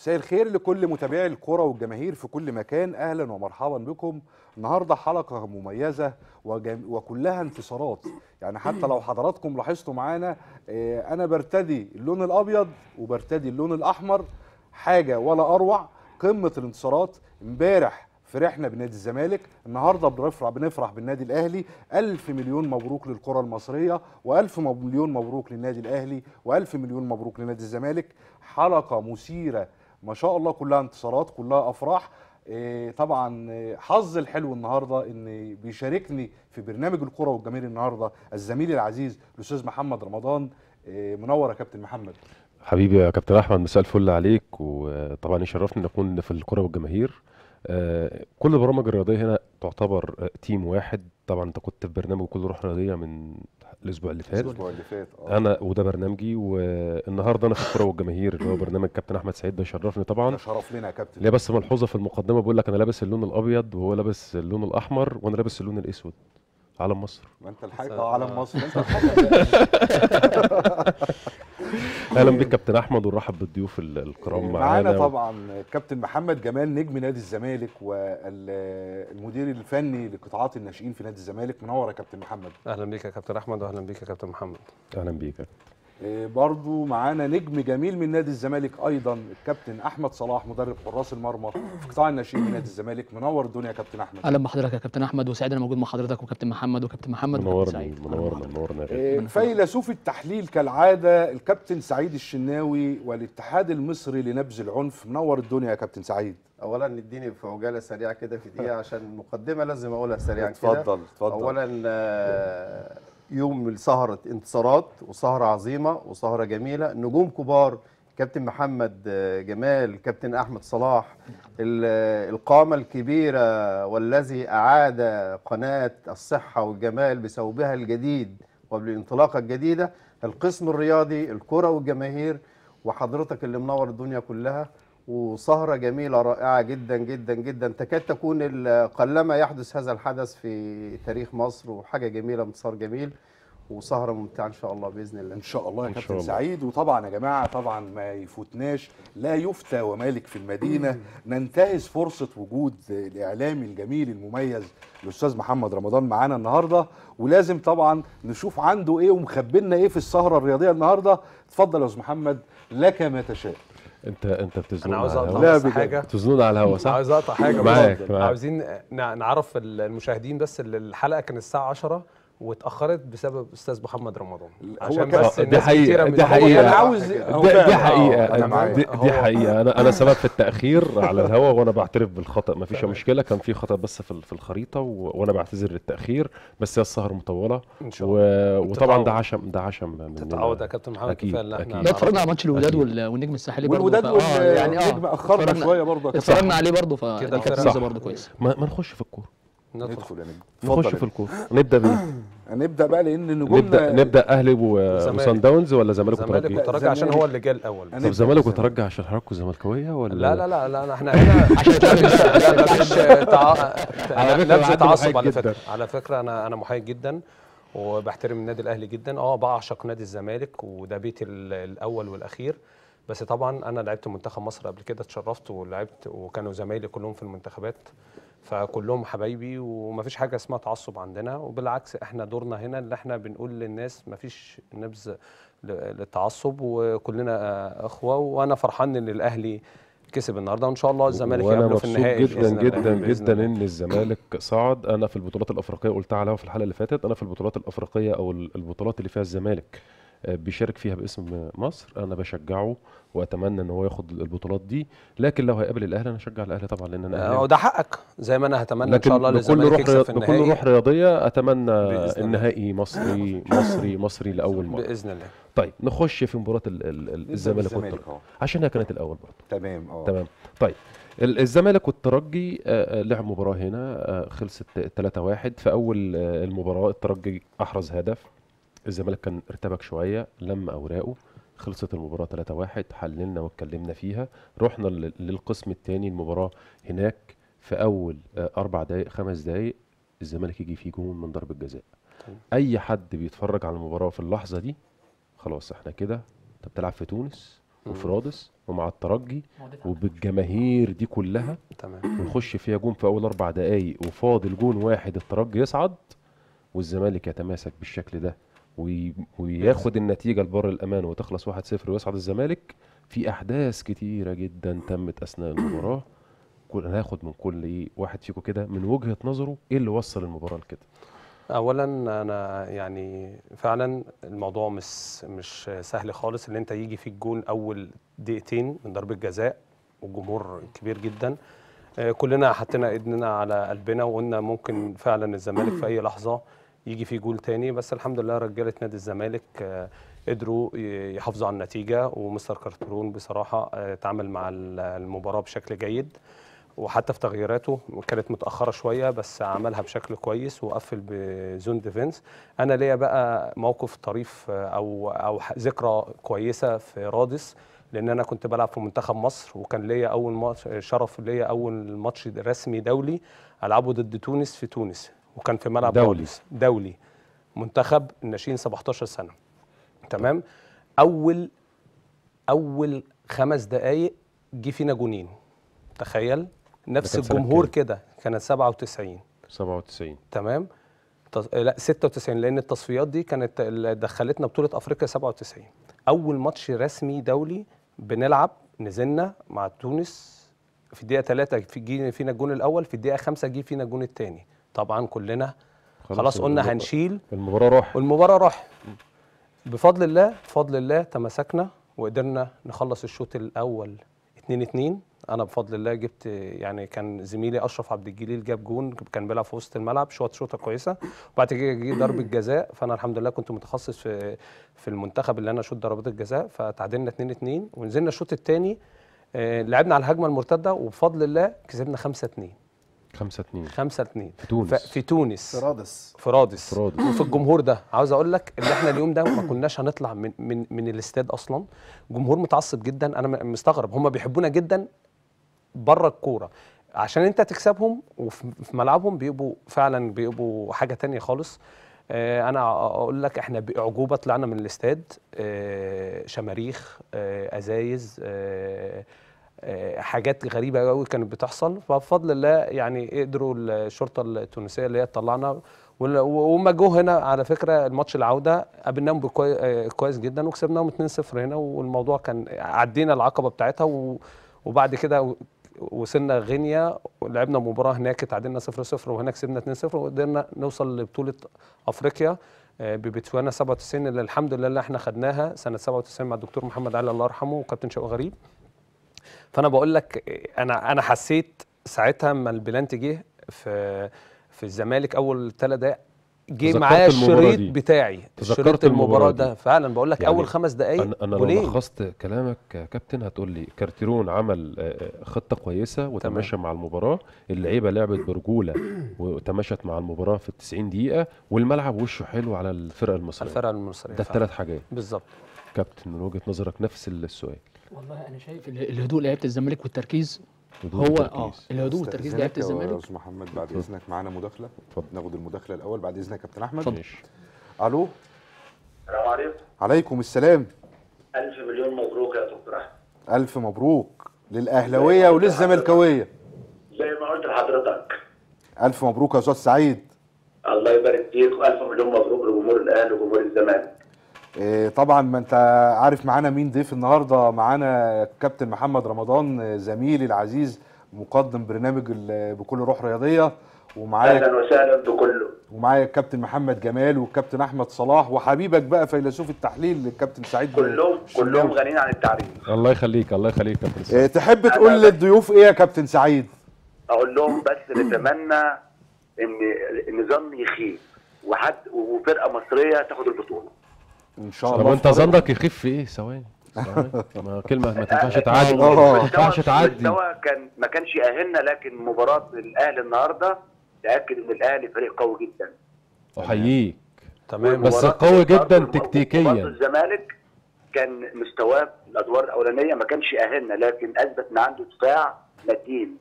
مساء الخير لكل متابعي الكرة والجماهير في كل مكان. أهلا ومرحبا بكم. النهارده حلقة مميزة وجم... وكلها انتصارات يعني حتى لو حضراتكم لاحظتوا معانا آه، أنا برتدي اللون الأبيض وبرتدي اللون الأحمر. حاجة ولا أروع قمة الانتصارات امبارح فرحنا بنادي الزمالك. النهارده بنفرح بنفرح بالنادي الأهلي. ألف مليون مبروك للكرة المصرية وألف مليون مبروك للنادي الأهلي وألف مليون مبروك لنادي الزمالك. حلقة مثيرة ما شاء الله كلها انتصارات كلها أفراح. إيه، طبعا إيه، حظ الحلو النهارده إن بيشاركني في برنامج الكره والجماهير النهارده الزميل العزيز الأستاذ محمد رمضان. إيه، منور يا كابتن محمد. حبيبي يا كابتن أحمد مساء الفل عليك. وطبعا يشرفني إن أكون في الكره والجماهير. كل البرامج الرياضية هنا تعتبر تيم واحد. طبعا أنت كنت في برنامج كل روح رياضية من الأسبوع اللي فات. الأسبوع اللي فات آه. أنا وده برنامجي والنهاردة أنا في الكره والجماهير اللي هو برنامج كابتن أحمد سعيد ده يشرفني طبعا. ده شرف لنا يا كابتن. ليه بس ملحوظة في المقدمة بقول لك أنا لابس اللون الأبيض وهو لابس اللون الأحمر وأنا لابس اللون الأسود. علم مصر. ما أنت الحقيقة علم مصر. انت الحقيقة. أهلا بك كابتن أحمد ونرحب بالضيوف ال- الكرام معانا معانا. طبعا كابتن محمد جمال نجم نادي الزمالك والمدير الفني لقطاعات الناشئين في نادي الزمالك. منور يا كابتن محمد. أهلا بيك يا كابتن أحمد واهلا بيك يا كابتن محمد. أهلا بيك إيه، برضو معانا نجم جميل من نادي الزمالك أيضا الكابتن أحمد صلاح مدرب حراس المرمى في قطاع الناشئين من نادي الزمالك منور الدنيا يا كابتن أحمد. أهلا بحضرتك يا كابتن أحمد وسعيد أنا موجود مع حضرتك وكابتن محمد وكابتن محمد منورنا منورنا منورنا فيلسوف التحليل كالعادة الكابتن سعيد الشناوي والاتحاد المصري لنبذ العنف منور الدنيا يا كابتن سعيد. اولا اديني في عجالة سريعة كده في دقيقة عشان المقدمه لازم أقولها سريعا كده. اتفضل اتفضل. اولا آه، يوم سهرة انتصارات وسهرة عظيمة وسهرة جميلة. نجوم كبار كابتن محمد آه، جمال كابتن أحمد صلاح ال- القامة الكبيرة والذي أعاد قناة الصحة والجمال بثوبها الجديد وبالانطلاقه الجديده القسم الرياضي الكرة والجماهير وحضرتك اللي منور الدنيا كلها. وسهرة جميلة رائعة جدا جدا جدا. تكاد تكون قلما يحدث هذا الحدث في تاريخ مصر وحاجة جميلة انتصار جميل وسهرة ممتعة إن شاء الله بإذن الله. إن شاء الله يا كابتن. سعيد. وطبعا يا جماعة طبعا ما يفوتناش. لا يفتى ومالك في المدينة. ننتهز فرصة وجود الإعلامي الجميل المميز الأستاذ محمد رمضان معانا النهارده. ولازم طبعا نشوف عنده إيه ومخبلنا إيه في السهرة الرياضية النهارده. اتفضل يا أستاذ محمد لك ما تشاء. انت انت بتزنون أنا عاوز على أقطع بس. حاجة بتزنون على الهوا صح؟ عاوز أقطع حاجة معاك،. عاوزين نع- نعرف المشاهدين بس الحلقة كانت الساعة 10 واتأخرت بسبب أستاذ محمد رمضان هو عشان كان- بس دي كتيرة دي من- حقيقة. أنا عاوز دي- هو دي, فعلا. دي آه، حقيقة أنا معاك. دي, دي هو- حقيقة أنا أنا سبب في التأخير على الهوا وأنا بعترف بالخطأ ما فيش مشكلة كان في خطأ بس في ال- في الخريطة و... وأنا بعتذر للتأخير بس هي السهرة مطولة إن شاء و... الله وطبعا ده. عشم ده عشم مننا تتعود يا كابتن محمد كفاية اللي إحنا. لا اتفرجنا على ماتش الوداد والنجم الساحلي برضه والوداد آه، يعني آه والنجم أخرنا اتفرجنا- شوية برضه اتفرجنا عليه برضه كده فدي كانت الفرق. ميزه صح. برضه كويسه ما, ما نخش في الكورة ندخل. نجم نخش في الكورة. نبدأ بإيه؟ هنبدا بقى لأن نبدأ نجومنا نبدأ أهلي و- زمالك. وصن داونز ولا زمالك وترجي؟ والترجي عشان هو اللي جه الأول. طب زمالك وترجي عشان حضراتكم زملكاوية ولا؟ لا لا لا لا إحنا هنا عشان تعرف لا لا مش تع... على فكرة نبذ أنا تعصب على جداً. فكره على فكرة أنا أنا محايد جدا وبحترم النادي الأهلي جدا. آه بعشق نادي الزمالك وده بيتي ال- الأول والأخير. بس طبعا أنا لعبت منتخب مصر قبل كده اتشرفت ولعبت وكانوا زمايلي كلهم في المنتخبات. فكلهم حبايبي ومفيش حاجة اسمها تعصب عندنا وبالعكس إحنا دورنا هنا اللي إحنا بنقول للناس مفيش نبذ للتعصب وكلنا اخوة وأنا فرحان ان الاهلي كسب النهارده وان شاء الله الزمالك يقابله في النهائي جدا بإذن. جدا بإذن جدا الله. إن الزمالك صعد أنا في البطولات الأفريقية قلتها عليها في الحلقة اللي فاتت أنا في البطولات الأفريقية أو ال- البطولات اللي فيها الزمالك بيشارك فيها باسم مصر أنا بشجعه وأتمنى إن هو ياخد البطولات دي لكن لو هيقابل الأهلي أنا اشجع الأهلي طبعا لأن أنا آه، أهلاوي. وده حقك زي ما أنا هتمنى إن لكن شاء الله للزمالك روح يكسب في بكل روح رياضية أتمنى بإذن الله. النهائي مصري مصري مصري لأول مرة. بإذن الله. طيب نخش في مباراة ال- ال- ال- الزمالك والترجي. عشان هي كانت الأول برضه. تمام أه. تمام. طيب ال- الزمالك والترجي آه، آه، لعب مباراة هنا آه، خلصت 3-1 في أول آه، المباراة الترجي أحرز هدف. الزمالك كان ارتبك شوية لم أوراقه خلصت المباراة 3-1 حللنا واتكلمنا فيها رحنا لل- للقسم الثاني المباراة هناك في أول آه، أربع دقايق خمس دقايق الزمالك يجي فيه جون من ضربة جزاء تمام. أي حد بيتفرج على المباراة في اللحظة دي خلاص إحنا كده انت بتلعب في تونس وفي رادس ومع الترجي وبالجماهير دي كلها تمام ونخش فيها جون في أول أربع دقايق وفاضل جون واحد الترجي يصعد والزمالك يتماسك بالشكل ده. وياخد النتيجة لبر الأمان وتخلص 1-0 ويصعد الزمالك. في أحداث كتيرة جدا تمت أثناء المباراة. كل هناخد من كل إيه واحد فيكم كده من وجهة نظره إيه اللي وصل المباراة لكده؟ اولا أنا يعني فعلا الموضوع مش مش سهل خالص إن أنت يجي فيك جون أول دقيقتين من ضربة جزاء والجمهور كبير جدا. آه، كلنا حطينا إيدنا على قلبنا وقلنا ممكن فعلا الزمالك في أي لحظة يجي فيه جول تاني بس الحمد لله رجالة نادي الزمالك آه، قدروا يحافظوا على النتيجة ومستر كارترون بصراحة آه، تعامل مع ال- المباراة بشكل جيد وحتى في تغييراته كانت متأخرة شوية بس عملها بشكل كويس وقفل ب zone defense. أنا ليا بقى موقف طريف آه، أو أو ذكرى كويسة في رادس لأن أنا كنت بلعب في منتخب مصر وكان ليا أول ماتش شرف ليا أول ماتش رسمي دولي ألعبه ضد تونس في تونس. وكان في ملعب دولي. دولي. منتخب الناشئين 17 سنة. تمام؟ اول أول خمس دقائق جه فينا جونين. تخيل؟ نفس الجمهور؟ كده. كانت 97 97 تمام؟ تص... لا 96 لأن التصفيات دي كانت دخلتنا بطولة أفريقيا 97 أول ماتش رسمي دولي بنلعب نزلنا مع تونس. في الدقيقة 3 جه فينا الجون الأول في الدقيقة 5 جه فينا الجون الثاني طبعا كلنا. خلاص قلنا المباراة- هنشيل. المباراة راح والمباراة راح بفضل الله بفضل الله تماسكنا وقدرنا نخلص الشوط الأول 2 2 أنا بفضل الله جبت يعني كان زميلي أشرف عبد الجليل جاب جون كان بيلعب في وسط الملعب شوط شوطة كويسة. وبعد كده جه ضربة جزاء. فأنا الحمد لله كنت متخصص في في المنتخب اللي أنا أشوط ضربات الجزاء. فتعادلنا 2 2 ونزلنا الشوط الثاني لعبنا على الهجمة المرتدة. وبفضل الله كسبنا 5 2 5 2 5 2 في تونس. في تونس. في رادس في رادس في رادس. وفي الجمهور ده. عاوز أقول لك ان إحنا اليوم ده ما كناش هنطلع من من من الاستاد أصلا. جمهور متعصب جدا. أنا مستغرب. هم بيحبونا جدا بره الكورة. عشان أنت تكسبهم وفي في ملعبهم بيبقوا فعلا بيبقوا حاجة تانية خالص. آه، أنا أقول لك إحنا باعجوبه طلعنا من الاستاد. آه، شماريخ آه، أزايز آه، حاجات غريبة قوي كانت بتحصل. فبفضل الله يعني قدروا الشرطة التونسية اللي هي تطلعنا. وهم جو هنا على فكرة الماتش العودة قابلناهم آه، كويس جدا وكسبناهم 2-0 هنا والموضوع كان عدينا العقبة بتاعتها وبعد كده وصلنا غينيا. ولعبنا مباراة هناك تعادلنا 0-0 وهنا كسبنا 2-0 وقدرنا نوصل لبطولة أفريقيا آه، ببتسوانا 97 اللي الحمد لله اللي إحنا خدناها سنة 97 مع الدكتور محمد علي الله يرحمه وكابتن شوقي غريب. فأنا بقول لك أنا أنا حسيت ساعتها أما البلانتي جه في في الزمالك أول ثلاث دقائق جه المباراة الشريط دي. بتاعي تذكرت شريط المباراة ده. فعلا بقول لك يعني أول خمس دقائق أنا أنا لو. لخصت كلامك يا كابتن هتقول لي كارتيرون عمل آه، آه، خطة كويسة وتماشى مع المباراة اللعيبة لعبت برجولة وتماشت مع المباراة في ال 90 دقيقة والملعب وشه حلو على الفرقة المصرية الفرقة المصرية ده. الثلاث حاجات بالظبط كابتن من وجهة نظرك نفس السؤال والله أنا شايف ال- الهدوء لعيبة الزمالك والتركيز هو. آه الهدوء والتركيز لعيبة الزمالك. أستاذ محمد بعد إذنك معانا مداخلة. اتفضل. ناخد المداخلة الأول بعد إذنك يا كابتن أحمد. اتفضل. ماشي ألو. السلام عليكم. عليكم السلام. ألف مليون مبروك يا دكتور أحمد. ألف مبروك للأهلاوية وللزملكاوية. زي ما قلت لحضرتك. ألف مبروك يا أستاذ سعيد. الله يبارك فيك وألف مليون مبروك لجمهور الأهلي وجمهور الزمالك. طبعا ما أنت عارف معانا مين ضيف النهارده. معانا كابتن محمد رمضان زميلي العزيز مقدم برنامج بكل روح رياضية. ومعايا أهلا وسهلا بكله. ومعايا الكابتن محمد جمال والكابتن أحمد صلاح. وحبيبك بقى فيلسوف التحليل الكابتن سعيد كلهم كلهم. غنيين عن التعريف الله يخليك الله يخليك كابتن إيه، سعيد. تحب تقول للضيوف إيه يا كابتن سعيد؟ أقول لهم بس نتمنى إن النظام يخيب وحد وفرقة مصرية تاخد البطولة. إن شاء طب الله أنت ظنك يخف في إيه؟ ثواني. ما كلمة ما تنفعش تعدي. آه. ما ينفعش تعدي. المستوى كان ما كانش يأهلنا لكن مباراة الأهلي النهاردة تأكد إن الأهلي فريق قوي جدا. أحييك. تمام. بس قوي جدا تكتيكيا. الزمالك كان مستواه في الأدوار الأولانية ما كانش يأهلنا لكن أثبت إن عنده دفاع متين.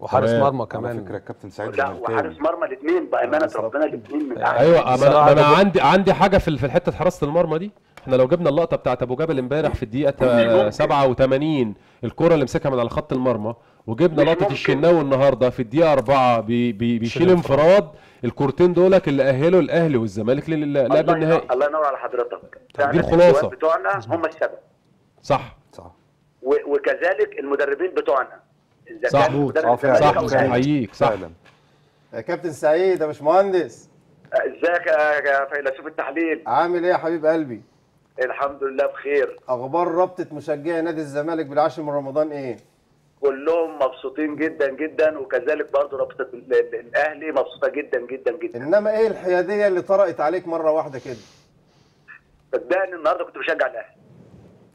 وحارس. مرمى على كمان فكرة الكابتن سعيد لا. وحارس مرمى الاثنين بأمانة. ربنا الاثنين من احسن أيوه أنا بقول- عندي عندي حاجة في في حتة حراسة المرمى دي. إحنا لو جبنا اللقطة بتاعت أبو جبل إمبارح في الدقيقة تا- 87 الكرة اللي مسكها من على خط المرمى وجبنا لقطة. الشناوي النهارده في الدقيقة 4 بي بي بيشيل شيل انفراد. الكورتين دولك اللي أهلوا الأهلي والزمالك لقبل الله النهائي. ينور- الله ينور على حضرتك. دي. الجواب بتوعنا هم السبب. صح. صح. وكذلك المدربين بتوعنا. اذا صح. كان آه صح فعلا. صح كابتن سعيد يا باشمهندس. إزيك يا فيلسوف التحليل؟ عامل إيه يا حبيب قلبي؟ الحمد لله بخير. أخبار رابطة مشجعي نادي الزمالك بالعاشر من رمضان إيه؟ كلهم مبسوطين جدا جدا وكذلك برضه رابطة ال- ال- الأهلي مبسوطة جدا جدا جدا. إنما إيه الحيادية اللي طرقت عليك مرة واحدة كده؟ صدقني النهارده كنت بشجع الأهلي.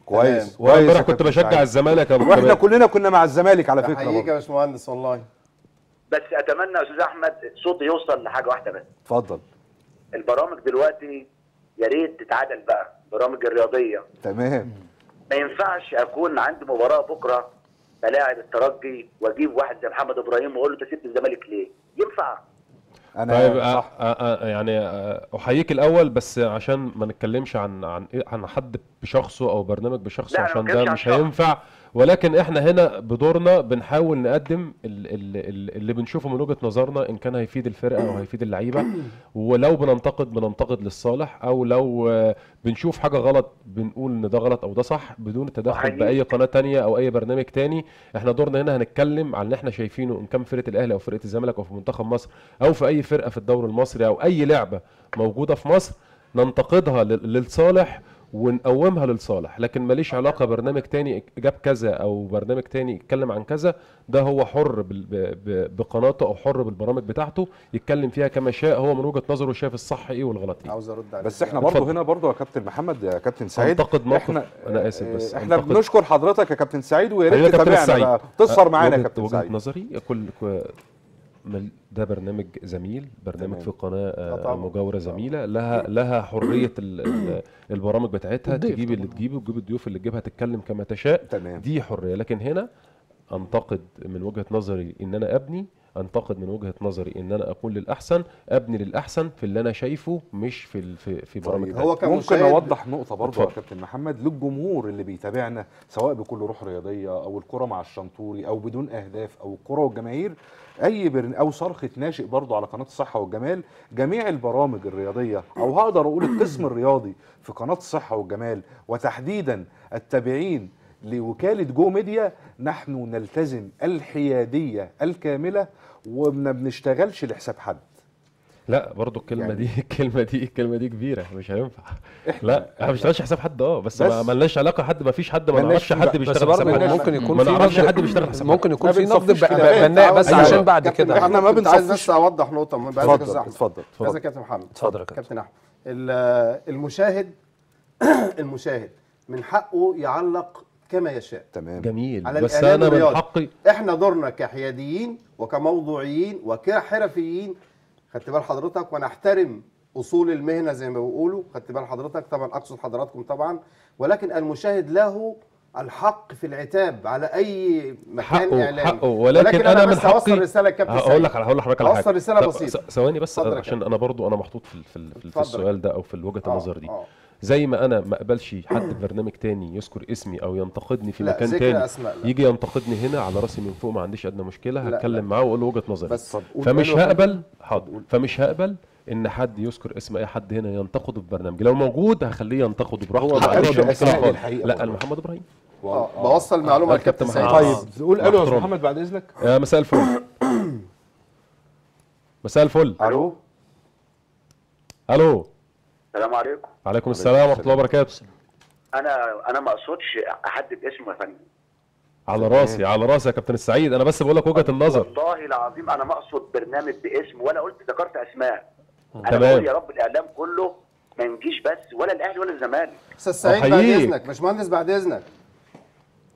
كويس كويس امبارح كنت بشجع. الزمالك يا أبو وإحنا. كلنا كنا مع الزمالك على فكرة احييك يا. باشمهندس والله بس أتمنى يا أستاذ أحمد صوتي يوصل لحاجة واحدة بس اتفضل البرامج دلوقتي يا ريت تتعادل بقى البرامج الرياضية تمام ما ينفعش أكون عندي مباراة بكرة بلاعب الترجي وأجيب واحد زي محمد إبراهيم وأقول له أنت سبت الزمالك ليه؟ ينفع أنا طيب صح آه آه يعني آه أحييك الأول بس عشان ما نتكلمش عن عن إيه- عن حد بشخصه أو برنامج بشخصه لا، عشان ده مش. هينفع ولكن إحنا هنا بدورنا بنحاول نقدم ال- ال- ال- اللي بنشوفه من وجهة نظرنا إن كان هيفيد الفرقة أو هيفيد اللعيبة. ولو بننتقد بننتقد للصالح أو لو بنشوف حاجة غلط بنقول إن ده غلط أو ده صح بدون تدخل أحييك. بأي قناة تانية أو أي برنامج تاني. إحنا دورنا هنا هنتكلم عن اللي إحنا شايفينه إن كان فرقة الأهلي أو فرقة الزمالك أو في منتخب مصر أو في أي فرقة في الدوري المصري أو أي لعبة موجودة في مصر ننتقدها لل- للصالح. ونقومها للصالح. لكن ماليش علاقة برنامج تاني جاب كذا أو برنامج تاني يتكلم عن كذا ده هو حر بال- ب- ب- بقناته أو حر بالبرامج بتاعته يتكلم فيها كما شاء هو من وجهة نظره شايف الصح إيه والغلط إيه. عاوز أرد عليك. بس إحنا برضه. هنا برضه يا كابتن محمد يا كابتن سعيد انتقد موقف إحنا أنا آسف بس إحنا انتقد- بنشكر حضرتك يا كابتن سعيد ويا حبيبي ريت تتابعنا. تسهر معانا يا وجهة- كابتن سعيد. نظري كل ده برنامج زميل برنامج تمام. في قناة آه. مجاورة زميلة لها لها حرية ال- ال- البرامج بتاعتها تجيب اللي. تجيبه وتجيب الضيوف اللي تجيبها تتكلم كما تشاء تمام دي حرية لكن هنا أنتقد من وجهة نظري إن أنا أبني أنتقد من وجهة نظري إن أنا اكون للأحسن أبني للأحسن في اللي أنا شايفه مش في ال- في, في برامج طيب. هو ممكن أوضح نقطة برضه يا. كابتن محمد للجمهور اللي بيتابعنا سواء بكل روح رياضية أو الكرة مع الشنطوري أو بدون أهداف أو الكرة والجماهير أي برن أو صرخه ناشئ برضه على قناة الصحة والجمال جميع البرامج الرياضية أو هقدر أقول القسم الرياضي في قناة الصحة والجمال. وتحديدا التابعين لوكالة جو ميديا نحن نلتزم الحيادية الكاملة وما بنشتغلش لحساب حد. لا برضو الكلمة يعني- دي الكلمة دي الكلمة دي كبيرة مش هينفع لا إحنا ما بنشتغلش حساب حد آه بس, بس- ما مالناش علاقة حد ما فيش حد ما نعرفش حد. بس بيشتغل حساب حد ممكن يكون ما نعرفش حد بيشتغل حساب ممكن يكون في نقد بناء بس أيوة. عشان بعد كده إحنا ما كنت عايز. بس أوضح نقطة اتفضل. اتفضل يا كابتن محمد اتفضل يا كابتن. أحمد ال- المشاهد المشاهد من حقه يعلق كما يشاء تمام جميل على بس أنا من. حقي إحنا دورنا كحياديين وكموضوعيين وكحرفيين خدت بال حضرتك ونحترم أصول المهنة زي ما بيقولوا. خدت بال حضرتك طبعا أقصد حضراتكم طبعا. ولكن المشاهد له الحق في العتاب على أي مكان حقه إعلامي. حقه. ولكن أنا من بس هوصل حقي رسالة لكابتن هقول. لك هقول لحضرتك على حاجة. هوصل رساله بسيطة. ثواني بس عشان أنا برضو أنا محطوط في في, في, في. السؤال ده أو في وجهه آه، النظر دي. آه. زي ما أنا ما أقبلش حد في برنامج تاني يذكر اسمي أو ينتقدني في لا، مكان تاني أسماء لا. يجي ينتقدني هنا على رأسي من فوق ما عنديش أدنى مشكلة. هتكلم معاه وأقول له وجهة نظري. بس فمش قول هقبل حاضر. فمش هقبل إن حد يذكر اسم أي حد هنا ينتقده في برنامج لو موجود هخليه ينتقده براحته. هو لا برضه. أنا محمد إبراهيم. آه، بوصل معلومة آه، لكابتن كابتن سعيد. محمد. طيب نقول ألو يا. محمد بعد إذنك. يا مساء الفل. مساء الفل. ألو؟ ألو؟ السلام عليكم. عليكم السلام ورحمة الله وبركاته. أنا أنا ما أقصدش احدد اسمه يا فندم. على راسي على راسي يا كابتن السعيد أنا بس بقول لك وجهة النظر. والله العظيم أنا ما أقصد برنامج باسم ولا قلت ذكرت أسماء. أنا تمام. بقول يا رب الإعلام كله ما نجيش بس ولا الأهلي ولا الزمالك. أستاذ سعيد بعد أحييك. إذنك. باشمهندس بعد إذنك.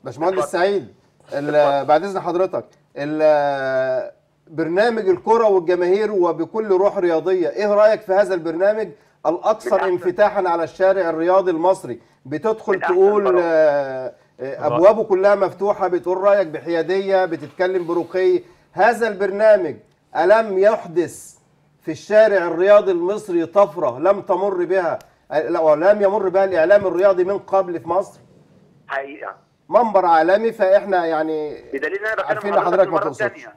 باشمهندس. سعيد بعد إذن حضرتك ال- برنامج الكرة والجماهير وبكل روح رياضية إيه رأيك في هذا البرنامج؟ الأكثر انفتاحا على الشارع الرياضي المصري. بتدخل تقول. آه، آه، أبوابه كلها مفتوحة بتقول رأيك بحيادية بتتكلم برقي هذا البرنامج ألم يحدث في الشارع الرياضي المصري طفرة لم تمر بها لا ولم يمر بها الإعلام الرياضي من قبل في مصر؟ حقيقة. منبر عالمي فإحنا يعني بدليل إن أنا بتكلم حضرتك ما تقصدش.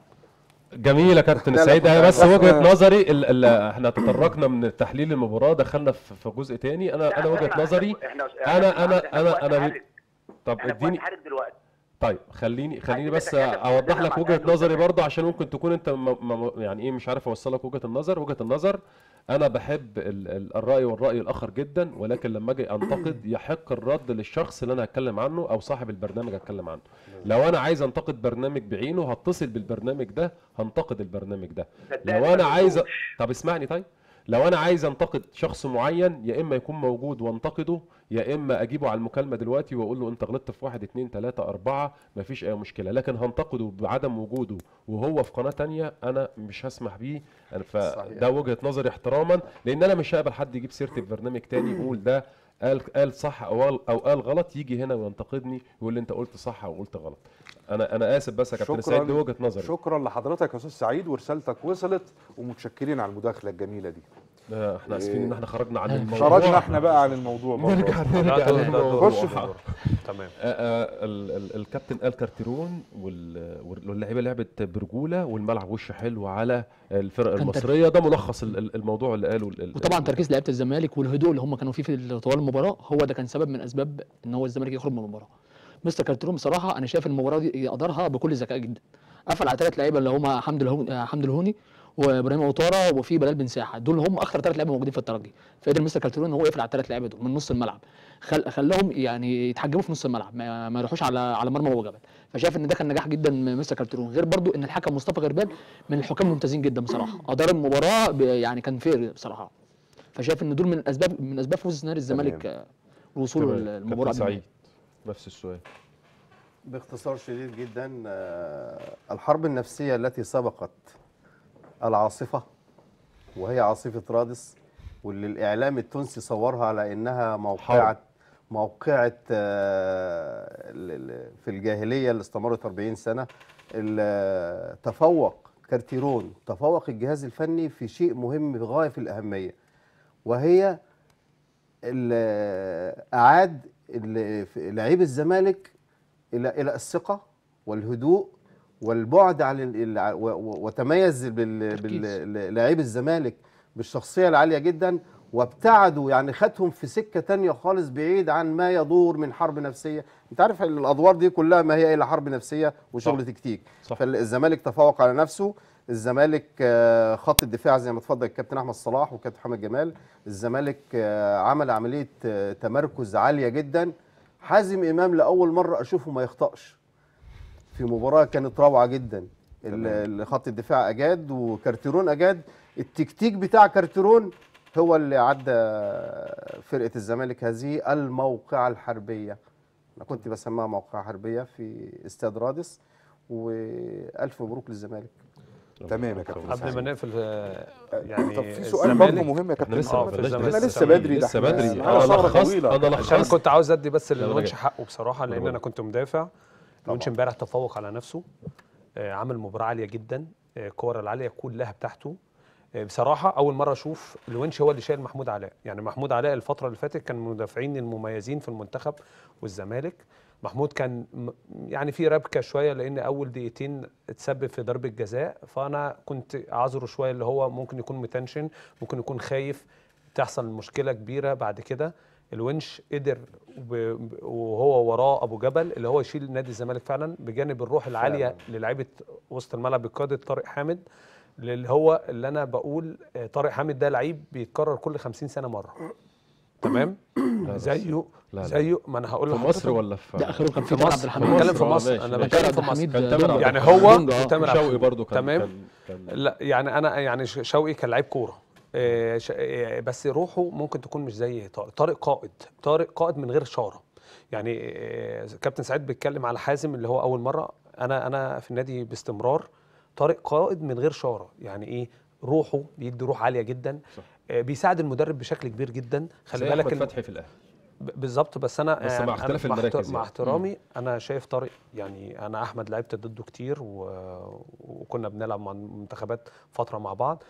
تانية. جميل يا كابتن سعيد أنا بس وجهه. نظري ال ال إحنا تطرقنا من تحليل المباراه دخلنا في جزء تاني أنا أنا وجهه نظري أنا- وقت أنا- حرج. طب اديني دلوقتي طيب خليني خليني بس أوضح لك وجهة نظري. برضه عشان ممكن تكون أنت م م يعني إيه مش عارف أوصل لك وجهة النظر. وجهة النظر أنا بحب ال ال الرأي والرأي الآخر جدا ولكن لما أجي أنتقد يحق الرد للشخص اللي أنا هتكلم عنه أو صاحب البرنامج هتكلم عنه. لو أنا عايز أنتقد برنامج بعينه هتصل بالبرنامج ده هنتقد البرنامج ده. لو أنا عايز. طب اسمعني طيب. لو أنا عايز أنتقد شخص معين يا إما يكون موجود وأنتقده يا إما أجيبه على المكالمة دلوقتي وأقول له أنت غلطت في واحد اتنين تلاتة أربعة مفيش أي مشكلة. لكن هنتقده بعدم وجوده وهو في قناة تانية أنا مش هسمح بيه. فده وجهة نظري احتراما لأن أنا مش هقبل حد يجيب سيرتي في برنامج تاني يقول ده قال قال صح أو قال أو قال غلط يجي هنا وينتقدني يقول لي أنت قلت صح أو قلت غلط. أنا أنا آسف بس يا كابتن سعيد دي وجهه نظري. شكرا لحضرتك يا أستاذ سعيد ورسالتك وصلت ومتشكرين على المداخلة الجميلة دي. آه، إحنا آسفين إن إحنا خرجنا عن الموضوع. خرجنا إحنا بقى عن الموضوع برضه. نرجع لا، نرجع للموضوع. خش. تمام. آه، آه، ال- ال- الكابتن قال كارتيرون وال- واللعيبة لعبت برجولة والملعب وش حلو على الفرق المصرية. ده ملخص ال- ال- الموضوع اللي قاله ال- ال- وطبعا تركيز لعيبة الزمالك والهدوء اللي هم كانوا فيه في طوال المباراة هو ده كان سبب من أسباب إن هو الزمالك يخرج من المباراة. مستر كارتيرون بصراحه أنا شايف المباراة دي ادارها بكل ذكاء جدا. قفل على ثلاث لعيبة اللي هم حمد الهوني حمد الهوني وإبراهيم واتارا وفي بلال بن ساحة. دول هم اخطر ثلاث لعيبة موجودين في الترجي. فقدر مستر كارتيرون إن هو يقفل على الثلاث لعيبة دول من نص الملعب. خل... خلاهم يعني يتحجموا في نص الملعب ما, ما يروحوش على على مرمى أبو جبل. فشايف إن ده كان نجاح جدا من مستر كارتيرون غير برضو إن الحكم مصطفى غربان من الحكام الممتازين جدا بصراحة. أدار المباراة ب... يعني كان fair بصراحة. فشايف إن دول من اسباب من أسباب فوز نادي الزمالك. للمباراه كابتن قبل سعيد. نفس السؤال. باختصار شديد جدا آه، الحرب النفسية التي سبقت العاصفة وهي عاصفة رادس واللي الإعلام التونسي صورها على إنها موقعة موقعة آه، في الجاهلية اللي استمرت 40 سنة ال- تفوق كارتيرون تفوق الجهاز الفني في شيء مهم بغاية في الأهمية وهي أعاد لعيب الزمالك إلى إلى الثقة والهدوء والبعد عن وتميز لاعبي الزمالك بالشخصية العالية جدا وابتعدوا يعني خدهم في سكة تانية خالص بعيد عن ما يدور من حرب نفسية أنت عارف الأدوار دي كلها ما هي إلا حرب نفسية وشغل صح. تكتيك صح. فالزمالك تفوق على نفسه الزمالك آه، خط الدفاع زي ما اتفضل الكابتن أحمد صلاح والكابتن محمد جمال. الزمالك آه، عمل عملية آه، تمركز عالية جدا. حازم إمام لأول مرة أشوفه ما يخطأش. في مباراة كانت روعة جدا. خط الدفاع أجاد وكارتيرون أجاد. التكتيك بتاع كارتيرون هو اللي عدى فرقة الزمالك هذه الموقعه الحربية. أنا كنت بسميها موقعه حربية في استاد رادس. وألف مبروك للزمالك. تمام يا كابتن قبل ما. نقفل آه، يعني طب في سؤال برضه مهم يا كابتن إحنا لسه. بدري ده لسه بدري. أنا لخصت. أنا لخصت كنت عاوز أدي بس للونش. حقه بصراحة لأن. أنا كنت مدافع. لونش امبارح تفوق على نفسه. آه، عمل مباراة عالية جدا. آه، الكور العالية كلها بتاعته. بصراحة أول مرة أشوف الونش هو اللي شايل محمود علاء. يعني محمود علاء الفترة اللي فاتت كان من المدافعين المميزين في المنتخب والزمالك. محمود كان يعني في ربكة شوية لأن أول دقيقتين اتسبب في ضربة جزاء فأنا كنت أعذره شوية اللي هو ممكن يكون متنشن ممكن يكون خايف تحصل مشكلة كبيرة بعد كده. الونش قدر وهو وراه أبو جبل اللي هو يشيل نادي الزمالك فعلا بجانب الروح العالية للاعيبه وسط الملعب بقيادة طارق حامد. اللي هو اللي أنا بقول آه، طارق حامد ده لعيب بيتكرر كل 50 سنة مرة. تمام؟ زيه لا، لا. زيه ما أنا هقول في لحضرتك. مصر ولا في ده اخره كان في في تامر مصر. عبد أنا الحميد. بتكلم في مصر. أنا. بتكلم في مصر. كان تامر. يعني هو. وتامر شوقي. برضو كان تمام؟ لا يعني أنا يعني شوقي كان لعيب كورة. آه، آه، بس روحه ممكن تكون مش زي طارق طارق قائد. طارق قائد من غير شارة. يعني آه، كابتن سعيد بيتكلم على حازم اللي هو أول مرة. أنا أنا في النادي باستمرار. طارق قائد من غير شارة. يعني إيه؟ روحه بيدي روح عالية جدا. صح. بيساعد المدرب بشكل كبير جدا. خلي بالك احمد فتحي في الأهلي. بالظبط. بس أنا بس مع أنا اختلاف المراكز مع يعني. احترامي أنا شايف طارق يعني أنا أحمد لعبت ضده كتير و... وكنا بنلعب مع المنتخبات فترة مع بعض.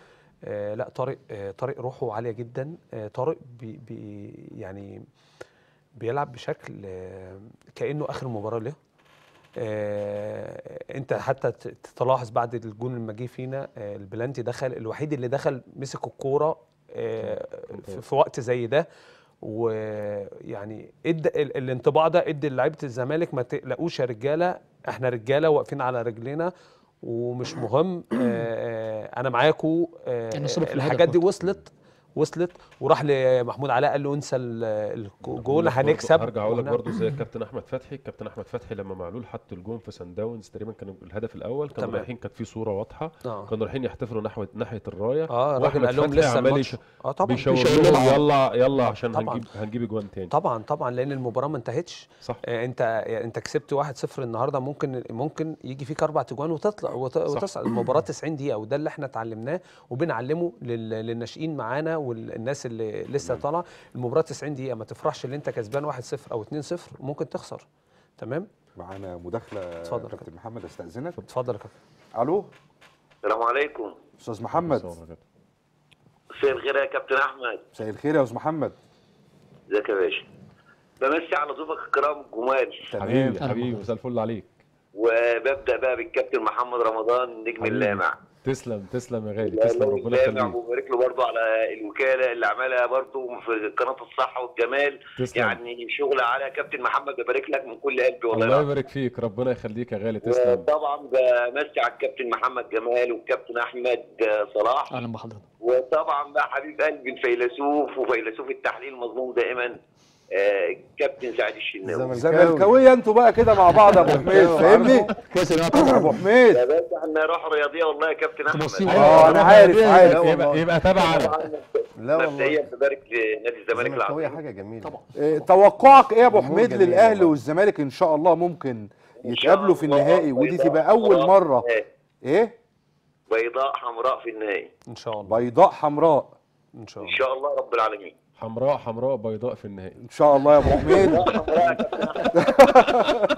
آه لا طارق آه طارق روحه عالية جدا. آه طارق بي بي يعني بيلعب بشكل آه كأنه آخر مباراة له. آه أنت حتى تلاحظ بعد الجون لما جه فينا آه البلانتي دخل الوحيد اللي دخل مسك الكورة آه في, في وقت زي ده. ويعني ادى ال- الانطباع ده إدي لعيبة الزمالك ما تقلقوش يا رجالة إحنا رجالة واقفين على رجلينا ومش مهم. آه آه أنا معاكم آه الحاجات دي. وصلت. وصلت وراح لمحمود علاء قال له انسى ال- الجول هنكسب. هرجع أقول لك برضه زي الكابتن أحمد فتحي. الكابتن أحمد فتحي لما معلول حط الجون في سان داونز تقريبا كان الهدف الأول كانوا. رايحين كانت في صورة واضحة. آه. كانوا رايحين يحتفلوا نحو ناحية الراية. آه الراجل قال لهم لسه عمال الماتش. آه طبعا. بيشاور لهم. يلا يلا عشان طبعاً. هنجيب هنجيب اجوان تاني. طبعا طبعا لأن المباراة ما انتهتش. صح. آه، انت انت كسبت 1-0 النهارده ممكن ممكن يجي فيك أربع تجوان وتطلع وت- وتصعد. المباراة 90 دقيقة وده اللي إحنا اتعلمناه وبنعلمه لل- للناشئين معانا والناس اللي لسه طالعة المباراة 90 دقيقة ما تفرحش ان انت كسبان 1-0 أو 2-0 ممكن تخسر. تمام؟ معانا مداخلة اتفضل يا كابتن محمد استأذنك. اتفضل يا كابتن. ألو؟ السلام عليكم. أستاذ محمد. مساء الخير يا كابتن أحمد. مساء الخير يا أستاذ محمد. ازيك يا باشا؟ بمسي على ضيوفك الكرام الجمال حبيبي. حبيبي مساء الفل عليك. وببدأ بقى بالكابتن محمد رمضان نجم. اللامع. تسلم تسلم يا غالي تسلم ربنا يخليك. وبارك له برضه على الوكالة اللي عملها برضه في قناة الصحة والجمال. تسلم. يعني شغل على كابتن محمد ببارك لك من كل قلبي والله الله. يبارك فيك ربنا يخليك يا غالي تسلم. وطبعا بمسي على الكابتن محمد جمال والكابتن أحمد صلاح. أهلا بحضرتك وطبعا بقى حبيب قلبي الفيلسوف وفيلسوف التحليل المضمون دائما. كابتن سعيد الشناوي. زملكاوية أنتوا بقى كده مع بعض يا أبو حميد فاهمني؟ كويس يا جماعة أبو حميد. يا باشا إحنا روح رياضية والله يا كابتن أحمد. آه أنا عارف عارف. يبقى. يبقى تبع طبعا. لا والله. مبدئيا ببارك لنادي الزمالك العظيم. حاجة جميلة. طبعا. إيه، توقعك إيه يا أبو حميد للأهلي. والزمالك؟ إن شاء الله ممكن يتقابلوا في النهائي ودي تبقى أول مرة. إيه؟ بيضاء حمراء في النهائي. إن شاء الله. بيضاء حمراء. إن شاء إن الله شاء الله رب العالمين. حمراء حمراء بيضاء في النهائي. إن شاء الله يا أبو حميد. حمراء يا كابتن أحمد.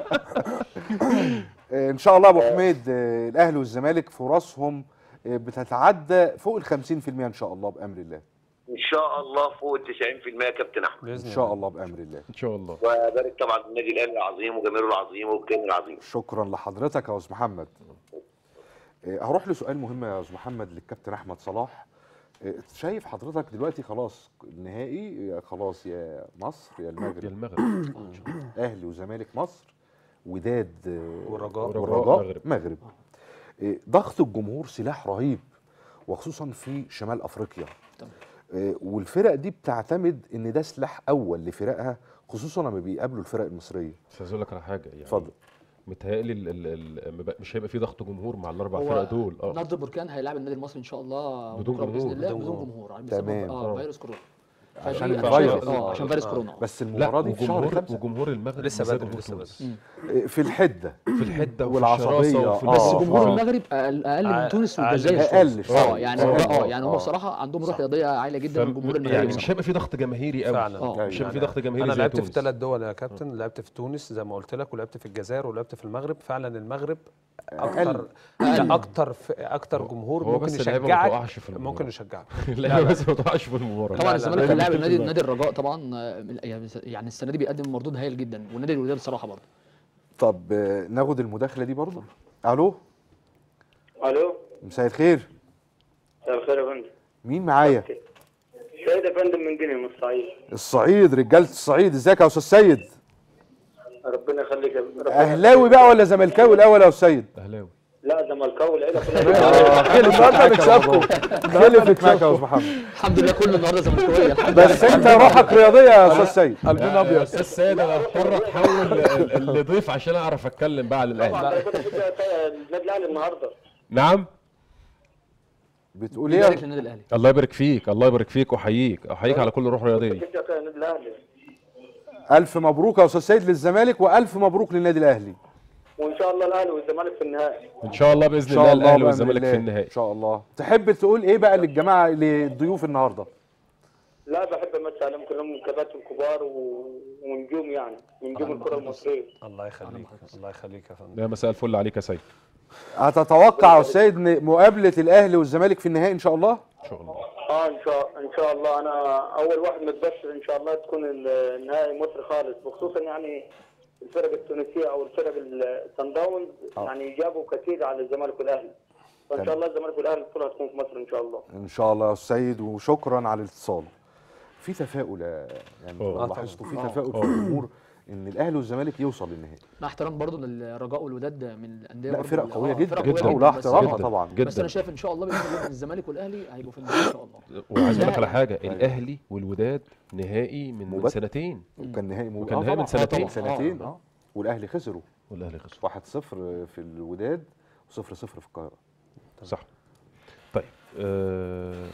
إن شاء الله يا أبو حميد الأهلي والزمالك فرصهم إيه، بتتعدى فوق ال 50% إن شاء الله بأمر الله. إن شاء الله فوق ال 90% يا كابتن أحمد. بإذن ان شاء الله. بأمر الله. إن شاء الله. وبارك طبعا النادي الأهلي العظيم وجماهيره العظيم والكيان العظيم. شكرا لحضرتك يا أستاذ محمد. إيه، هروح لسؤال مهم يا أستاذ محمد للكابتن أحمد صلاح. شايف حضرتك دلوقتي خلاص النهائي يا خلاص يا مصر يا يا المغرب. المغرب أهلي وزمالك مصر وداد آه، والرجاء والرجاء والرجاء مغرب. مغرب. ضغط الجمهور سلاح رهيب وخصوصا في شمال أفريقيا. والفرق دي بتعتمد إن ده سلاح أول لفرقها خصوصا لما بيقابلوا الفرق المصرية. بس عايز أقول لك على حاجة يعني اتفضل. متهيألي مش هيبقى في ضغط جمهور مع الأربع فرق دول آه نهضه بركان هيلاعب النادي المصري إن شاء الله بدون بكرة بإذن جمهور، الله بدون بدون جمهور. جمهور بسبب تمام. آه آه. فيروس كورونا عشان الفيروس. آه عشان فيروس آه. كورونا بس المباراه دي في شهر وجمهور خمسة وجمهور المغرب لسه بدري جمهور لسه تونس. بدري إيه، في الحدة في الحدة وفي آه، بس جمهور آه. المغرب أقل أقل أقل- من تونس أقل والجزائر. أقل شوية. آه يعني آه يعني هم. بصراحة عندهم روح. رياضية عالية جدا من الجمهور فم- يعني المغربي مش هيبقى في ضغط جماهيري قوي فعلا مش هيبقى في ضغط جماهيري أنا لعبت في. ثلاث دول يا كابتن لعبت في تونس زي ما قلت لك ولعبت في الجزائر ولعبت في المغرب فعلا المغرب أكتر لا أكتر في أكتر جمهور هو ممكن يشجعك. ممكن يشجعك لا بس ما تقعش في المباراة طبعا الزمالك لاعب لا، النادي. نادي الرجاء طبعا آه، من- يعني السنة دي بيقدم مردود هايل جدا والنادي الوداد بصراحة برضه. طب آه، ناخد المداخلة دي برضو ألو؟ ألو؟ مساء الخير. مساء الخير يا فندم. مين معايا؟ سيد يا فندم من جنين من الصعيد الصعيد رجاله الصعيد. إزيك يا أستاذ سيد؟ ربنا يخليك يا ربنا أهلاوي بقى ولا زملكاوي الأول يا أستاذ سيد؟ أهلاوي. لا زملكاوي العيلة كلها النهارده نكسبكم خلفت معاك يا أستاذ محمد الحمد لله كل النهارده زملكاوية. بس أنت روحك رياضية يا أستاذ سيد. قلبنا أبيض. أستاذ سيد أنا حر أتحول لضيف عشان أعرف أتكلم بقى على الاهلي النادي الأهلي النهارده. نعم؟ بتقول إيه؟ يا- للنادي الأهلي. الله يبارك فيك الله يبارك فيك وأحييك. أحييك على كل روح رياضية. النادي ألف مبروك يا أستاذ سيد للزمالك وألف مبروك للنادي الأهلي. وإن شاء الله الأهلي والزمالك في النهائي. إن شاء الله إن باذن شاء الله الأهلي والزمالك. في النهائي. إن شاء الله. تحب تقول إيه بقى للجماعة للضيوف النهارده؟ لا بحب امسي عليهم كلهم كباتن كبار و- ونجوم يعني ونجوم الكرة المصرية. الله يخليك الله يخليك يا فندم. يا مساء الفل عليك يا سيد. هتتوقع يا أستاذ سيد ان مقابلة الأهلي والزمالك في النهائي إن شاء الله؟ إن شاء الله. آه إن شاء إن شاء الله. أنا أول واحد متبشر إن شاء الله تكون ال- النهائي مصر خالص وخصوصا يعني الفرق التونسية أو الفرق الصن داونز آه. يعني جابوا كثير على الزمالك والاهلي فإن. شاء الله الزمالك والاهلي البطولة هتكون في مصر إن شاء الله إن شاء الله يا سيد وشكرا على الاتصال في تفاؤل يا- يعني لاحظتوا في. تفاؤل في. الجمهور إن الأهلي والزمالك يوصل للنهائي مع احترام برضه للرجاء والوداد من الأندية لا برضه فرق اللي- قوية آه، جدا فرق جدا. ولا احترامها. طبعا جدا بس أنا شايف إن شاء الله بإذن الزمالك والأهلي هيبقوا في النهائي إن شاء الله وعايز أقول لك على. حاجة أيوة. الأهلي والوداد نهائي من, من مبات- سنتين وكان نهائي مو... وكان آه نهائي من. آه سنتين. طبعاً. سنتين آه. آه والأهلي خسروا والأهلي خسر 1-0 في الوداد و0-0 في القاهرة صح طيب آه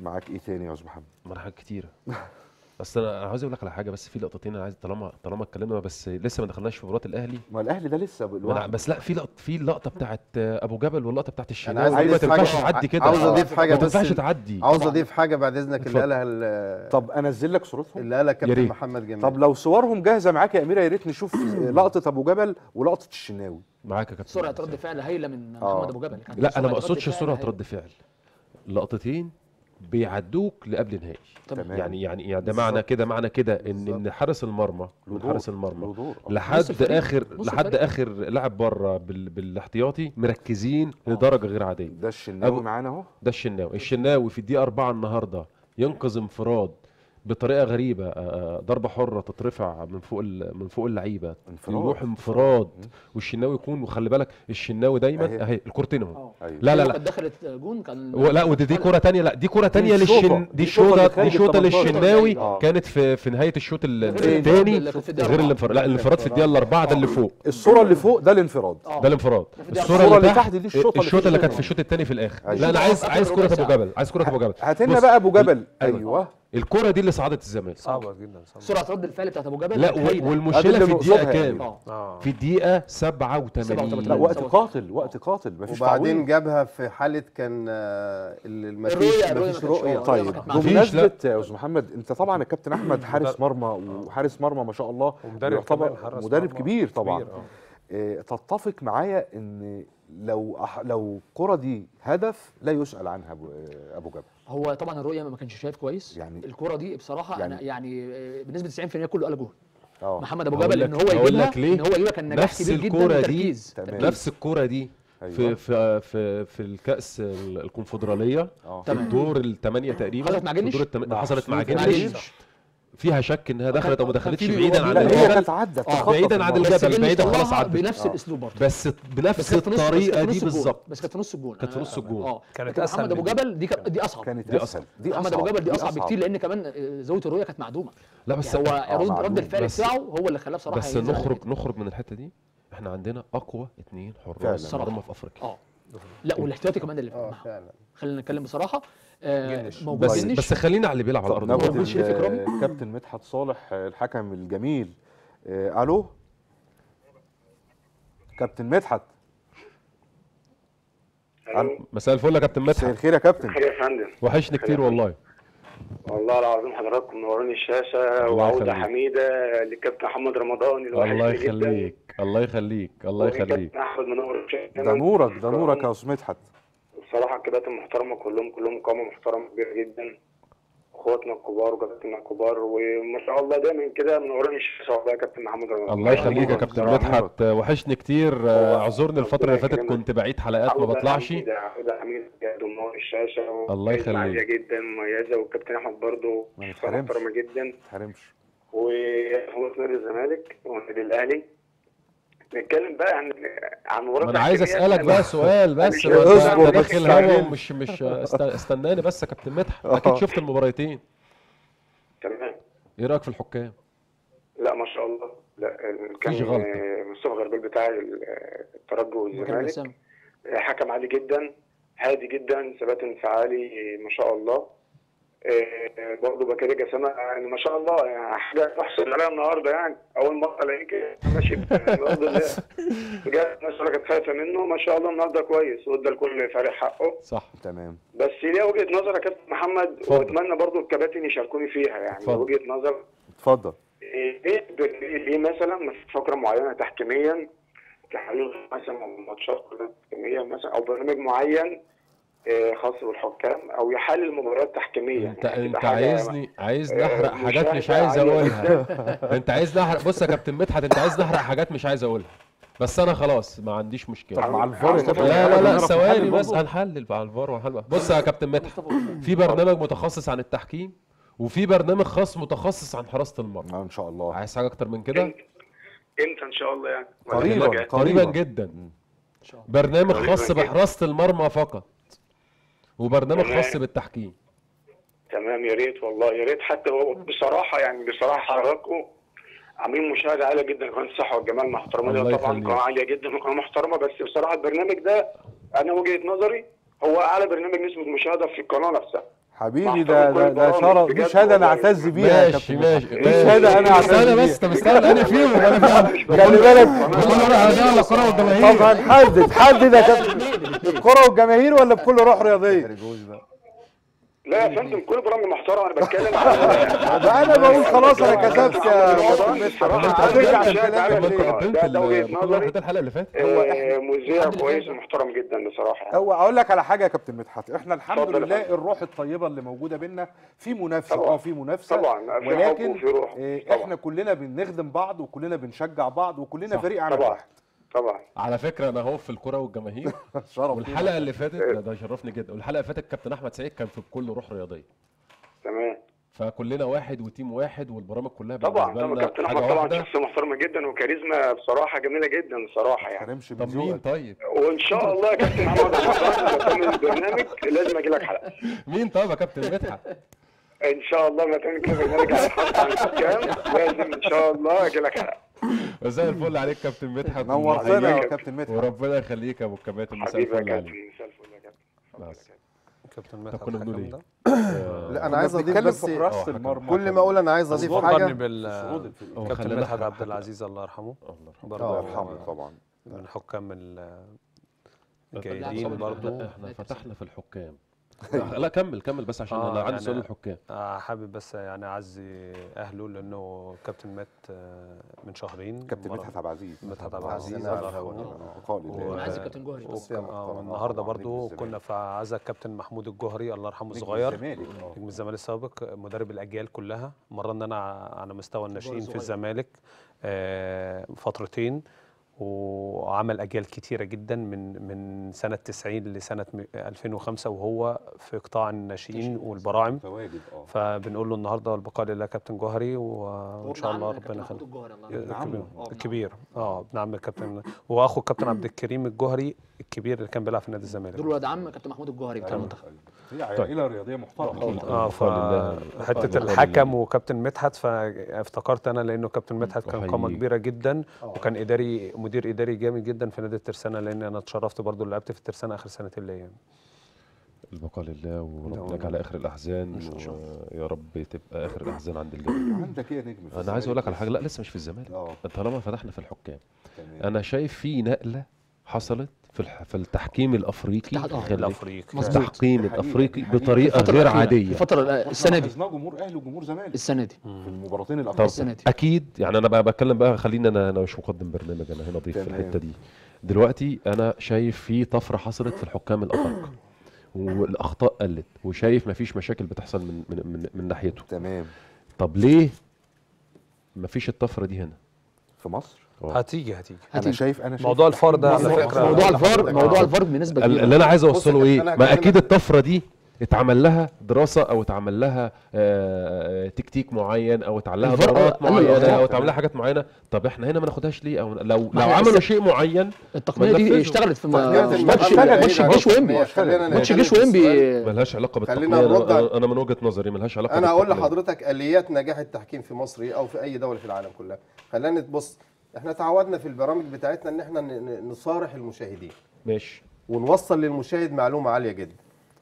معاك إيه تاني يا أستاذ محمد حاجات كتيرة اصل أنا أنا عاوز أقول لك على حاجة بس في لقطتين أنا عايز طالما طالما اتكلمنا بس لسه ما دخلناش في مباراه الأهلي. ما الأهلي ده لسه لوحده. بس لا في لقطه في اللقطه بتاعت آه، أبو جبل واللقطة بتاعت أنا الشناوي عايز دي ما أضيف تنفعش حاجة. تعدي كده. عاوز أضيف حاجة ما بس. تنفعش تعدي. عاوز. أضيف حاجة بعد إذنك اللي. قالها ال- طب أنزل لك صورتهم؟ اللي قالها كابتن. محمد جمال طب لو صورهم جاهزة معاك يا أميرة يا ريت نشوف لقطة أبو جبل ولقطة الشناوي. معاك يا كابتن. سرعه رد فعل هايلة من آه. محمد أبو جبل. لا أنا ما أقصدش سرعه. رد فعل. لقطتين. بيعدوك لقبل نهائي تمام. يعني يعني يعني ده معنى كده معنى كده ان. إن حارس المرمى من حارس المرمى. آه. لحد اخر لحد. آخر لاعب بره بال... بالاحتياطي مركزين لدرجة غير عادية ده الشناوي معانا أهو ده الشناوي الشناوي في الدقيقة 4 النهارده ينقذ انفراد بطريقة غريبة آه، آه، ضربة حرة تترفع من فوق ال- من فوق اللعيبة. انفراد. يروح انفراد. والشناوي يكون وخلي بالك الشناوي دايما. أهي. الكورتين اهو آه. أيوه. لا لا لا. كانت دخلت جون كان لا ودي دي كرة تانية لا دي كرة تانية الشوطة. للشن دي خارج دي 18. للشناوي. آه. كانت في في نهاية الشوط الثاني غير. الانفراد. لا الانفراد في الدقيقة الأربعة ده اللي فوق. الصورة اللي فوق ده الانفراد. ده الانفراد. الصورة اللي تحت دي الشوطة في اللي كانت. في الشوط الثاني في الآخر. أيوة. لا أنا عايز آخر عايز أبو ساعة. جبل عايز كرة أبو جبل. هات لنا بقى أبو جبل. أيوة. أيوه. الكرة دي اللي صعدت الزمالك صعبة جدا صعبة سرعة رد الفعل بتاعت أبو جبل لا كانت و- هايلة. هذا والمشكلة اللي في الدقيقة نقصدها كام يعني. في الدقيقة لا 87 وقت سبعة. قاتل وقت قاتل مفيش وبعدين تعويض. جابها في حالة كان آه، ال- مفيش مفيش رؤية آه. طيب لا. بمناسبة يا أستاذ محمد أنت طبعا الكابتن أحمد حارس مرمى وحارس مرمى ما شاء الله ومدرب يعتبر مدرب كبير طبعا آه. آه، تتفق معايا إن لو أح... لو الكره دي هدف لا يسأل عنها ابو آه، أبو جبل هو طبعا الرؤية ما كانش شايف كويس يعني- الكره دي بصراحة يعني- أنا يعني آه، بنسبة 90% كله قال جول آه محمد أبو جبل إن هو يجيبها؟ إن هو يجيبها كان نجاح نفس كبير جدا الكرة دي. نفس الكرة دي أيوة. في في في في الكأس ال- الكونفدرالية آه في الدور الثمانية تقريبا حصلت مع في جنش؟ الدور التمانية حصلت مع جنش. فيها شك إنها دخلت أو ما دخلتش بعيدا عن الجبل كانت عدت آه. بعيداً عن الجبل، جنش بعيدة خلاص عدت. بنفس آه. الأسلوب برضه. بس بنفس في دي. بالظبط. بس كانت في نص الجون. كانت في نص الجون. آه. كانت أسهل محمد أبو. جبل دي دي أصعب. كانت دي أسهل. دي محمد اصعب أبو جبل دي أصعب بكتير لأن كمان آه، زاويه الرؤية كانت معدومة. لا بس هو آه، رد الفعل بتاعه هو اللي خلاه بصراحة بس على نخرج. نخرج من الحتة دي. إحنا عندنا أقوى اثنين. حراس مرمى في أفريقيا. آه. لا والاحتياطي كمان اللي آه معاه فعلا. خلينا نتكلم بصراحة. آه جنش. موجود بس جنش. بس خلينا على اللي بيلعب على الأرض. موجود شريف إكرامي؟ الكابتن مدحت صالح الحكم الجميل. آه، ألو؟ كابتن مدحت. مساء الفل يا كابتن مساء مدحت الخير يا كابتن. خير يا فندم. وحشني كتير والله. والله العظيم حضراتكم منورين الشاشة الله وعودة. حميدة للكابتن محمد رمضان الله. يخليك. الله يخليك. الله يخليك. والكابتن احمد منور. ده نورك ده نورك يا أستاذ مدحت. بصراحة الكباتن المحترمة كلهم كلهم قامه محترمه كبيره جدا. أخواتنا الكبار وكابتننا الكبار وما شاء الله دايما كده منورين الشاشه والله يا كابتن محمد رمضان. الله يخليك يا كابتن مدحت. وحشني كتير. آه، اعذرني الفترة اللي فاتت. كنت بعيد حلقات ما بطلعش. الله يخليك. عالية جدا مميزة والكابتن أحمد برضه. محترمة جدا. ما تحرمش وهو نادي الزمالك والنادي الأهلي. نتكلم بقى عن عن مباراة ما أنا عايز. أسألك بقى. سؤال بس مش- اصبر بس ومش مش است- استناني بس يا كابتن مدحت أكيد آه. شفت المباراتين تمام. إيه رأيك في الحكام؟ لا ما شاء الله. لا كان مصطفى غربال بتاع ال- الترجي والزمالك. حكم عالي جدا هادي جدا ثبات انفعالي ما شاء الله. برضه بكاري جسامة يعني ما شاء الله يعني حاجة تحصل عليها النهارده يعني أول مرة ألاقيك ماشي بفضل الله. بجد الناس اللي كانت خايفة منه ما شاء الله النهارده كويس وادى لكل فريق حقه. صح تمام. بس ليا وجهة نظر يا كابتن محمد. وأتمنى برضه الكباتن يشاركوني فيها يعني اتفضل. وجهة نظر. اتفضل. إيه ليه ليه مثلا مفيش فقرة معينة تحكيميا؟ تحليل مثلا ماتشات كلها تحكيمية مثلا أو برنامج معين آه، خاص بالحكام أو يحلل مباريات تحكيميه انت يعني أنت عايزني عايز نحرق آه، حاجات مش عايز أقولها. أنت عايز نحرق بص يا كابتن مدحت أنت عايز نحرق حاجات مش عايز أقولها. بس أنا خلاص ما عنديش مشكلة. طب مع الفار لا لا لا ثواني بس؟ هنحلل بقى الفار وهنحلل بص يا كابتن مدحت في برنامج متخصص عن التحكيم وفي برنامج خاص متخصص عن حراسة المرمى. آه، إن شاء الله. عايز حاجة أكتر من كده؟ إمتى إن شاء الله يعني؟ قريبا؟ قريبا قريبا جدا. برنامج خاص. بحراسة المرمى فقط. وبرنامج تمام. خاص بالتحكيم تمام يا ريت والله يا ريت حتى هو بصراحة يعني بصراحة حضراتكم عاملين مشاهدة عالية جدا قناه الصحة والجمال ليها طبعا. قناة عالية جدا وقناة محترمة بس بصراحة البرنامج ده أنا وجهة نظري هو أعلى برنامج نسبة مشاهدة في القناة نفسها حبيبي ده ده, ده شرف. دي شهادة أنا. اعتز بيها يا ماشي كابتن ماشي دي شهادة أنا اعتز استنى بيها. بس طب استنى أنا فيهم أنا فيهم. خلي بالك. على الكره والجماهير. طب هنحدد حدد يا كابتن. الكره والجماهير ولا بكل روح رياضية؟ لا يا فندم كل برامج محترم أنا بتكلم أنا بقول خلاص أنا كسبت يا هترجع إيه؟ ده- ده نظري. الحلقة اللي فاتت مذيع كويس ومحترم جدا بصراحة. هو أقول لك على حاجة يا كابتن مدحت إحنا الحمد لله. الروح الطيبة اللي موجودة بينا في منافسة. آه في منافسة طبعا، ولكن. آه،. إحنا كلنا بنخدم بعض وكلنا بنشجع بعض وكلنا. فريق عمل واحد طبعا. على فكرة أنا اهو في الكره والجماهير. شرف والحلقة اللي فاتت ده, ده شرفني جدا. والحلقة اللي فاتت كابتن أحمد سعيد كان في بكل روح رياضية. تمام. فكلنا واحد وتيم واحد والبرامج كلها طبعا طبعا. كابتن أحمد طبعا واحدة. شخصيه محترمه جدا وكاريزما بصراحة جميلة جدا بصراحة يعني. هنمشي طب مين طيب؟ وإن شاء الله يا كابتن محمد لما البرنامج لازم أجي لك حلقة. مين طيب يا كابتن؟ مدحت. إن شاء الله لما تعمل كده برنامج على الحكام لازم إن شاء الله أجي لك حلقة. وزي الفل عليك كابتن مدحت نورتنا يا كابتن مدحت. وربنا يخليك يا ابو الكباتن مساء الفل كابتن عليك مساء الفل يا كابتن. كابتن. طب مدحت كنا بنقول إيه؟ لا أنا عايز اضيف بس في آه، حراسه حكم. المرمى كل ما أقول أنا عايز أضيف فكرني حاجة. كابتن مدحت عبد العزيز الله يرحمه. الله يرحمه. برضه الله يرحمه طبعا. من حكام الجيدين برضه. إحنا فتحنا في الحكام. لا كمل كمل بس عشان آه، أنا عندي يعني- سؤال الحكام آه، حابب بس يعني أعزي أهله لأنه كابتن مات آه، من شهرين كابتن. مدحت عبد العزيز مدحت عبد العزيز، الله. أنا عايز الكابتن جوهري بس. آه، برضو نجم كنا في عزا الكابتن محمود الجوهري الله يرحمه الصغير الزمالك. آه. نجم الزمالك السابق مدرب الأجيال كلها مرنا أنا على مستوى الناشئين في. الزمالك آه، فترتين وعمل أجيال كتيرة جدا من من سنة 90 لسنة م- 2005 وهو في قطاع الناشئين والبراعم. متواجد آه. فبنقول له النهارده البقاء لله كابتن جوهري وإن شاء الله ربنا عمه. الكبير الكبير آه ابن عم الكابتن وأخو الكابتن عبد الكريم الجوهري الكبير اللي كان بيلعب في نادي الزمالك. دول ولاد عم كابتن محمود الجوهري بتاع المنتخب. هي عائله رياضية محترمة. آه ف. حتة الحكم. وكابتن مدحت فافتكرت أنا لأنه كابتن مدحت كان قامة. كبيرة جدا وكان إداري مدير إداري جامد جدا في نادي الترسانة لأن أنا اتشرفت برضو اللي لعبت في الترسانة آخر سنتين ليا يعني. البقاء لله وربنا على آخر الأحزان ويا رب تبقى آخر الأحزان عند الجميع عندك إيه يا نجم أنا عايز أقول لك على؟ حاجة لا لسه مش في الزمالك آه طالما فتحنا في الحكام أنا شايف في نقلة حصلت في. في التحكيم الأفريقي اتحاد-. خلي- الأفريقي. التحكيم الأفريقي. بطريقة الفترة غير عادية الفترة السنة دي جمهور أهلي وجمهور زمالك السنة دي في المباراتين طب الافريقيه السنة دي. أكيد يعني أنا بقى بتكلم بقى خلينا أنا أنا مش مقدم برنامج أنا هنا ضيف في. الحتة دي دلوقتي أنا شايف في طفرة حصلت في الحكام الأفارقة والأخطاء قلت وشايف مفيش مشاكل بتحصل من من من, من ناحيته تمام طب ليه مفيش الطفرة دي هنا في مصر هتيجي هتيجي أنا هتيجي. شايف أنا شايف موضوع الفار ده على موضوع- فكرة موضوع الفار. موضوع آه. الفار بنسبة ال- كبيرة اللي أنا عايز أوصله إيه ما أكيد الطفرة دي اتعمل لها دراسة أو اتعمل لها آه، تكتيك معين أو اتعمل لها دورات قلل معينة. أو اتعمل لها حاجات معينة طب إحنا هنا ما ناخدهاش ليه أو لو لو عملوا شيء معين التقنية ما دي. اشتغلت في ماتش ماتش الجيش خلينا ماتش الجيش. وينبي ملهاش علاقة بالتقنية أنا من وجهة نظري ملهاش علاقة أنا بالتقنية. لحضرتك آليات نجاح التحكيم في مصر إيه أو في أي دولة في العالم كلها خلينا نبص إحنا تعودنا في البرامج بتاعتنا ان إحنا نصارح المشاهدين. ماشي. ونوصل للمشاهد معلومة عالية جدا.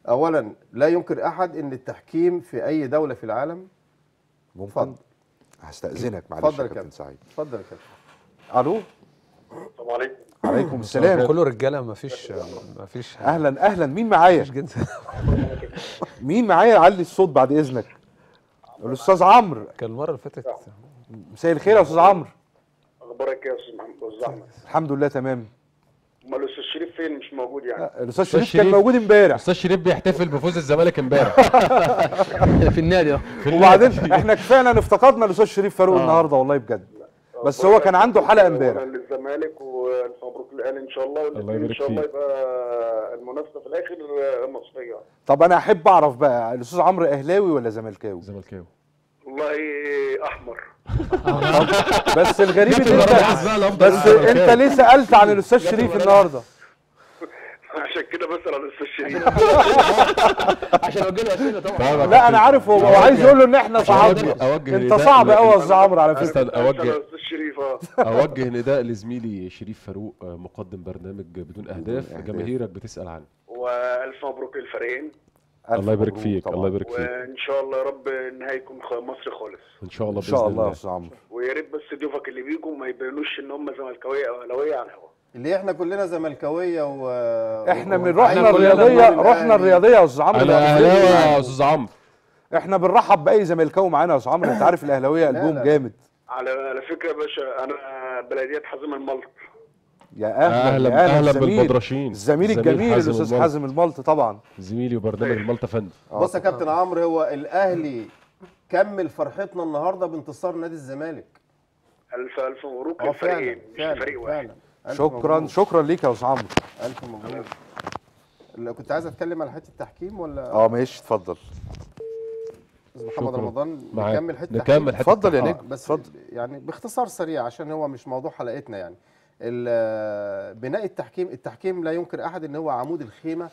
اولا لا ينكر أحد إن التحكيم في أي دولة في العالم ممكن اتفضل هستأذنك معلش اتفضل يا كابتن. سعيد. اتفضل يا كابتن. ألو؟ السلام عليكم. عليكم السلام. كله رجاله ما فيش ما فيش أهلا أهلا. مين معايا؟ مفيش جنس مين معايا؟ علي الصوت بعد إذنك. الأستاذ عمرو. كان المرة اللي فاتت. مساء الخير يا أستاذ عمرو. أخبارك يا أستاذ محمد الحمد لله تمام. امال الأستاذ شريف فين؟ مش موجود يعني. الأستاذ أستاذ شريف كان. موجود امبارح. أستاذ شريف بيحتفل بفوز الزمالك امبارح. في النادي آه وبعدين إحنا كفاية افتقدنا الأستاذ شريف فاروق آه. النهارده والله بجد. بس هو كان عنده حلقة امبارح. للزمالك ومبروك الاهلي إن شاء الله الله والاثنين إن يبارك شاء الله. يبقى المنافسة في الآخر مصرية. طب أنا أحب أعرف بقى الأستاذ عمرو أهلاوي ولا زملكاوي؟ زملكاوي. والله أحمر. بس الغريب إن انت بس. أنت ليه سالت عن الأستاذ شريف النهارده. عشان كده بسال على الأستاذ شريف. عشان اوجه له اسئله طبعا. لا أنا عارف هو عايز يقول له إن إحنا أوجه أنت صعب قوي يا أستاذ عمرو على فكرة. اوجه شريف آه. أوجه نداء لزميلي شريف فاروق آه، مقدم برنامج بدون أهداف. جماهيرك بتسأل عنه. والف مبروك للفريقين. الله يبارك فيك طبعاً. الله يبارك فيك. وإن شاء الله يا رب النهائي يكون مصري خالص. إن شاء الله إن شاء الله. يا أستاذ عمرو. ويا ريت بس ضيوفك اللي بيجوا ما يبينوش إن هم زملكاوية أو أهلاوية على الهواء اللي إحنا كلنا زملكاوية و إحنا من رحنا الرياضيه رحنا. الرياضية يا أستاذ عمرو. أنا لا، اهلاوي يا أستاذ عمرو. إحنا بنرحب بأي زملكاوي معانا يا أستاذ عمرو. أنت عارف الأهلاوية قلبهم. جامد. على على فكرة يا باشا أنا بلدية حزم الملط. يا أهلا أهلا يا أهلا الزميل- بالبدرشين الزميل الجميل الأستاذ حازم الملط طبعا. زميلي وبرنامج الملطه فن بص يا كابتن عمرو هو الأهلي كمل فرحتنا النهارده بانتصار نادي الزمالك. ألف ألف مبروك فعلا للفريقين مش لفريق واحد. شكرا مبروك. شكرا ليك يا أستاذ عمرو. ألف مبروك. كنت عايز أتكلم على حتة التحكيم ولا؟ آه ماشي اتفضل. أستاذ محمد. رمضان. نكمل حتة نكمل حتة اتفضل يا. نجم بس اتفضل. يعني باختصار سريع عشان هو مش موضوع حلقتنا يعني. بناء التحكيم التحكيم لا ينكر أحد إن هو عمود الخيمة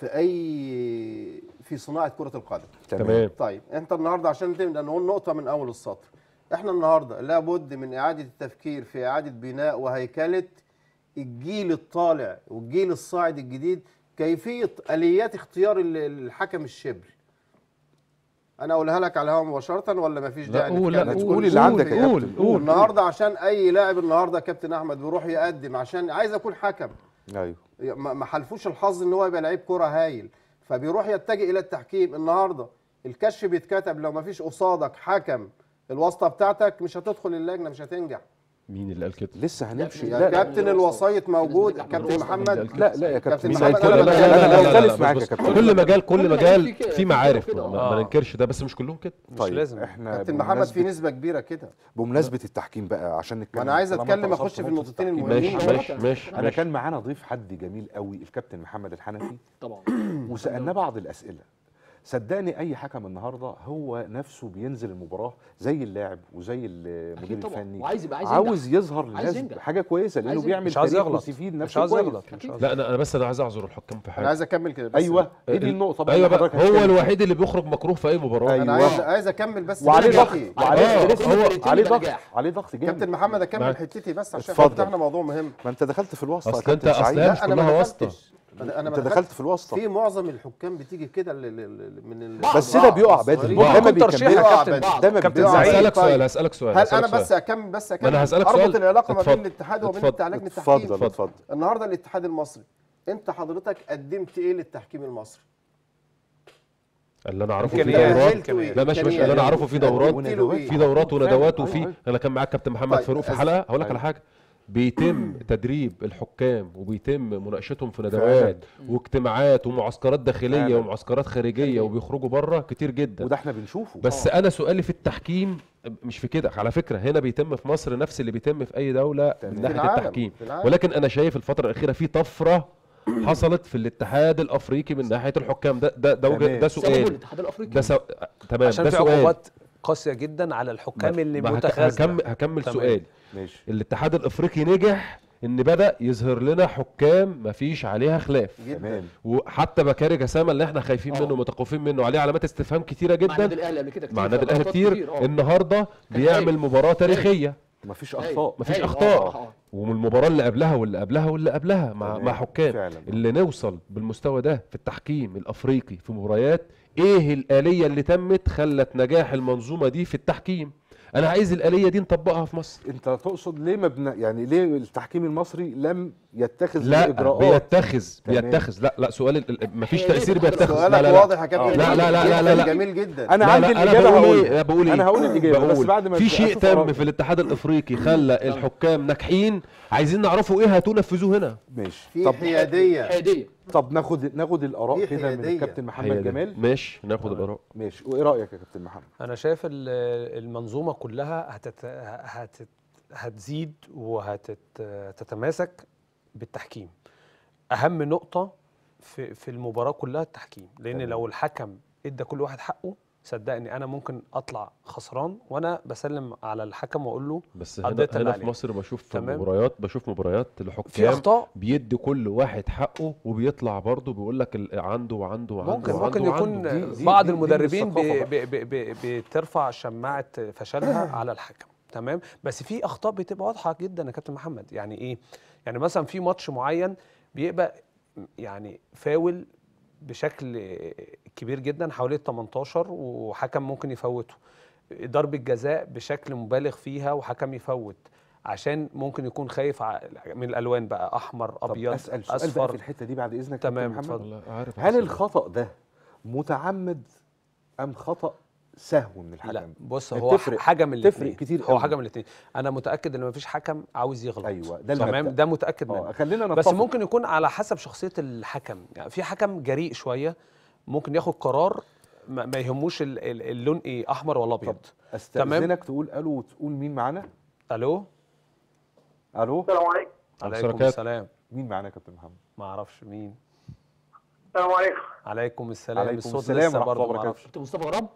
في أي في صناعة كرة القدم. تمام. طيب أنت النهارده عشان نقول نقطه من أول السطر. إحنا النهارده لابد من إعادة التفكير في إعادة بناء وهيكلة الجيل الطالع والجيل الصاعد الجديد كيفية آليات اختيار ال- الحكم الشبل. أنا أقولها لك على الهواء مباشرة ولا مفيش لا داعي قول لا؟ قول اللي عندك يا قول كابتن. قول. النهارده عشان أي لاعب النهارده يا كابتن أحمد بيروح يقدم عشان عايز أكون حكم. أيوه. ما ما حلفوش الحظ إن هو يبقى لعيب كره هايل. فبيروح يتجه إلى التحكيم. النهارده الكشف بيتكتب لو ما فيش قصادك حكم الواسطة بتاعتك مش هتدخل اللجنة مش هتنجح. مين اللي قال كده لسه هنمشي يا لا لا كابتن الوسيط موجود كابتن محمد. لا, لا يا كابتن محمد لا بختلف لا معاك يا كابتن. كل مجال كل مجال في معارف ما- آه. ننكرش ده بس مش كلهم كده طيب لازم. إحنا كابتن محمد في نسبه كبيره كده بمناسبه التحكيم بقى عشان نتكلم أنا عايز اتكلم اخش في النقطتين. المهمين ماشي ماشي ماشي أنا. كان معانا ضيف حد جميل قوي الكابتن محمد الحنفي طبعا وسالناه بعض الاسئله صدقني أي حكم النهارده هو نفسه بينزل المباراة زي اللاعب وزي المدير. الفني. وعايز يبقى عايز عاوز. يظهر للناس. بحاجة كويسة لأنه عايز بيعمل مش عايز يغلط. مش نفسه عايز يغلط. مش عايز لا أنا أنا بس أنا عايز أعذر الحكام في أنا حاجة عايز أكمل كده بس. أيوه. هي دي النقطة؟ بقى أيوه بقى هو. الوحيد اللي بيخرج مكروه في أي مباراة. أيوة. أنا عايز عايز أكمل بس وعليه ضغط. عليه ضغط. عليه ضغط. جامد. كابتن محمد أكمل. حتتي بس عشان. فتحنا موضوع مهم. ما أنت دخلت في الواسطة يا أصل أنت كابتن سعيد. اصل هي مش لا أنا ما دخلتش. أنا أنا انت دخلت في الواسطة في معظم الحكام بتيجي كده من ال... بس ده بيقع بدري. ده ما بيكملش. ده ما كابتن طيب. سؤال هسألك سؤال هل هسألك أنا سؤال. بس أكمل بس أكمل ما أنا هسألك أربط سؤال. العلاقة ما بين. الاتحاد وبين اتفضل. لجنه التحكيم اتفضل اتفضل النهارده الاتحاد المصري أنت حضرتك قدمت إيه للتحكيم المصري اللي أنا أعرفه في. دورات إيه؟ لا ماشي ماشي اللي. أنا أعرفه في دورات إيه؟ في دورات وندوات وفي أيوة. أنا كان معاك كابتن محمد طيب، فاروق في حلقة هقول لك. على حاجة بيتم تدريب الحكام وبيتم مناقشتهم في ندوات واجتماعات ومعسكرات داخلية فعلا. ومعسكرات خارجية وبيخرجوا بره كتير جدا. وده إحنا بنشوفه. بس أنا سؤالي في التحكيم مش في كده على فكرة هنا بيتم في مصر نفس اللي بيتم في أي دولة. من ناحية العالم، التحكيم. العالم. ولكن أنا شايف الفترة الأخيرة في طفرة حصلت في الاتحاد الأفريقي من ناحية الحكام. ده ده ده. ده سؤال. الاتحاد الأفريقي. ده سو... تمام. عشان ده في سؤال. عقوبات. قاسية جدا على الحكام اللي متخاذلة هكمل هكمل. سؤالي ماشي الاتحاد الإفريقي نجح إن بدأ يظهر لنا حكام مفيش عليها خلاف جدا تمام وحتى بكاري جسامه اللي إحنا خايفين آه. منه متخوفين منه عليه علامات استفهام كتيرة مع النادي جدا الأهلي قبل كده كتير مع النادي الأهلي كتير آه. النهارده بيعمل. مباراة تاريخية مفيش. أخطاء مفيش. آه، آه. ومن المباراه اللي قبلها واللي قبلها واللي قبلها مع. مع حكام فعلا. اللي نوصل بالمستوى ده في التحكيم الأفريقي في مباريات إيه الآلية اللي تمت خلت نجاح المنظومة دي في التحكيم؟ أنا عايز الآلية دي نطبقها في مصر. أنت تقصد ليه مبنى يعني ليه التحكيم المصري لم يتخذ لا الاجراءات بيتخذ تمام. بيتخذ. لا لا سؤال ال- ال- مفيش تأثير. بيتخذ. لا سؤالك لا لا واضح يا كابتن لا لا لا لا لا لا. جميل جدا. أنا لا عندي لا الإجابة أنا بقول هقول إيه بقول إيه أنا هقول الإجابة بس بقول بعد ما في شيء تم. في الاتحاد الأفريقي خلى الحكام ناجحين عايزين نعرفوا إيه هتنفذوه هنا. ماشي. في طب حيادية. هديه طب ناخد ناخد الآراء كده من. الكابتن محمد. جمال ماشي ناخد الآراء ماشي وإيه رأيك يا كابتن محمد أنا شايف ال- المنظومة كلها هتت... هتت... هتزيد وهتتماسك بالتحكيم أهم نقطة في في المباراة كلها التحكيم لأن تمام. لو الحكم إدى كل واحد حقه صدقني أنا ممكن أطلع خسران وأنا بسلم على الحكم وأقول له بس هنا, هنا في. مصر بشوف تمام. مباريات بشوف مباريات في الحكام أخطاء بيدي كل واحد حقه وبيطلع برضه بيقول لك عنده وعنده وعنده ممكن وعنده ممكن وعنده. يكون دي- دي- بعض دي- المدربين بي بي بي بي بترفع شماعة فشلها على الحكم تمام بس في أخطاء بتبقى واضحة جدا يا كابتن محمد يعني إيه يعني مثلا في ماتش معين بيبقى يعني فاول بشكل كبير جدا حوالي ال 18 وحكم ممكن يفوته. ضربة جزاء بشكل مبالغ فيها وحكم يفوت عشان ممكن يكون خايف ع- من الألوان بقى أحمر طب أبيض أسأل سؤال بقى في الحتة دي بعد إذنك تمام، محمد. هل. الخطأ ده متعمد أم خطأ؟ سهو من الحكم. لا بص هو بتفرق- حاجة من تفرق الاثنين كتير هو. حاجة من الاثنين أنا متأكد إن مفيش حكم عاوز يغلط. أيوة، ده تمام. ده متأكد آه منه. خلينا بس نتفق. ممكن يكون على حسب شخصية الحكم. يعني في حكم جريء شوية ممكن ياخد قرار ما, ما يهموش ال- ال- اللون إيه أحمر ولا أبيض. أستأذنك تقول ألو وتقول مين معانا؟ ألو؟ ألو؟ السلام عليكم. عليكم. السلام مين معانا يا كابتن محمد؟ ما أعرفش مين. السلام عليكم. عليكم السلام. عليكم الصوت السلام لسه برضه ما. أعرفش. كابتن مصطفى يا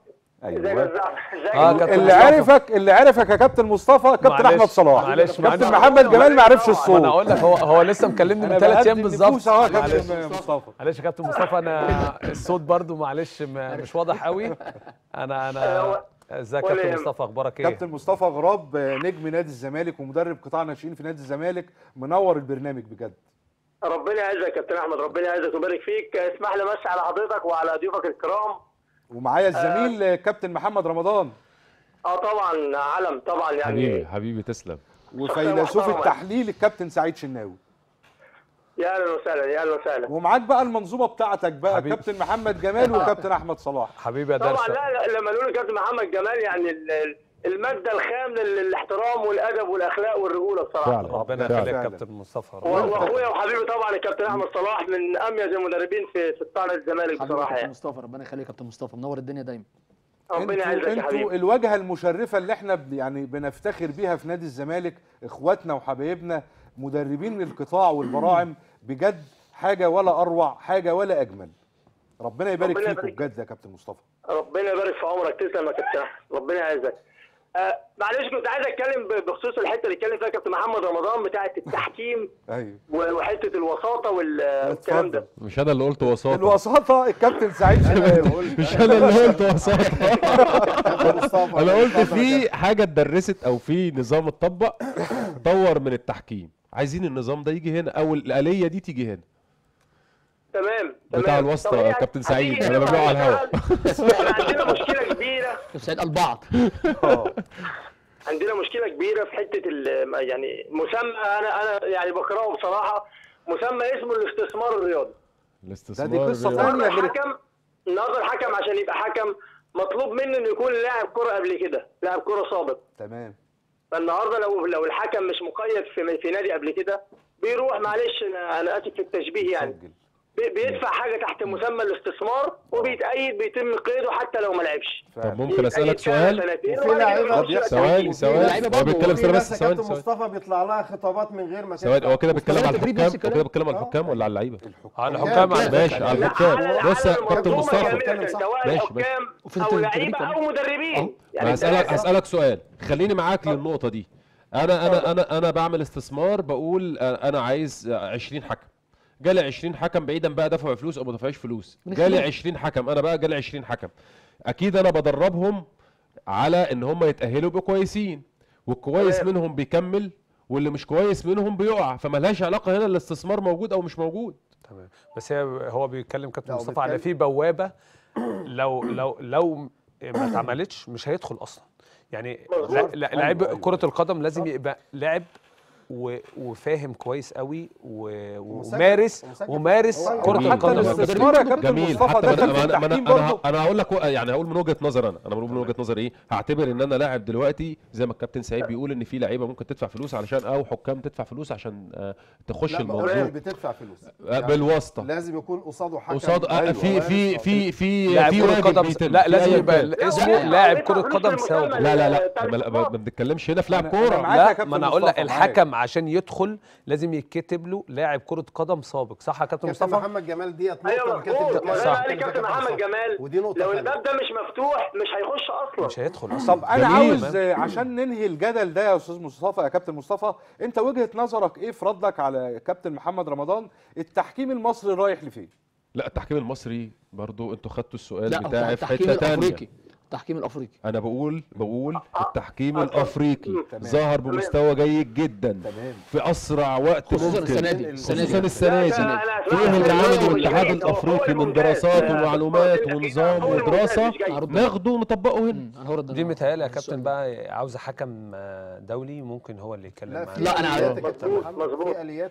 أيوه. زعل ازيك يا كابتن اللي. عرفك اللي عرفك يا كابتن مصطفى كابتن أحمد صلاح. معلش، كابتن معلش. محمد جمال ما عرفش الصوت. أنا أقول لك هو هو لسه مكلمني من ثلاث أيام بالظبط. معلش. كابتن مصطفى. معلش يا كابتن مصطفى أنا الصوت برضو معلش مش واضح قوي أنا أنا ازيك يا كابتن. مصطفى؟ أخبارك إيه؟ كابتن مصطفى غراب آه، نجم نادي الزمالك ومدرب قطاع ناشئين في نادي الزمالك منور البرنامج بجد. ربنا يعزك يا كابتن أحمد ربنا يعزك ويبارك فيك. اسمح لي امسي على حضرتك وعلى ضيوفك الكرام ومعايا الزميل آه، كابتن محمد رمضان. آه طبعا علم طبعا يعني. حبيبي حبيبي تسلم. وفيلسوف. التحليل الكابتن سعيد شناوي. يا أهلا وسهلا يا أهلا وسهلا. ومعاك بقى المنظومة بتاعتك بقى حبيبي. كابتن محمد جمال وكابتن أحمد صلاح. حبيبي يا طبعا درش لا لا، لما نقول كابتن محمد جمال يعني ال- ال- المادة الخام للاحترام والأدب والأخلاق والرجولة بصراحه فعلا ربنا. يخليك. كابتن مصطفى و- ربنا يخليك. وأخويا وحبيبي طبعا الكابتن أحمد صلاح من أميز المدربين في في قطاع الزمالك بصراحة كابتن يعني مصطفى ربنا يخليك يا كابتن مصطفى منور الدنيا دايما ربنا أنتوا يعزك يا أنتوا حبيبي الواجهة المشرفة اللي إحنا يعني بنفتخر بيها في نادي الزمالك اخواتنا وحبايبنا مدربين القطاع والبراعم بجد حاجة ولا أروع حاجة ولا أجمل ربنا يبارك ربنا فيكم. بجد يا كابتن مصطفى ربنا يبارك في عمرك تسلم يا كابتن. ربنا يعزك آه معلش كنت عايز أتكلم بخصوص الحتة اللي اتكلم فيها كابتن محمد رمضان بتاعة التحكيم أيوه. وحتة الوساطة وال- والكلام ده. مش أنا اللي قلت وساطة. الوساطة؟ الكابتن سعيد شناوي. مش أنا اللي قلت وساطة. أنا قلت في حاجة اتدرست أو في نظام اتطبق طور من التحكيم. عايزين النظام ده يجي هنا أو الآلية دي تيجي هنا. تمام بتاع طب يا يعني؟ كابتن سعيد، هنا ببيعه على الهوا. إحنا عندنا مشكلة كبيرة. كابتن سعيد قال بعض عندنا مشكلة كبيرة في حتة ال- يعني مسمى أنا أنا يعني بكرهه بصراحة مسمى اسمه الاستثمار الرياضي. الاستثمار دي. النهارده غير- الحكم النهارده الحكم عشان يبقى حكم مطلوب منه إنه يكون لاعب كرة قبل كده لاعب كرة سابق. تمام. فالنهاردة لو لو الحكم مش مقيد في في نادي قبل كده بيروح معلش أنا أنا آسف في التشبيه يعني. سجل. بيدفع حاجة تحت مسمى الاستثمار وبيتأيد بيتم قيده حتى لو ما لعبش. طب ممكن أسألك سؤال؟ وفي يمشي لك ثواني. ثواني هو بيتكلم في سنه بس ثواني مصطفى بيطلع لها خطابات من غير ما ثواني هو كده بيتكلم على الحكام هو كده. بيتكلم على. الحكام ولا على اللعيبة؟ على الحكام على ماشي. على الحكام. بص يا كابتن مصطفى. ماشي، حكام وفي أو لعيبة. أو مدربين. أنا هسألك الثلاثة. هسألك سؤال. خليني معاك للنقطة دي. أنا أنا أنا أنا بعمل استثمار بقول أنا عايز 20 حكم جالي 20 حكم بعيدا بقى دفعوا فلوس أو ما دفعوش فلوس. جالي خلال. 20 حكم. أنا بقى جالي 20 حكم. أكيد أنا بدربهم على إن هم يتأهلوا يبقوا كويسين. والكويس. منهم بيكمل واللي مش كويس منهم بيقع. فملهاش علاقة هنا الاستثمار موجود أو مش موجود. تمام. بس هي هو بيتكلم كابتن مصطفى على في بوابة. لو لو لو ما اتعملتش مش هيدخل أصلا. يعني لاعب أيوة، أيوة. كرة القدم لازم يبقى لاعب وفاهم كويس قوي و- ومارس. ومارس كرة. حتى القدم. الاستثمار يا كابتن جميل. مصطفى. حتى ده كان أنا أنا أنا هقول لك يعني هقول من وجهة نظر أنا. أنا بقول من وجهة نظر إيه؟ هعتبر إن أنا لاعب دلوقتي زي ما الكابتن سعيد بيقول إن في لعيبة ممكن تدفع فلوس علشان أو حكام تدفع فلوس عشان آه، تخش لا، الموضوع. مش بتدفع فلوس. آه، يعني بالواسطة. لازم يكون قصاده حكم. قصاد آه، أيوة، في في. في في لاعب في قدم لا لازم يبقى. اسمه لا، لاعب كرة قدم. سابق لا لا لا. ما- ما الاستثمار. ما بنتكلمش هنا في لاعب كورة. لا. ما أنا أقول لك. الحكم عشان يدخل لازم يتكتب له لاعب كرة قدم سابق صح يا كابتن كابتن مصطفى؟ محمد جمال ديت نقطة صح. قال كابتن محمد جمال ودي نقطة لو. الباب ده مش مفتوح مش هيخش أصلا. مش هيدخل أصلا. طب أنا. عاوز عشان ننهي الجدل ده يا أستاذ مصطفى يا كابتن مصطفى أنت وجهة نظرك إيه في ردك على كابتن محمد رمضان؟ التحكيم المصري رايح لفين؟ لا التحكيم المصري برضو أنتوا خدتوا السؤال بتاعي في حتة الأفريقي. التحكيم الافريقي أنا بقول بقول التحكيم آه، الافريقي تمام. ظهر بمستوى جيد جدا تمام في اسرع وقت خصوصا ممكن السنة دي السنة خصوصا دي السنة دي فيه اللي عمله الاتحاد الافريقي من. دراسات آه، ومعلومات ونظام ودراسه ناخده ونطبقه هنا أنا دي. متهيألي يا كابتن بقى عاوزه حكم آه، دولي ممكن هو اللي يتكلم في لا، أنا آليات عارف. مظبوط،. في اليات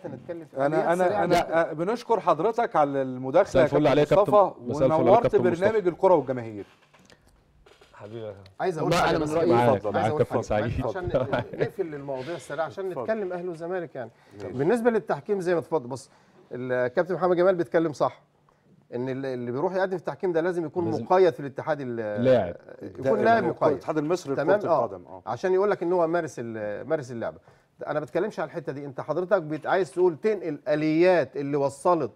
أنا أنا. أنا آه، بنشكر حضرتك على المداخله يا كابتن مصطفى ونورت. برنامج الكره والجماهير حبيبي. عايز أقول بس من. معاك- اتفضل. معاك عايز أقول كابتن. سعيد. عشان نقفل المواضيع السريعه عشان نتكلم أهلي وزمالك يعني. بالنسبة للتحكيم زي ما اتفضل. بص الكابتن محمد جمال بيتكلم صح إن اللي اللي بيروح يقدم في التحكيم ده لازم يكون لازم- مقيد في الاتحاد ال- لاعب. يكون لاعب مقيد. الاتحاد المصري تمام؟ لكره آه. القدم. آه. عشان يقول لك إن هو مارس مارس اللعبة. أنا بتكلمش على الحتة دي. أنت حضرتك عايز تقول تنقل الآليات اللي وصلت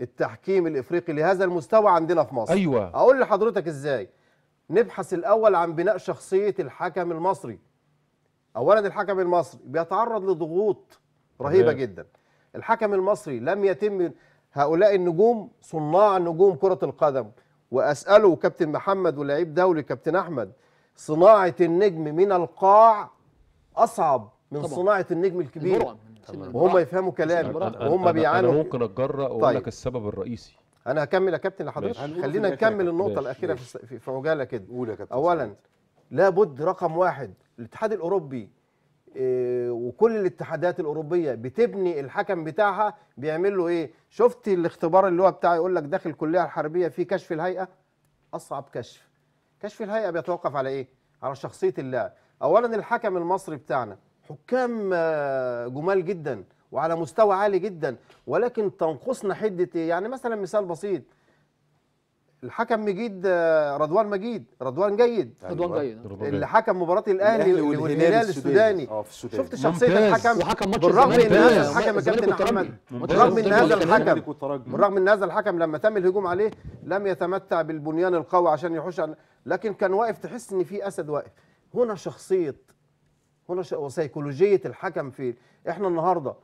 التحكيم الإفريقي لهذا المستوى عندنا في مصر؟ أيوه. أقول لحضرتك إزاي. نبحث الأول عن بناء شخصية الحكم المصري اولا الحكم المصري بيتعرض لضغوط رهيبة تمام. جدا الحكم المصري لم يتم هؤلاء النجوم صناع نجوم كرة القدم وأسأله كابتن محمد ولاعيب دولي كابتن أحمد صناعة النجم من القاع أصعب من طبعاً. صناعة النجم الكبير. وهم يفهموا كلامي. أنا- وهم أنا- بيعانوا أنا ممكن أتجرأ وأقول طيب. لك السبب الرئيسي أنا هكمل يا كابتن لحضرتك. خلينا نكمل كابتن. النقطة ماشي، الاخيره في, ماشي. في, في عجاله كده قول يا كابتن. اولا. لابد رقم واحد الاتحاد الأوروبي إيه، وكل الاتحادات الأوروبية بتبني الحكم بتاعها بيعمل له إيه؟ شفت الاختبار اللي هو بتاع يقول لك داخل الكلية الحربية في كشف الهيئة؟ أصعب كشف. كشف الهيئة بيتوقف على إيه؟ على شخصية اللاعب اولا الحكم المصري بتاعنا. حكام آه، جمال جدا. وعلى مستوى عالي جدا ولكن تنقصنا حدة إيه؟ يعني مثلا مثال بسيط الحكم مجيد آه، رضوان مجيد رضوان جيد رضوان أيوة. جيد اللي. حكم مباراة الأهلي والهلال السوداني آه في السودان شفت شخصيه. الحكم وحكم ماتش بالرغم إن هذا الحكم كابتن ماتش بالرغم إن هذا. الحكم. بالرغم إن هذا الحكم لما تم الهجوم عليه لم يتمتع بالبنيان القوي عشان يحوش لكن كان واقف تحس إن في أسد واقف هنا شخصية هنا. وسيكولوجية الحكم في إحنا النهارده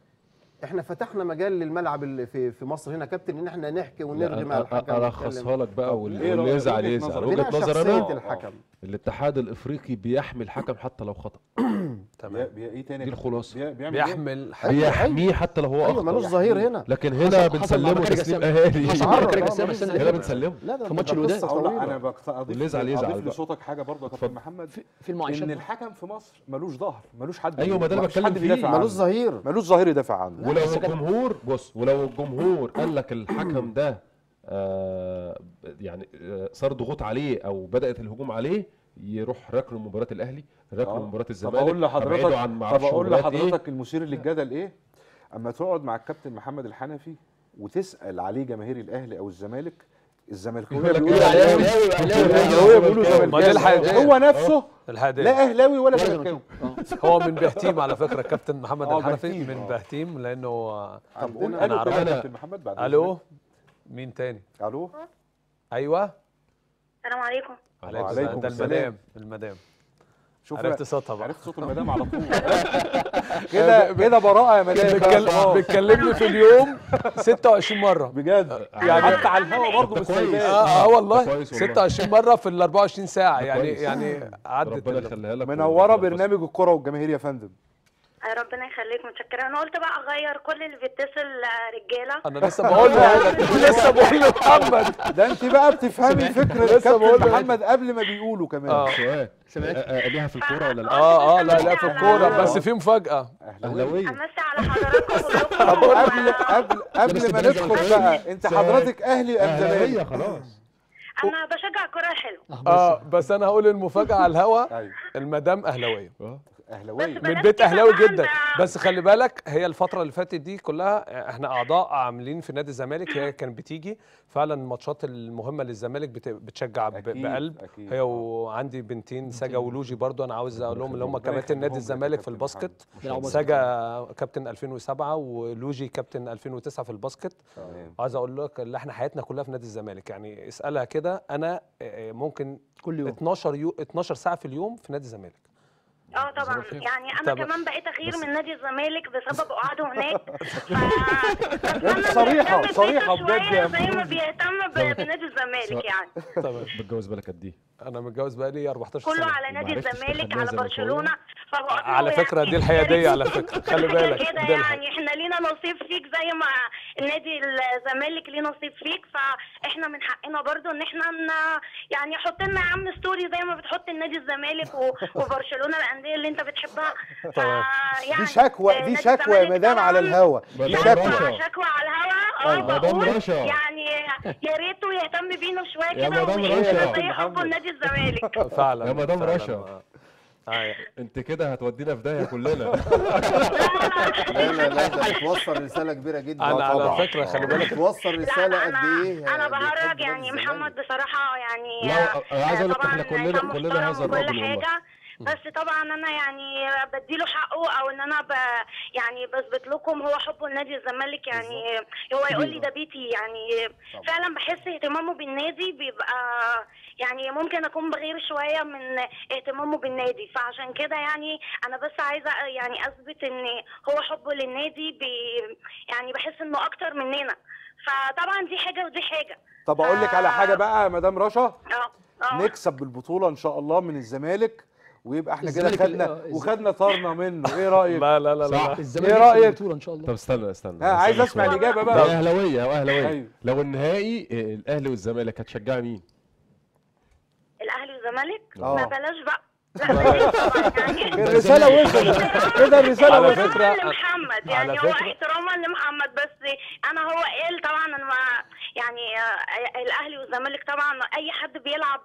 إحنا فتحنا مجال للملعب اللي في في مصر هنا كابتن ان إحنا نحكي ونرغي مع الحكم. الخصها لك بقى واللي إيه واللي؟ يزعل يزعل. وجهة بناء نظر شخصية أنا الحكم الاتحاد الإفريقي بيحمي الحكم حتى لو خطأ تمام إيه تاني دي بيعمل إيه؟ بيحمل بيحميه حتى لو هو أيوه ملوش اخطا ظهير هنا لكن هنا بنسلمه تسليم. أهالي. هنا اللي بنسلمه في ماتش الوداد. أنا بقت- أضيف واللي يزعل يزعل أضيف. لصوتك حاجة برضه يا كابتن محمد في المعايشات إن الحكم في مصر ملوش ظهر ملوش حد أيوة، ما ده اللي بتكلم فيه. ملوش. ظهير ملوش ظهير يدافع عنه ولو الجمهور بص ولو الجمهور قال لك الحكم ده آه يعني آه صار ضغوط عليه أو بدأت الهجوم عليه يروح راكنه مباراة الأهلي راكنه آه. مباراة طب الزمالك أقول أبعده لحضرتك عن طب أقول مباريات إيه. لحضرتك المثير للجدل إيه أما تقعد مع الكابتن محمد الحنفي وتسأل عليه جماهير الأهلي أو الزمالك الزملكاويه يقول لك بيقولوا إيه؟ اهلاوي الاهلاويه بيقولوا. زملكاوي هو نفسه الهادي لا أهلاوي ولا ولا زملكاوي. هو من بهتيم على فكرة كابتن محمد الحنفي من آه. بهتيم لأنه طب قول يا أنا- كابتن محمد بعد ألو مين تاني. ألو أيوه السلام عليكم عليكم وعليكم السلام ده. المدام المدام شوف عرفت صوتها بقى عرفت صوت المدام على طول كده كده براءة يا مدام. بتكلمني في اليوم 26 مرة بجد يعني- حتى على الهوا برضه. سايباه. آه آه والله كويس والله. 26 مرة في ال 24 ساعة يعني. يعني عدت ربنا ال- يخليها لك منورة برنامج الكرة والجماهير يا فندم آه، ربنا يخليك متشكرة. أنا قلت بقى أغير كل اللي بيتصل رجاله أنا لسه بقول له لسه بقول له محمد. ده أنت بقى بتفهمي فكرة لسه بقول محمد قبل ما بيقولوا كمان. آه. سؤال سمعت؟ آه، آه، ليها في الكورة ولا لا؟ آه آه لا لا في الكورة. بس في مفاجأة. أهلاوية. أمسي على حضراتكم. قبل قبل قبل ما ندخل. بقى أنت سؤال. حضرتك أهلي أم أهلاوية زمالك خلاص. أنا بشجع الكره الحلوه آه بس أنا هقول المفاجأة على الهوا. أيوه. المدام أهلاوية. آه. أهلاوية. بس من بيت أهلاوي جدا. بس خلي بالك هي الفترة اللي فاتت دي كلها إحنا أعضاء عاملين في نادي الزمالك هي كانت بتيجي فعلا الماتشات المهمة للزمالك بت- بتشجع أكيد، بقلب. أكيد. هي وعندي بنتين ساجا ولوجي برضو أنا عاوز أقول لهم اللي هم كباتن نادي الزمالك في ال basket. ساجا كابتن 2007 ولوجي كابتن 2009 في ال basket. تمام. عايز أقول لك اللي إحنا حياتنا كلها في نادي الزمالك. يعني اسألها كده أنا آه، ممكن كل يوم. 12 يو 12 ساعة في اليوم في نادي الزمالك. آه طبعا فين؟ يعني أنا طب- كمان بقيت أغير من نادي الزمالك بسبب قعده هناك ف صريحة صريحة بجد زي ما. بيهتم بنادي الزمالك يعني تمام بتجوز بالك قد إيه؟ أنا متجوز بقالي 14 كله سنة على نادي الزمالك على؟ برشلونة له على فكرة يعني دي الحيادية يا على فكرة، خلي بالك، كده دي يعني إحنا لينا نصيب فيك زي ما النادي الزمالك ليه نصيب فيك فإحنا من حقنا برضو إن إحنا. يعني حط لنا يا عم ستوري زي ما بتحط النادي الزمالك. وبرشلونة الانديه اللي أنت بتحبها. يعني دي شكوى دي شكوى يا مدام على الهوا مدام دي. شكوى شكوى على الهوا آه أيوة، مدام رشا. يعني يا ريته يهتم بينا شوية يا كده مدام ويعيش رشا. زي حبه لنادي الزمالك فعلا يا مدام. رشا. آه. آه. أنت كده هتودينا في داهية كلنا لا لا لا ده بتوصل رسالة كبيرة جدا أنا. على فكرة خلي بالك بتوصل رسالة قد إيه أنا بهرج يعني. محمد بصراحة يعني لا، أنا عايز أقول لك طبعاً إحنا كلنا- كلنا هذا الرجل والله. بس طبعا أنا يعني بديله حقه أو إن أنا ب يعني بثبت لكم هو حبه لنادي الزمالك يعني هو يقول لي ده بيتي يعني فعلا بحس اهتمامه بالنادي بيبقى يعني ممكن أكون بغير شوية من اهتمامه بالنادي. فعشان كده يعني أنا بس عايزة يعني أثبت إن هو حبه للنادي بي يعني بحس إنه أكتر مننا. فطبعا دي حاجة ودي حاجة. طب أقول لك على حاجة بقى يا مدام رشا. آه آه. نكسب بالبطوله إن شاء الله من الزمالك. ويبقى إحنا كده خدنا آه، وخدنا طارنا منه إيه رأيك لا لا لا. لا إيه رأيك؟ البطولة إن شاء الله طب استنى استنى ها عايز أسمع. الإجابة ده بقى اهلاويه أو اهلاويه أيوة. لو النهائي آه، الأهلي والزمالك هتشجعي مين؟ الأهلي والزمالك آه. ما بلاش بقى الرسالة وصلت كده الرساله على وصلت فكرة- احتراما لمحمد يعني على هو فكرة- احتراما لمحمد بس أنا هو قال طبعا أنا ما يعني آه، الأهلي والزمالك طبعا أي حد بيلعب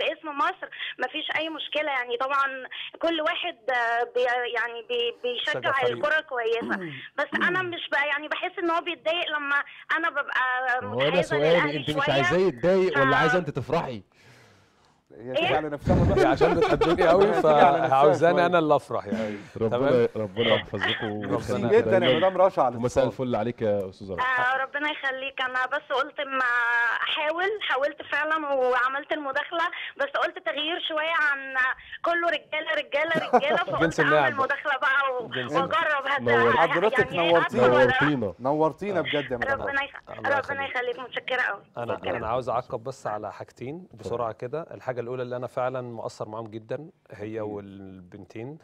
باسم مصر ما فيش أي مشكلة يعني طبعا كل واحد آه، بي يعني بي شجع بيشجع. الكرة كويسة بس أنا مش بقى يعني بحس إن هو بيتضايق لما أنا ببقى هو متحيزه سؤالي أنت مش. عايزاه يتضايق ولا عايزة أنت تفرحي؟ هي تيجي على نفسها عشان بتحبني قوي فعاوزاني. أنا اللي أفرح يعني ربنا تمام. ربنا يحفظكم ربنا ميرسي جدا يا. مدام رشا على الاتصال الفل عليك يا أستاذة رشا آه ربنا يخليك أنا بس قلت ما احاول حاولت فعلا وعملت المداخلة بس قلت تغيير شوية عن كله رجالة رجالة رجالة فقلت جنس أعمل. مداخلة بقى وأجرب هت-. حضرتك يعني نورتينا. ولا- نورتينا نورتينا بجد يا مدام ربنا ربنا يخليك. متشكرة قوي أنا. أنا عاوز أعقب بس على حاجتين بسرعة كده الحاجة الأولى اللي أنا فعلا مؤثر معاهم جدا هي والبنتين.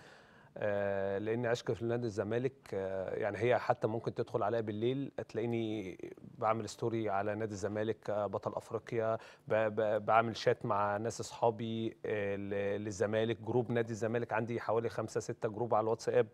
آه لاني عشق في نادي الزمالك آه يعني هي حتى ممكن تدخل عليا بالليل تلاقيني بعمل story على نادي الزمالك آه بطل أفريقيا بعمل شات مع ناس أصحابي للزمالك group نادي الزمالك عندي حوالي خمسة ستة group على الواتساب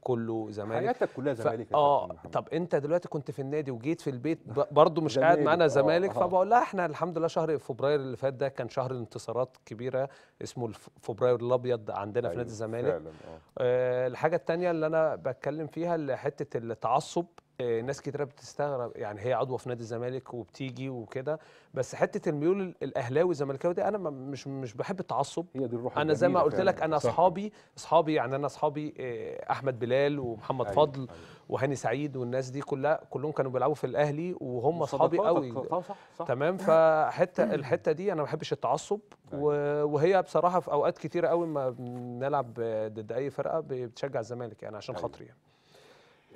كله زمالك حياتك كلها ف... زمالك يا آه. طب أنت دلوقتي كنت في النادي وجيت في البيت ب... برضه مش قاعد معانا زمالك. فبقول لها إحنا الحمد لله شهر فبراير اللي فات ده كان شهر انتصارات كبيرة اسمه فبراير الأبيض عندنا في أيوة، نادي الزمالك فعلا آه الحاجة الثانية اللي أنا بتكلم فيها حتة التعصب آه ناس كتيرة بتستغرب يعني هي عضوة في نادي الزمالك وبتيجي وكده بس حتة الميول ال- الأهلاوي الزملكاوي دي أنا مش مش بحب التعصب هي دي الروح أنا زي ما قلت لك. أنا صح. أصحابي أصحابي يعني أنا أصحابي آه، أحمد بلال ومحمد أيوة، فضل أيوة. وهاني سعيد والناس دي كلها كلهم كانوا بيلعبوا في الأهلي وهم أصحابي قوي صح صح تمام فحته الحتة دي أنا ما بحبش التعصب و- وهي بصراحة في أوقات كتيرة قوي ما بنلعب ضد أي فرقة بتشجع الزمالك يعني عشان أيوة. خاطري يعني.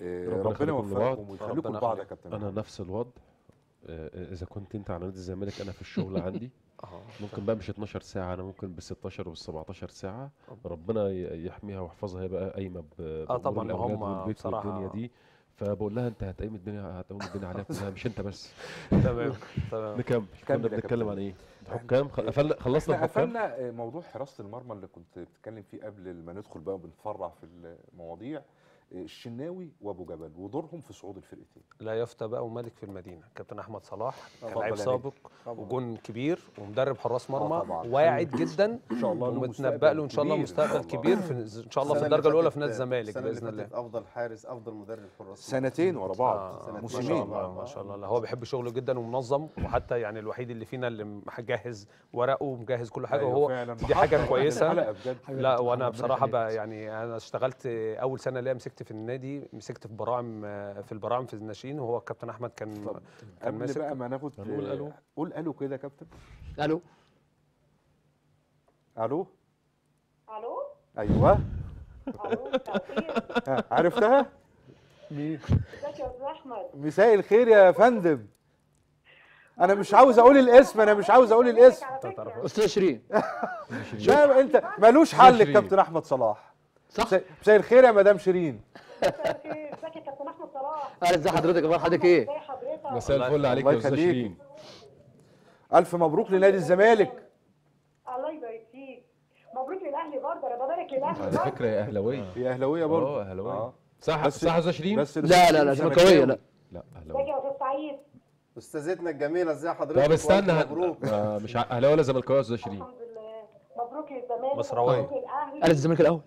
إيه، ربنا. يوفقكم ويخليكم لبعض يا. كابتن أنا نفس الوضع آه، إذا كنت أنت على نادي الزمالك أنا في الشغل عندي. آه. ممكن بقى مش 12 ساعة أنا ممكن بال 16 وبال 17 ساعة. ربنا يحميها ويحفظها هي بقى قايمة ب- بأمور طبعاً، هم والبيت بصراحة- والدنيا دي. فبقول لها أنت هتقيم الدنيا هتقوم الدنيا عليها كلها مش أنت بس. تمام تمام. نكمل. كمل كنا بنتكلم. عن إيه؟ حكام؟ خ- قفلنا خلصنا إحنا الحكام؟ قفلنا آه، موضوع حراسة المرمى اللي كنت بتتكلم فيه قبل ما ندخل بقى بنفرع في المواضيع. آه، الشناوي وابو جبل ودورهم في صعود الفرقتين. لا يفتى بقى وملك في المدينة كابتن أحمد صلاح كان لعيب يا سابق طبعاً. وجون كبير ومدرب حراس مرمى طبعاً. واعد جدا. ان شاء الله له ومتنبأ له إن شاء الله مستقبل. كبير في إن شاء الله في الدرجة الأولى في نادي الزمالك بإذن الله. أفضل حارس أفضل مدرب حراس سنتين ورا بعض آه، ما موسمين شاء الله ما شاء الله. هو بيحب شغله جدا ومنظم وحتى يعني الوحيد اللي فينا اللي مجهز ورقه ومجهز كل حاجة أيوة وهو. دي حاجة كويسة. لا وأنا بصراحة يعني أنا اشتغلت أول سنة ليا مسكت في النادي مسكت في براعم في البراعم في الناشئين وهو الكابتن أحمد كان كان ماسك. بقى ما ناخد هنقول ألو؟ قول ألو كده يا كابتن. ألو ألو ألو أيوه. ألو ها، عرفتها؟ ازيك يا أستاذ أحمد؟ مساء الخير يا فندم. أنا مش عاوز أقول الاسم أنا مش عاوز أقول الاسم. أستاذ شيرين. لا أنت ملوش حل. الكابتن أحمد صلاح. صح؟ مساء الخير يا مدام شيرين. مساء الخير ازيك يا كابتن احمد صلاح ازي حضرتك أخبار حضرتك إيه؟ ازي حضرتك مساء الفل عليك يا أستاذ. شيرين. ألف مبروك لنادي الزمالك. الله يبارك فيك مبروك للأهلي برضه أنا ببارك للأهلي على برضه. فكرة يا أهلاوية. يا أهلاوية برضه. آه أهلاوية. آه. صح صح يا أستاذ شيرين؟ لا لا لا زملكاوية لا. لا ازيك اهلاويه يا أستاذ سعيد؟ أستاذتنا الجميلة ازي حضرتك؟ طب استنى مبروك. آه، مش أهلاوية ولا زملكاوية يا أستاذ شيرين؟ الحمد لله. مبروك للزمالك مصراوية. مبروك للأهلي. قال الزمالك الأول.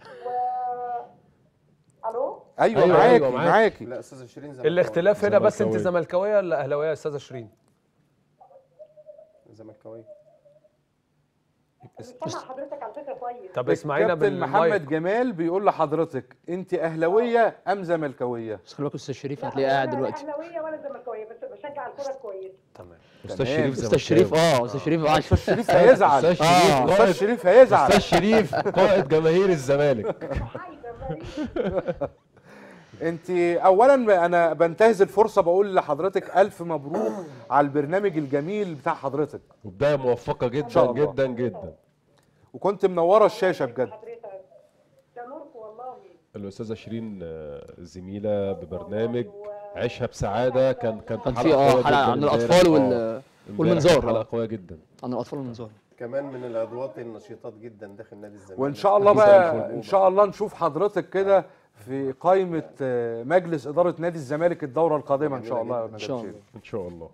أيوه, أيوة، معاكي أيوة، معاك. معاكي. لا أستاذة شيرين زملكاوي. الاختلاف هنا بس أنت. زملكاوية. ولا أهلاوية يا أستاذة شيرين؟ زملكاوي بسمع حضرتك على فكرة كويس. طب اسمعينا كابتن محمد جمال بيقول لحضرتك أنت أهلاوية أم زملكاوية؟ بس خلي بالك أستاذ شريف لا، هتلاقيه قاعد دلوقتي. لا أهلاوية ولا زملكاوية بس بشجع الكورة كويس. تمام. أستاذ. شريف أستاذ شريف آه أستاذ شريف آه. أستاذ شريف هيزعل. أستاذ شريف آه. هيزعل. أستاذ شريف قائد جماهير الزمالك. انت اولا أنا بنتهز الفرصة بقول لحضرتك ألف مبروك على البرنامج الجميل بتاع حضرتك. وبدايه موفقة جدا. جدا جدا. وكنت منورة الشاشة بجد. الأستاذة شيرين آه، زميلة ببرنامج عيشها بسعادة. كان كان كان في آه حلقة عن الأطفال وال والمنظار. حلقة آه. قوية جدا. عن الأطفال والمنظار. كمان من العضوات النشيطات جدا داخل نادي الزمالك. وإن شاء الله بقى. إن شاء الله نشوف حضرتك كده في قائمة آه، مجلس إدارة نادي الزمالك الدورة القادمة إن شاء الله إن شاء. الله. إن شاء الله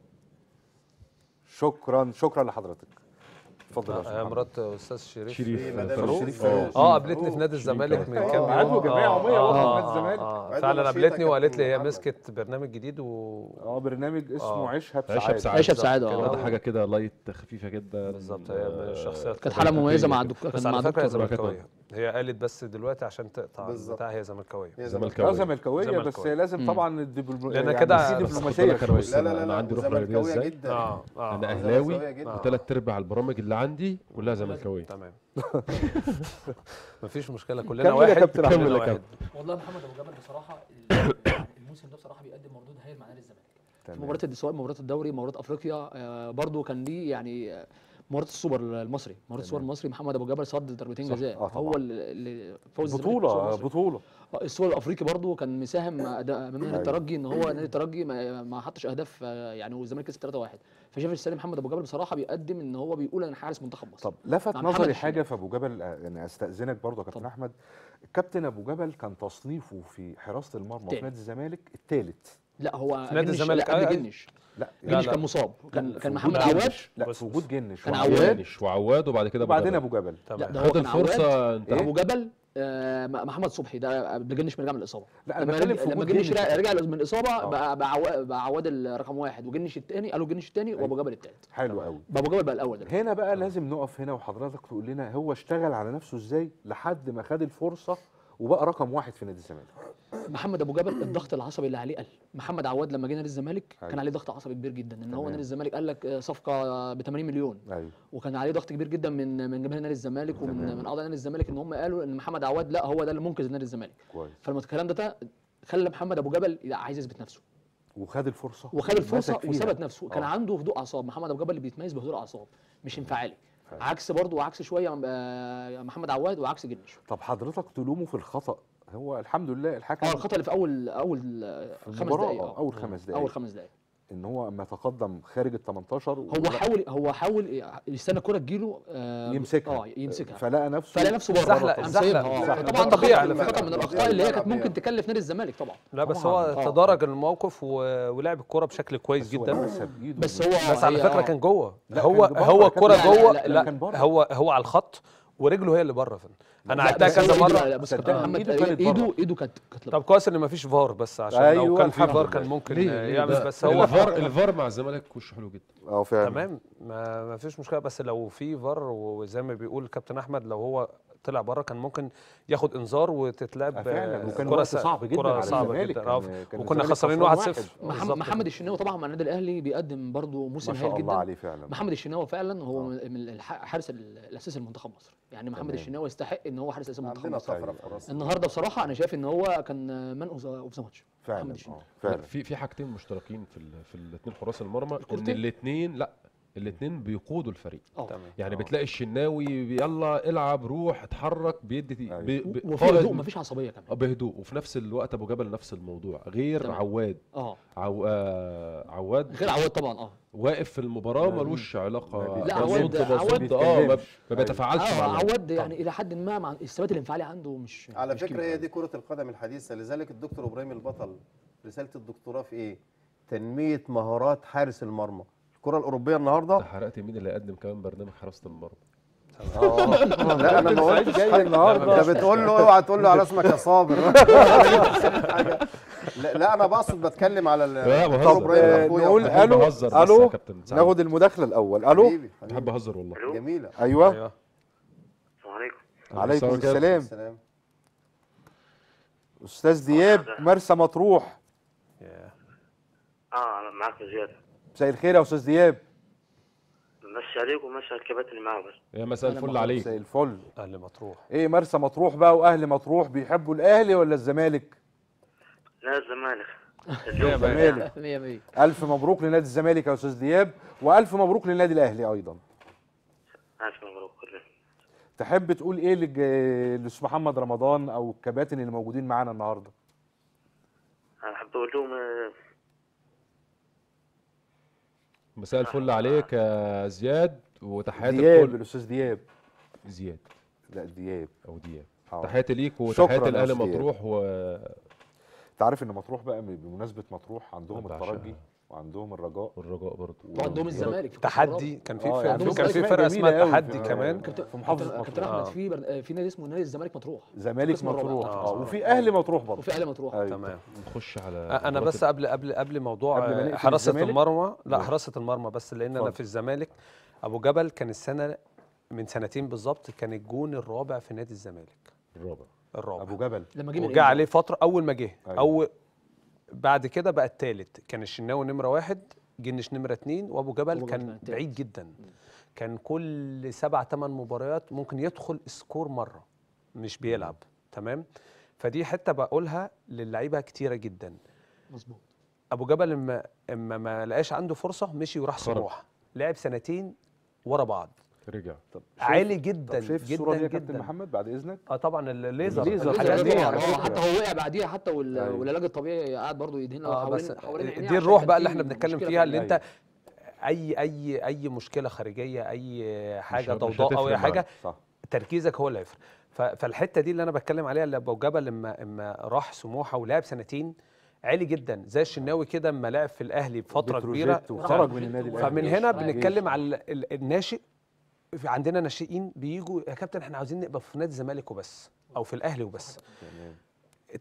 شكرا شكرا لحضرتك اتفضل يا آه،. مرات أستاذ شريف شريف آه،. شريف آه قابلتني في نادي الزمالك من كام يوم عضو جمعية آه، عمومية آه، برضه في آه، نادي الزمالك. آه، فعلا قابلتني يا وقالت لي هي مسكت برنامج جديد و آه برنامج اسمه آه. عيشها بسعاده عيشها بسعاده عيشها بسعاده كده. آه حاجة كده لايت خفيفة جدا بالظبط هي من آه، الشخصيات كانت حلقه مميزة مع. الدكتور كان مع فكرة هي زملكاويه قالت بس دلوقتي عشان تقطع بالظبط. بتاع هي زملكاوية. هي زملكاوي. آه زملكاوية بس. لازم. طبعا يعني كده- في بس خد دبلوماسيه لا لا لا عندي روح رياضية إزاي؟ جدا. آه آه. أنا آه، اهلاوي. وثلاث أرباع البرامج اللي عندي كلها زملكاوية. تمام. مفيش مشكلة كلنا واحد. كمل واحد. والله محمد أبو جبل بصراحة الموسم ده بصراحة بيقدم مردود هايل مع نادي الزمالك. مباراة سواء مباراة الدوري مباراة أفريقيا آه، برضو كان ليه يعني آه، مباراه السوبر المصري مباراه السوبر المصري محمد أبو جبل صد ضربتين. جزاء آه،. هو اللي- فوز بطولة. بطولة آه، السوبر الأفريقي برضو كان مساهم مع امام نادي أيوة. الترجي إن هو نادي الترجي ما ما حطش أهداف آه، يعني والزمالك كسب 3-1 فشايف السالم محمد أبو جبل بصراحة بيقدم إن هو بيقول أنا حارس منتخب مصر طب لفت نظري. حاجة في أبو جبل آه، يعني أستأذنك برضه يا كابتن. أحمد الكابتن أبو جبل كان تصنيفه في حراسة المرمى في. نادي الزمالك الثالث لا هو في نادي الزمالك، لا قبل. جنش. لا جنش. كان مصاب. كان كان محمد عواد. لا في وجود جنش كان. عواد. وعواد وبعد كده وبعدين أبو جبل. لا تمام ده هو خد كان الفرصة انت. أبو جبل آه، محمد صبحي. ده قبل جنش ما رجع من الإصابة. لا أنا لما بتكلم في لما جنش جنش. رجع من الإصابة آه. بقى بقى عوا- بقى عواد الرقم واحد. وجنش الثاني قالوا جنش الثاني وأبو جبل الثالث حلو قوي. أبو جبل بقى الأول دلوقتي هنا بقى لازم نقف هنا وحضرتك تقول لنا هو اشتغل على نفسه إزاي لحد ما خد الفرصة وبقى رقم واحد في نادي الزمالك. محمد أبو جبل الضغط العصبي اللي عليه قل. محمد عواد لما جه نادي الزمالك أيوة. كان عليه ضغط عصبي كبير جدا. إن هو. نادي الزمالك قال لك آه، صفقة ب 80 مليون. أيوه. وكان عليه ضغط كبير جدا من من جماهير نادي الزمالك ومن من أعضاء نادي الزمالك إن هم قالوا إن محمد عواد لا هو ده اللي منقذ نادي الزمالك. كويس. فلما الكلام ده, خلى محمد أبو جبل عايز يثبت نفسه. وخد الفرصة. وخد الفرصة. وثبت نفسه. كان آه. عنده هدوء أعصاب. محمد أبو جبل اللي بيتميز بهدوء أعصاب مش انفعالي. عكس برضه وعكس شوية آه، محمد عواد وعكس جنش. طب حضرتك تلومه في الخطأ؟ هو الحمد لله الحكم آه الخطأ اللي في أول أول آه، خمس دقائق آه، أول خمس دقائق اول خمس دقائق إن هو اما تقدم خارج ال 18 هو حاول هو حاول يستنى الكره تجيله آه، يمسكها آه يمسكها فلقى نفسه فلقى نفسه بره. الزحلقة. طبعا طبيعي خطأ على من- الأخطاء اللي هي كانت ممكن تكلف نادي الزمالك طبعا لا بس طبعاً. هو آه. تدارك الموقف. ولعب الكرة بشكل كويس جدا. بس هو بس على فكرة آه. كان جوه هو هو لا، جوه لا،. هو هو على الخط ورجله هي اللي بره فن أنا عدتها كذا مرة صدقني محمد إيده كانت ايده بره. ايده كانت طب كويس إن مفيش فار بس عشان أيوة، لو كان في فار. كان ممكن ليه؟ ليه؟ يعمل بس هو الفار الفار مع الزمالك وشه حلو جدا آه فعلا تمام ما ما فيش مشكلة بس لو في فار وزي ما بيقول كابتن أحمد لو هو طلع بره كان ممكن ياخد انذار وتتلعب آه، فعلا. آه، وكان كرة صعب جدا كرة صعبة جدا. كان- آه، كان وكنا خسرانين خسران 1-0 واحد. محمد. الشناوي طبعا مع النادي الأهلي بيقدم برضه موسم ما شاء هايل الله جدا. عليه فعلا. محمد الشناوي فعلا هو من من حارس ال- الاساسي لمنتخب مصر. يعني محمد. الشناوي يستحق إن هو حارس اساسي لمنتخب مصر. الراس النهارده بصراحة أنا شايف إن هو كان man of the match. فعلا محمد آه، الشناوي فعلا. في في حاجتين مشتركين في في الاثنين حراس المرمى إن؟ الاثنين لا الاثنين بيقودوا الفريق. تمام. يعني آه. بتلاقي الشناوي يلا العب روح اتحرك بيدي أيوة. بي بي وفي هدوء مفيش عصبية كمان. آه، بهدوء. وفي نفس الوقت أبو جبل نفس الموضوع. غير تمام. عواد. آه. عو... آه عواد غير عواد طبعا آه. واقف في المباراة ملوش علاقة. لا، عواد- عواد آه ما. ما بيتفاعلش آه مع اللعيبة. عواد يعني إلى حد ما مع الثبات الانفعالي عنده مش على مش فكرة. هي دي كرة القدم الحديثة. لذلك الدكتور إبراهيم البطل رسالة الدكتوراه في إيه؟ تنمية مهارات حارس المرمى. الكرة الأوروبية النهارده. أنت حرقت مين اللي هيقدم كمان برنامج حراسة المرمى؟ لا أنا ما قلتش جاي حاجة. النهارده. أنت بتقول له اوعى تقول له على اسمك يا صابر. لا, لا أنا بقصد بتكلم على دكتور بهزر. إبراهيم آه، نقول ألو ألو. ناخد المداخلة الأول. ألو. بحب أهزر والله. جميلة. أيوه. أيوه. السلام عليكم. عليكم السلام أستاذ دياب مرسى مطروح. آه معاك زياد. مساء الخير يا أستاذ دياب. مشي عليك ومشي على الكباتن اللي معاه بس. يا مساء الفل. عليك. مساء الفل. أهل مطروح. إيه مرسى مطروح بقى وأهل مطروح بيحبوا الأهلي ولا الزمالك؟ لا الزمالك. الزمالك. 100 100 ألف مبروك لنادي الزمالك يا أستاذ دياب وألف مبروك للنادي الأهلي أيضا. ألف مبروك كله تحب تقول إيه للاستاذ محمد رمضان أو الكباتن اللي موجودين معانا النهارده؟ أنا حابب أقول لهم آه، مساء الفل عليك يا زياد وتحياتي دياب الأستاذ دياب. زياد. لا دياب. أو دياب. تحياتي ليك وتحياتي يا لأهل. مطروح و انت عارف إن مطروح بقى بمناسبة مطروح عندهم. الترجي؟ وعندهم الرجاء والرجاء برضه وعندهم الزمالك في تحدي كان في آه، يعني كان في فرقه اسمها تحدي في- كمان في محافظة كابتن-. أحمد آه. في بر... في نادي اسمه نادي الزمالك مطروح زمالك. مطروح آه. آه وفي أهلي مطروح برضه وفي أهلي مطروح أيوة. تمام نخش على أنا بس قبل قبل قبل موضوع آه، حراسة الزمالك؟ المرمى لا. حراسة المرمى بس لأن أنا. في الزمالك أبو جبل كان السنة من سنتين بالظبط كان الجون الرابع في نادي الزمالك الرابع الرابع أبو جبل لما جه وجا عليه فترة أول ما جه أيوة. أو بعد كده بقى الثالث كان الشناوي نمرة واحد جنش نمرة اتنين وأبو جبل أبو جبل كان التالت. بعيد جدا. كان كل سبع ثمان مباريات ممكن يدخل سكور مرة مش بيلعب. تمام؟ فدي حتة بقولها للعيبة كتيرة جدا. مظبوط. أبو جبل إما إما ما لقاش عنده فرصة مشي وراح. سموحه لعب سنتين ورا بعض. رجع. طب عالي طب جدا شايف جدا الصورة دي يا كابتن محمد بعد إذنك؟ آه طبعا الليزر. الليزر. حتى هو وقع بعديها حتى وال... أيوة. والعلاج الطبيعي قاعد برضه يدهن آه بس دي الروح بقى اللي إحنا بنتكلم فيها في اللي. أنت اي اي أي مشكلة خارجية أي حاجة ضوضاء أو أي حاجة صح. تركيزك هو اللي هيفرق. فالحتة دي اللي أنا بتكلم عليها اللي أبو جبل لما اما راح سموحة ولعب سنتين عالي جدا. زي الشناوي كده اما لعب في الأهلي فتره كبيرة. وخرج من النادي الأهلي. فمن هنا. بنتكلم على ال- ال- الناشئ في عندنا ناشئين بيجوا يا كابتن إحنا عاوزين نبقى في نادي الزمالك وبس أو في الأهلي وبس.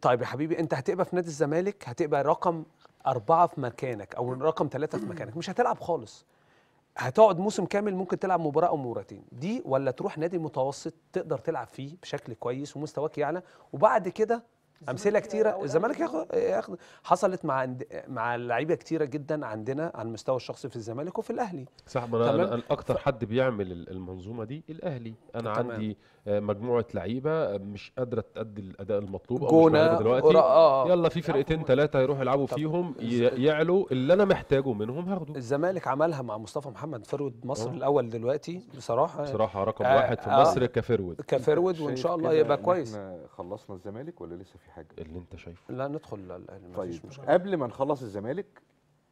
طيب يا حبيبي أنت هتبقى في نادي الزمالك هتبقى رقم أربعة في مكانك أو رقم ثلاثة في مكانك مش هتلعب خالص. هتقعد موسم كامل ممكن تلعب مباراة أو مباراتين. دي ولا تروح نادي متوسط تقدر تلعب فيه بشكل كويس ومستواك يعلى وبعد كده أمثلة كتيرة. الزمالك ياخد ياخد حصلت مع عند- مع لعيبة كتيرة جدا عندنا على المستوى الشخصي في الزمالك وفي الأهلي. صح ما أنا. أنا أكتر حد بيعمل ال- المنظومة دي الأهلي. أنا تمام. عندي آه، مجموعة لعيبة آه، مش قادرة تأدي الأداء المطلوب. أو مش دلوقتي. ورا- آه. يلا في فرقتين ثلاثة يروحوا يلعبوا فيهم ي- يعلوا. اللي أنا محتاجه منهم هاخده. الزمالك عملها مع مصطفى محمد فرود مصر آه. الأول دلوقتي بصراحة. بصراحة رقم آه، واحد في آه. مصر كفرود كفرود وان شاء الله يبقى كويس. إحنا خلصنا الزمالك ولا لسه في حاجة اللي انت شايفه. لا ندخل طيب مشكلة. قبل ما نخلص الزمالك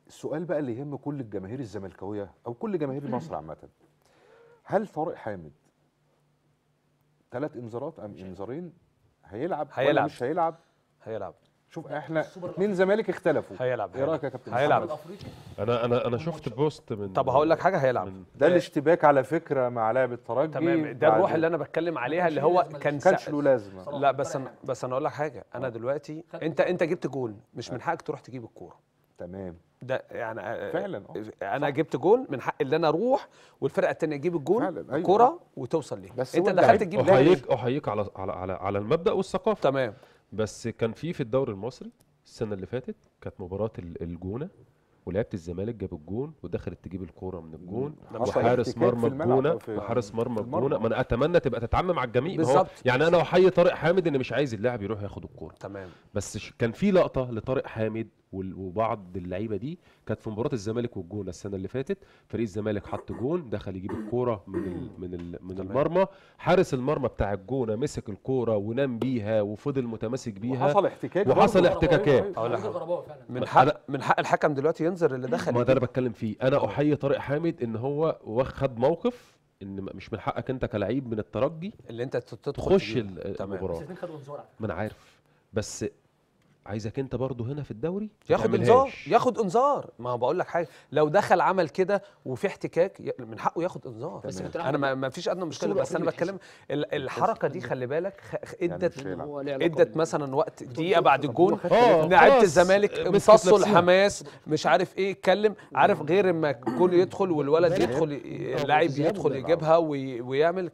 السؤال بقى اللي يهم كل الجماهير الزملكاوية أو كل جماهير مصر عامة. هل طارق حامد ثلاث إنذارات أم إنذارين؟ هيلعب ولا هيلعب. مش هيلعب؟ هيلعب. شوف إحنا اتنين زمالك اختلفوا. هيلعب إيه رأيك يا كابتن؟ هيلعب. أنا أنا أنا شفت بوست من طب هقول لك حاجة هيلعب. من ده الاشتباك على فكرة مع لاعب الترجي تمام. ده الروح اللي أنا بتكلم عليها اللي هو كان كانش له لازمة. لا بس أنا بس أنا أقول لك حاجة. أنا دلوقتي أنت أنت جبت جول مش من حقك تروح تجيب الكورة. تمام. ده يعني آه، فعلا. أه. أنا جبت جول من حق ان أنا أروح والفرقة الثانية تجيب الجول أيوة. كوره وتوصل ليه بس أنت دخلت تجيب جول احييك أحييك على على على, على المبدأ والثقافة. تمام. بس كان في في الدوري المصري السنة اللي فاتت كانت مباراة ال- الجونة ولعيبه الزمالك جاب الجون ودخلت تجيب الكورة من الجون وحارس مرمى الجونة وحارس مرمى. الجونة. ما أنا أتمنى تبقى تتعمم على الجميع. بالظبط. يعني أنا احيي طارق حامد إن مش عايز اللاعب يروح ياخد الكورة. تمام. بس كان في لقطة لطارق حامد وبعض اللعيبة دي كانت في مباراة الزمالك والجونه السنة اللي فاتت. فريق الزمالك حط جون دخل يجيب الكورة من ال من ال من. المرمى. حارس المرمى بتاع الجونه مسك الكورة ونام بيها وفضل متماسك بيها. وحصل احتكاك وحصل. احتكاكات. من حق من حق الحكم دلوقتي ينظر اللي دخل ما ده أنا. بتكلم فيه. أنا أحيي طارق حامد إن هو واخد موقف إن مش من حقك أنت كلعيب من الترجي اللي أنت تدخل تخش. المباراة. ما أنا عارف. بس عايزك انت برضو هنا في الدوري؟ ياخد انذار. ياخد انذار. ما هو بقول لك حاجة لو دخل عمل كده وفي احتكاك من حقه ياخد انذار. بس أنا ما, ما فيش أدنى مشكلة بس أنا بتكلم ال- الحركة دي خلي بالك خ- يعني إدت إدت مثلا وقت دقيقة بعد الجون آه لعيبة الزمالك امتصوا نفسها. الحماس مش عارف إيه اتكلم عارف غير اما الجول يدخل والولد يدخل اللاعب يدخل. يجيبها وي- ويعمل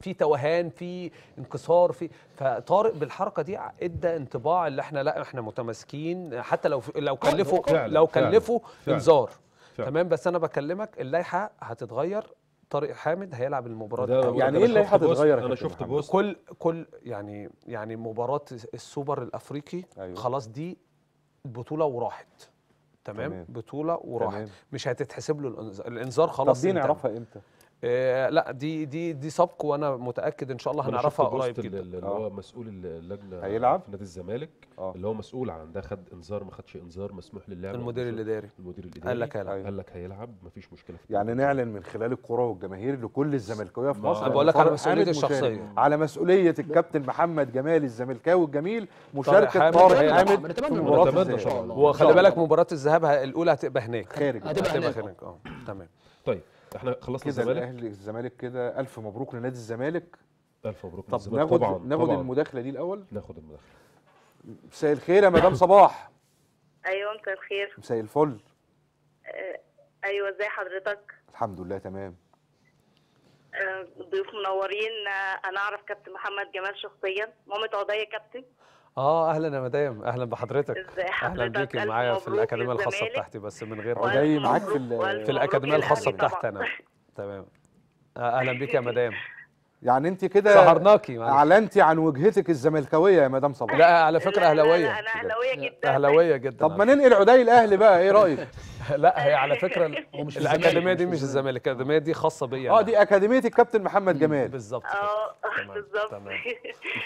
في توهان في انكسار في فطارق بالحركة دي إدى انطباع اللي إحنا لأ إحنا متماسكين حتى لو لو كلفوا فعلا، لو كلفوا. إنذار. تمام بس أنا بكلمك اللائحة هتتغير طارق حامد هيلعب المباراة ده دي. يعني شفت بوست- هتتغير أنا شفت؟ بوست كل كل يعني يعني مباراة السوبر الأفريقي أيوة. خلاص دي بطولة وراحت تمام, تمام. بطولة وراحت تمام. مش هتتحسب له الانذار الإنذار طب خلاص دي. نعرفها إمتى آه لا دي دي دي سبق وأنا متأكد إن شاء الله هنعرفها قريب جدا اللي آه. هو مسؤول اللجنة هيلعب؟ في نادي الزمالك آه اللي هو مسؤول عن ده خد إنذار ما خدش إنذار مسموح للاعب المدير. الإداري المدير الإداري قال لك هيلعب. قال لك هيلعب مفيش مشكلة في يعني. نعلن من خلال الكرة والجماهير لكل الزملكاوية في ما- مصر إن بقول لك على مشارك. الشخصية. على مسؤولية الكابتن محمد جمال الزملكاوي الجميل مشاركة طارق. حامد نتمنى في مباراة الذهاب. إن شاء الله. وخلي بالك مباراة الذهاب الأولى هتبقى هناك خارج هتبقى. هناك آه تمام طيب إحنا خلصنا كده الزمالك. الأهلي الزمالك كده ألف مبروك لنادي الزمالك. ألف مبروك طب للزمالك. ناخد طبعا ناخد طبعا. المداخلة دي الأول؟ ناخد المداخلة. مساء الخير يا مدام صباح. أيوه مساء الخير. مساء الفل. آه، أيوه ازي حضرتك؟ الحمد لله تمام. آه، ضيوف منورين. آه، أنا أعرف كابتن محمد جمال شخصيا. مامة عضية كابتن. آه أهلا يا مدام. أهلا بحضرتك. ازي أهلا بيكي معايا في الأكاديمية الخاصة. بتاعتي بس من غير جاي معاك في في الأكاديمية الخاصة بتاعتي. أنا. تمام. آه، أهلا بيك يا مدام. يعني أنت كده سهرناكي. أعلنتي عن وجهتك الزملكاوية يا مدام صباح لا على فكرة لا، لا، لا، اهلاويه أنا أهلاوية جدا. أهلاوية جدا طب ما ننقل عدي الأهلي بقى إيه رأيك؟ لا هي على فكرة الأكاديمية دي مش الزمالك. الأكاديمية دي خاصة بيا آه. دي أكاديمية الكابتن محمد جمال. بالظبط. آه تمام، بالظبط. تمام.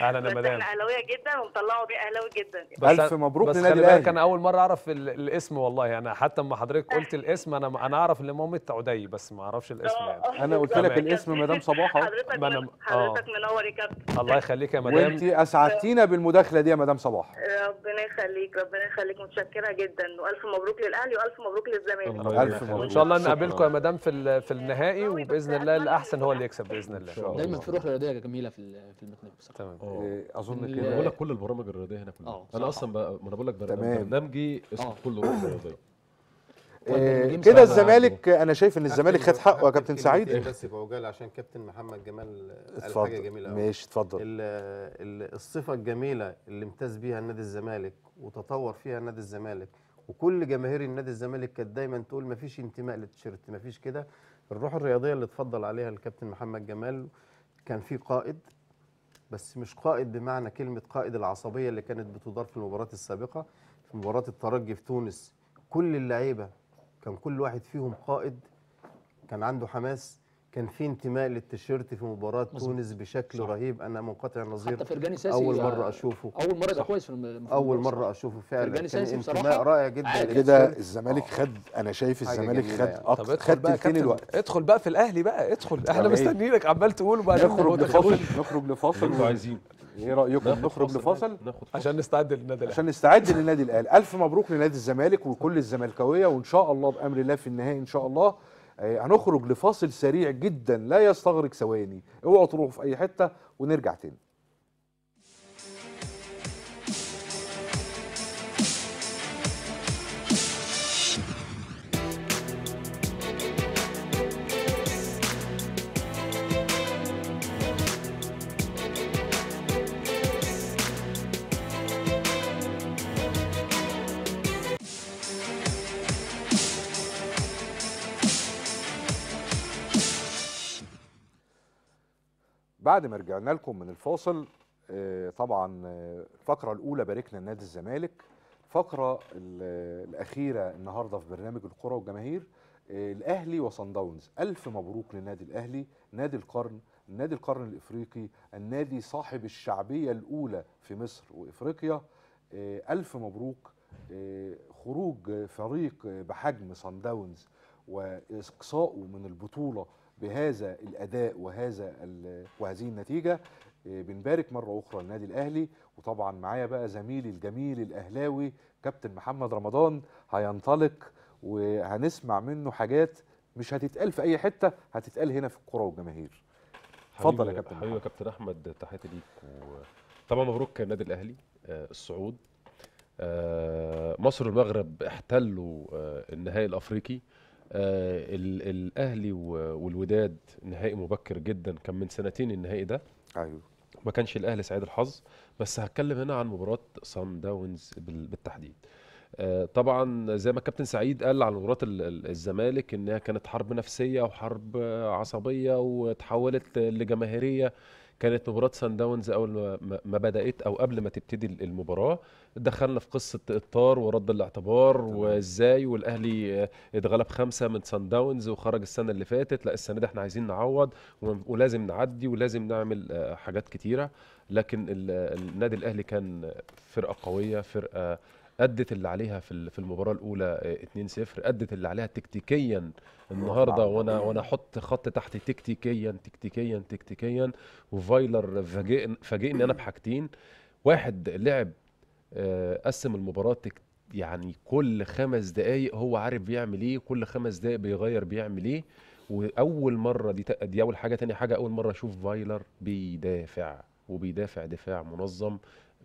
أهلا يا مدام إحنا أهلاوية جدا ومطلعوا بيه أهلاوي جدا. أنا- مبروك بس لنادي خلي بالك الأهلي. أنا أول مرة أعرف ال- الاسم والله. أنا حتى اما حضرتك قلت الاسم أنا أنا أعرف ان مامة عدي بس ما أعرفش الاسم يعني. أنا قلت لك. الاسم مدام صباح حضرتك أنا- من- حضرتك منور يا كابتن. الله يخليك يا مدام. وانت أسعدتينا بالمداخلة دي يا مدام صباح. ربنا يخليك ربنا يخليك. متشكرة جدا. وألف مبروك للأهلي وألف مبروك للزمالك يبارك. مبروك. وإن شاء الله. نقابلكم يا مدام في ال- في النهائي وبإذن الله الأحسن هو اللي يكسب بإذن الله. دايما في روح رياضيه جميلة في ال- في بصراحه تمام. إيه، أظن كده. بقول لك كل البرامج الرياضية هنا كلها أه، أنا. أصلا ما أنا بقول لك. برنامجي اسمه أه. كل روح رياضيه كده الزمالك أنا شايف إن الزمالك خد حقه. يا كابتن سعيد. بس في عجاله عشان كابتن محمد جمال قال حاجة اتفضل. جميلة قوي ماشي اتفضل. ال- ال- الصفة الجميلة اللي امتاز بيها نادي الزمالك وتطور فيها نادي الزمالك وكل جماهير النادي الزمالك كانت دايما تقول ما فيش انتماء للتيشيرت ما فيش كده. الروح الرياضية اللي اتفضل عليها الكابتن محمد جمال كان في قائد بس مش قائد بمعنى كلمة قائد العصبية اللي كانت بتدار في المباريات السابقة. في مباراة الترجي في تونس كل اللعيبة كان كل واحد فيهم قائد كان عنده حماس. كان في انتماء للتيشيرت في مباراة مظبوط. تونس بشكل صح. رهيب أنا منقطع النظير حتى فرجاني ساسي أول آه، مرة أشوفه أول مرة يبقى كويس في أول مرة أشوفه فعلا فرجاني كان ساسي انتماء رائع جدا. كده. الزمالك آه. خد أنا شايف الزمالك خد يعني. أك- طب ادخل خد بقى تلتين كابتن الوقت ادخل بقى في الأهلي بقى ادخل إحنا إيه؟ مستنيينك عمال تقول وبعدين نخرج لفاصل. نخرج لفاصل أنتوا عايزين إيه رأيكم نخرج فاصل. لفاصل. عشان نستعد للنادي الأهلي عشان نستعد للنادي الأهلي ألف مبروك لنادي الزمالك وكل الزملكاويه وإن شاء الله بأمر الله في النهائي إن شاء الله هنخرج لفاصل سريع جدا لا يستغرق ثواني. اوعوا تروحوا في أي حتة ونرجع تاني. بعد ما رجعنا لكم من الفاصل آه، طبعا آه، الفقرة الأولى باركنا لنادي الزمالك. الفقرة ال- الأخيرة النهارده في برنامج الكرة والجماهير آه، الأهلي وصن داونز. ألف مبروك للنادي الأهلي نادي القرن نادي القرن الإفريقي النادي صاحب الشعبية الأولى في مصر وإفريقيا. آه، ألف مبروك خروج فريق بحجم صن داونز من البطولة بهذا الأداء وهذا وهذه النتيجة إيه، بنبارك مرة أخرى للنادي الأهلي. وطبعا معايا بقى زميلي الجميل الأهلاوي كابتن محمد رمضان هينطلق وهنسمع منه حاجات مش هتتقال في أي حتة هتتقال هنا في الكورة والجماهير. اتفضل يا كابتن حبيبي يا. كابتن أحمد تحياتي ليك. طبعا مبروك النادي الأهلي آه، الصعود. آه، مصر والمغرب احتلوا آه، النهائي الأفريقي. آه، ال- الأهلي و- والوداد نهائي مبكر جدا. كان من سنتين النهائي ده. أيوه. ما كانش الأهلي سعيد الحظ. بس هتكلم هنا عن مباراة صن داونز بال- بالتحديد. آه، طبعا زي ما الكابتن سعيد قال عن مباراة ال- ال- الزمالك إنها كانت حرب نفسية وحرب آه، عصبية وتحولت لجماهيرية. كانت مباراة سان داونز أول ما- بدأت أو قبل ما تبتدي المباراة. دخلنا في قصة اطار ورد الاعتبار وإزاي والأهلي اتغلب خمسة من سان داونز وخرج السنة اللي فاتت. لا السنة دي إحنا عايزين نعوض ولازم نعدي ولازم نعمل آه، حاجات كتيرة. لكن ال- النادي الأهلي كان فرقة قوية فرقة أدت اللي عليها في ال- في المباراة الأولى آه، 2-0 أدت اللي عليها تكتيكيا النهارده. وأنا وأنا أحط خط تحت تكتيكيا تكتيكيا تكتيكيا. وفايلر فاجئ فاجئني أنا بحاجتين. واحد لعب آه، قسم المباراة يعني كل خمس دقايق هو عارف بيعمل إيه كل خمس دقايق بيغير بيعمل إيه. وأول مرة دي دي أول حاجة تاني حاجة أول مرة أشوف فايلر بيدافع وبيدافع دفاع منظم.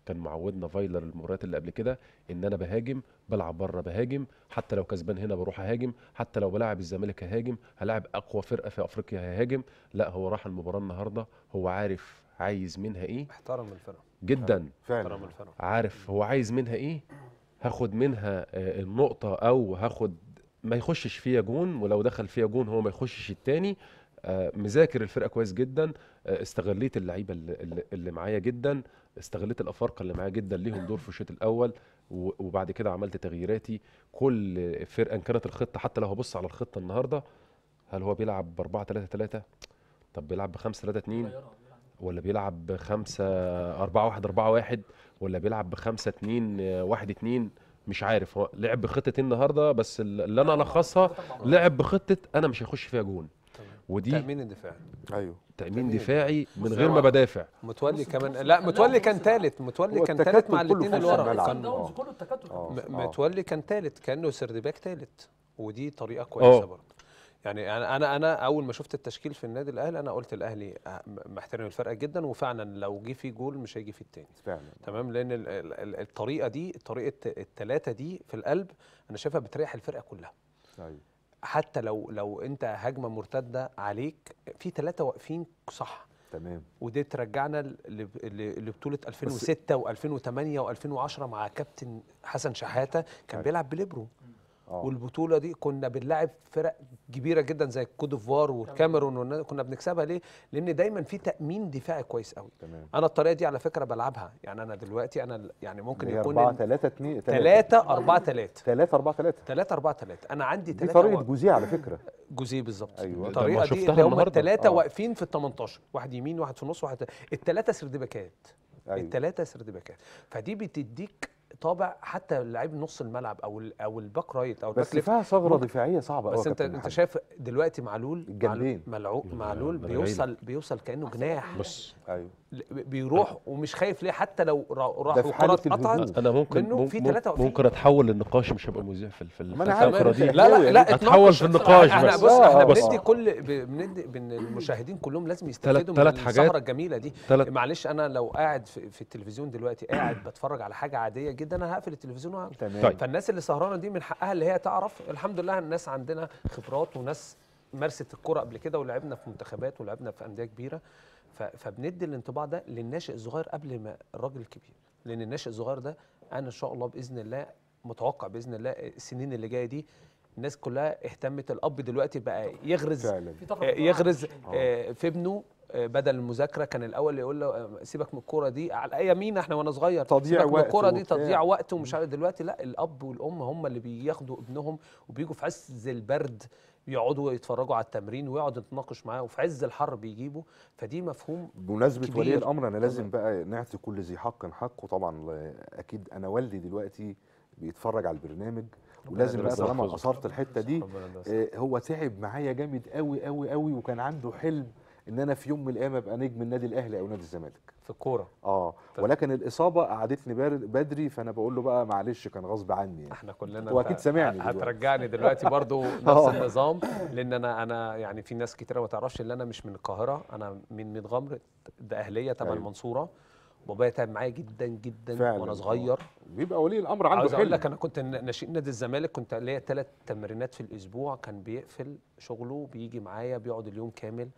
كان معودنا فايلر المباريات اللي قبل كده إن أنا بهاجم بلعب بره بهاجم حتى لو كسبان هنا بروح أهاجم حتى لو بلاعب الزمالك ههاجم هلاعب أقوى فرقة في أفريقيا ههاجم لا هو راح المباراة النهارده هو عارف عايز منها إيه؟ احترم الفرقة. جدا. فعلا. احترم الفرقة. عارف هو عايز منها إيه؟ هاخد منها آه، النقطة أو هاخد ما يخشش فيها جون ولو دخل فيها جون هو ما يخشش التاني. آه، مذاكر الفرقة كويس جدا. استغليت اللعيبة اللي, اللي- معايا جدا استغليت الأفارقة اللي معايا جدا ليهم دور في الشوط الأول و- وبعد كده عملت تغييراتي. كل فرقة إن كانت الخطة حتى لو هبص على الخطة النهاردة هل هو بيلعب ب 4 3 3 طب بيلعب ب 5 3 2 ولا بيلعب بخمسة أربعة واحد أربعة واحد؟ ولا بيلعب بخمسة اتنين آه، واحد اتنين؟ مش عارف. هو لعب بخطة النهاردة بس اللي أنا ألخصها لعب بخطة أنا مش هيخش فيها جون. ودي تأمين الدفاع أيوه. تأمين دفاعي من غير ما بدافع. متولي كمان. لا متولي كان ثالث متولي كان ثالث مع الاثنين في اللي ورا. كان داونز كله التكتل. م- آه. متولي كان ثالث كأنه سردباك ثالث ودي طريقة كويسة. برضه. يعني أنا أنا أنا أول ما شفت التشكيل في النادي الأهلي أنا قلت الأهلي آه، م- محترم الفرقة جدا وفعلا لو جه فيه جول مش هيجي فيه التاني. فعلا. تمام؟ لأن ال- ال- ال- الطريقة دي طريقة الثلاثه دي في القلب أنا شايفها بتريح الفرقة كلها. أيوه حتى لو لو انت هجمة مرتدة عليك في ثلاثة واقفين صح. تمام. ودي ترجعنا لبطولة 2006 و2008 و2010 مع كابتن حسن شحاتة كان أيوة. بيلعب بليبرو. آه. والبطولة دي كنا بنلاعب فرق كبيرة جدا زي الكوت ديفوار والكاميرون كنا بنكسبها ليه؟ لأن دايما في تأمين دفاعي كويس قوي. تمام. أنا الطريقة دي على فكرة بلعبها. يعني أنا دلوقتي أنا يعني ممكن يكون 4 3 2 3 4 3 3 4 3 3 4 3 أنا عندي دي 3 طريقة جوزيه على فكرة. جوزيه بالظبط. أيوة. الطريقة دي اللي هم. الثلاثه آه. واقفين في ال 18 واحد يمين واحد في النص واحد الثلاثه سردباكات. أيوه. الثلاثه سردباكات. فدي بتديك طابع حتى لعيب نص الملعب أو ال- أو ال back right أو بس فيها ثغرة ممكن- دفاعية صعبة قوي بس انت أنت شايف دلوقتي معلول الجنبين. معلول معلول بيوصل بيوصل كأنه جناح بص أيوه بيروح ومش خايف ليه حتى لو را- راح حالة اتقطعت. أنا ممكن منه مم- في مم- تلاتة واقفين. ممكن أتحول للنقاش مش هبقى مذيع في. الفقره دي لا لا لا اتناقش. في النقاش إحنا بس. بص إحنا آه، بندي. كل بندي بن المشاهدين كلهم لازم يستفيدوا من. السهره الجميلة دي معلش أنا لو قاعد في, في التلفزيون دلوقتي قاعد بتفرج على حاجة عادية جدا أنا هقفل التلفزيون وهقعد تمام. طيب. فالناس اللي سهرانة دي من حقها اللي هي تعرف الحمد لله الناس عندنا خبرات وناس مارست الكرة قبل كده ولعبنا في منتخبات ولعبنا في أندية كبيرة. فبندي الانطباع ده للناشئ الصغير قبل ما الراجل الكبير لأن الناشئ الصغير ده أنا إن شاء الله بإذن الله متوقع بإذن الله السنين اللي جاية دي الناس كلها اهتمت الأب دلوقتي بقى يغرز فعلا. آه، يغرز آه، في ابنه آه، بدل المذاكرة كان الأول يقول له سيبك من الكورة دي على ايامينا إحنا وأنا صغير تضييع وقت الكورة دي. تضييع وقت ومش عارف دلوقتي لأ الأب والأم هم اللي بياخدوا ابنهم وبيجوا في عز البرد يقعدوا يتفرجوا على التمرين ويقعدوا يتناقش معاه وفي عز الحر بيجيبوا فدي مفهوم بمناسبة كبير. ولي الأمر أنا لازم بقى نعطي كل ذي حق حقه طبعا أكيد أنا والدي دلوقتي بيتفرج على البرنامج ولازم بقى طالما. أثرت الحتة دي آه، هو تعب معايا جامد قوي قوي قوي وكان عنده حلم إن أنا في يوم من الأيام أبقى نجم النادي الأهلي أو نادي الزمالك في الكورة آه طب. ولكن الإصابة قعدتني بدري فأنا بقول له بقى معلش كان غصب عني يعني. إحنا كلنا هو أنت أكيد سامعني. هترجعني دلوقتي برضو نفس آه. النظام لأن أنا أنا يعني في ناس كتيرة ما تعرفش إن أنا مش من القاهرة أنا من ميت غمر ده أهلية تبع أيوة. المنصورة بابايا تعب معايا جدا جدا فعلا وأنا. صغير بيبقى ولي الأمر عنده عاوز أقول لك أنا كنت ناشئ نادي الزمالك كنت ليا ثلاث تمرينات في الأسبوع كان بيقفل شغله بيجي معايا بيقعد اليوم كامل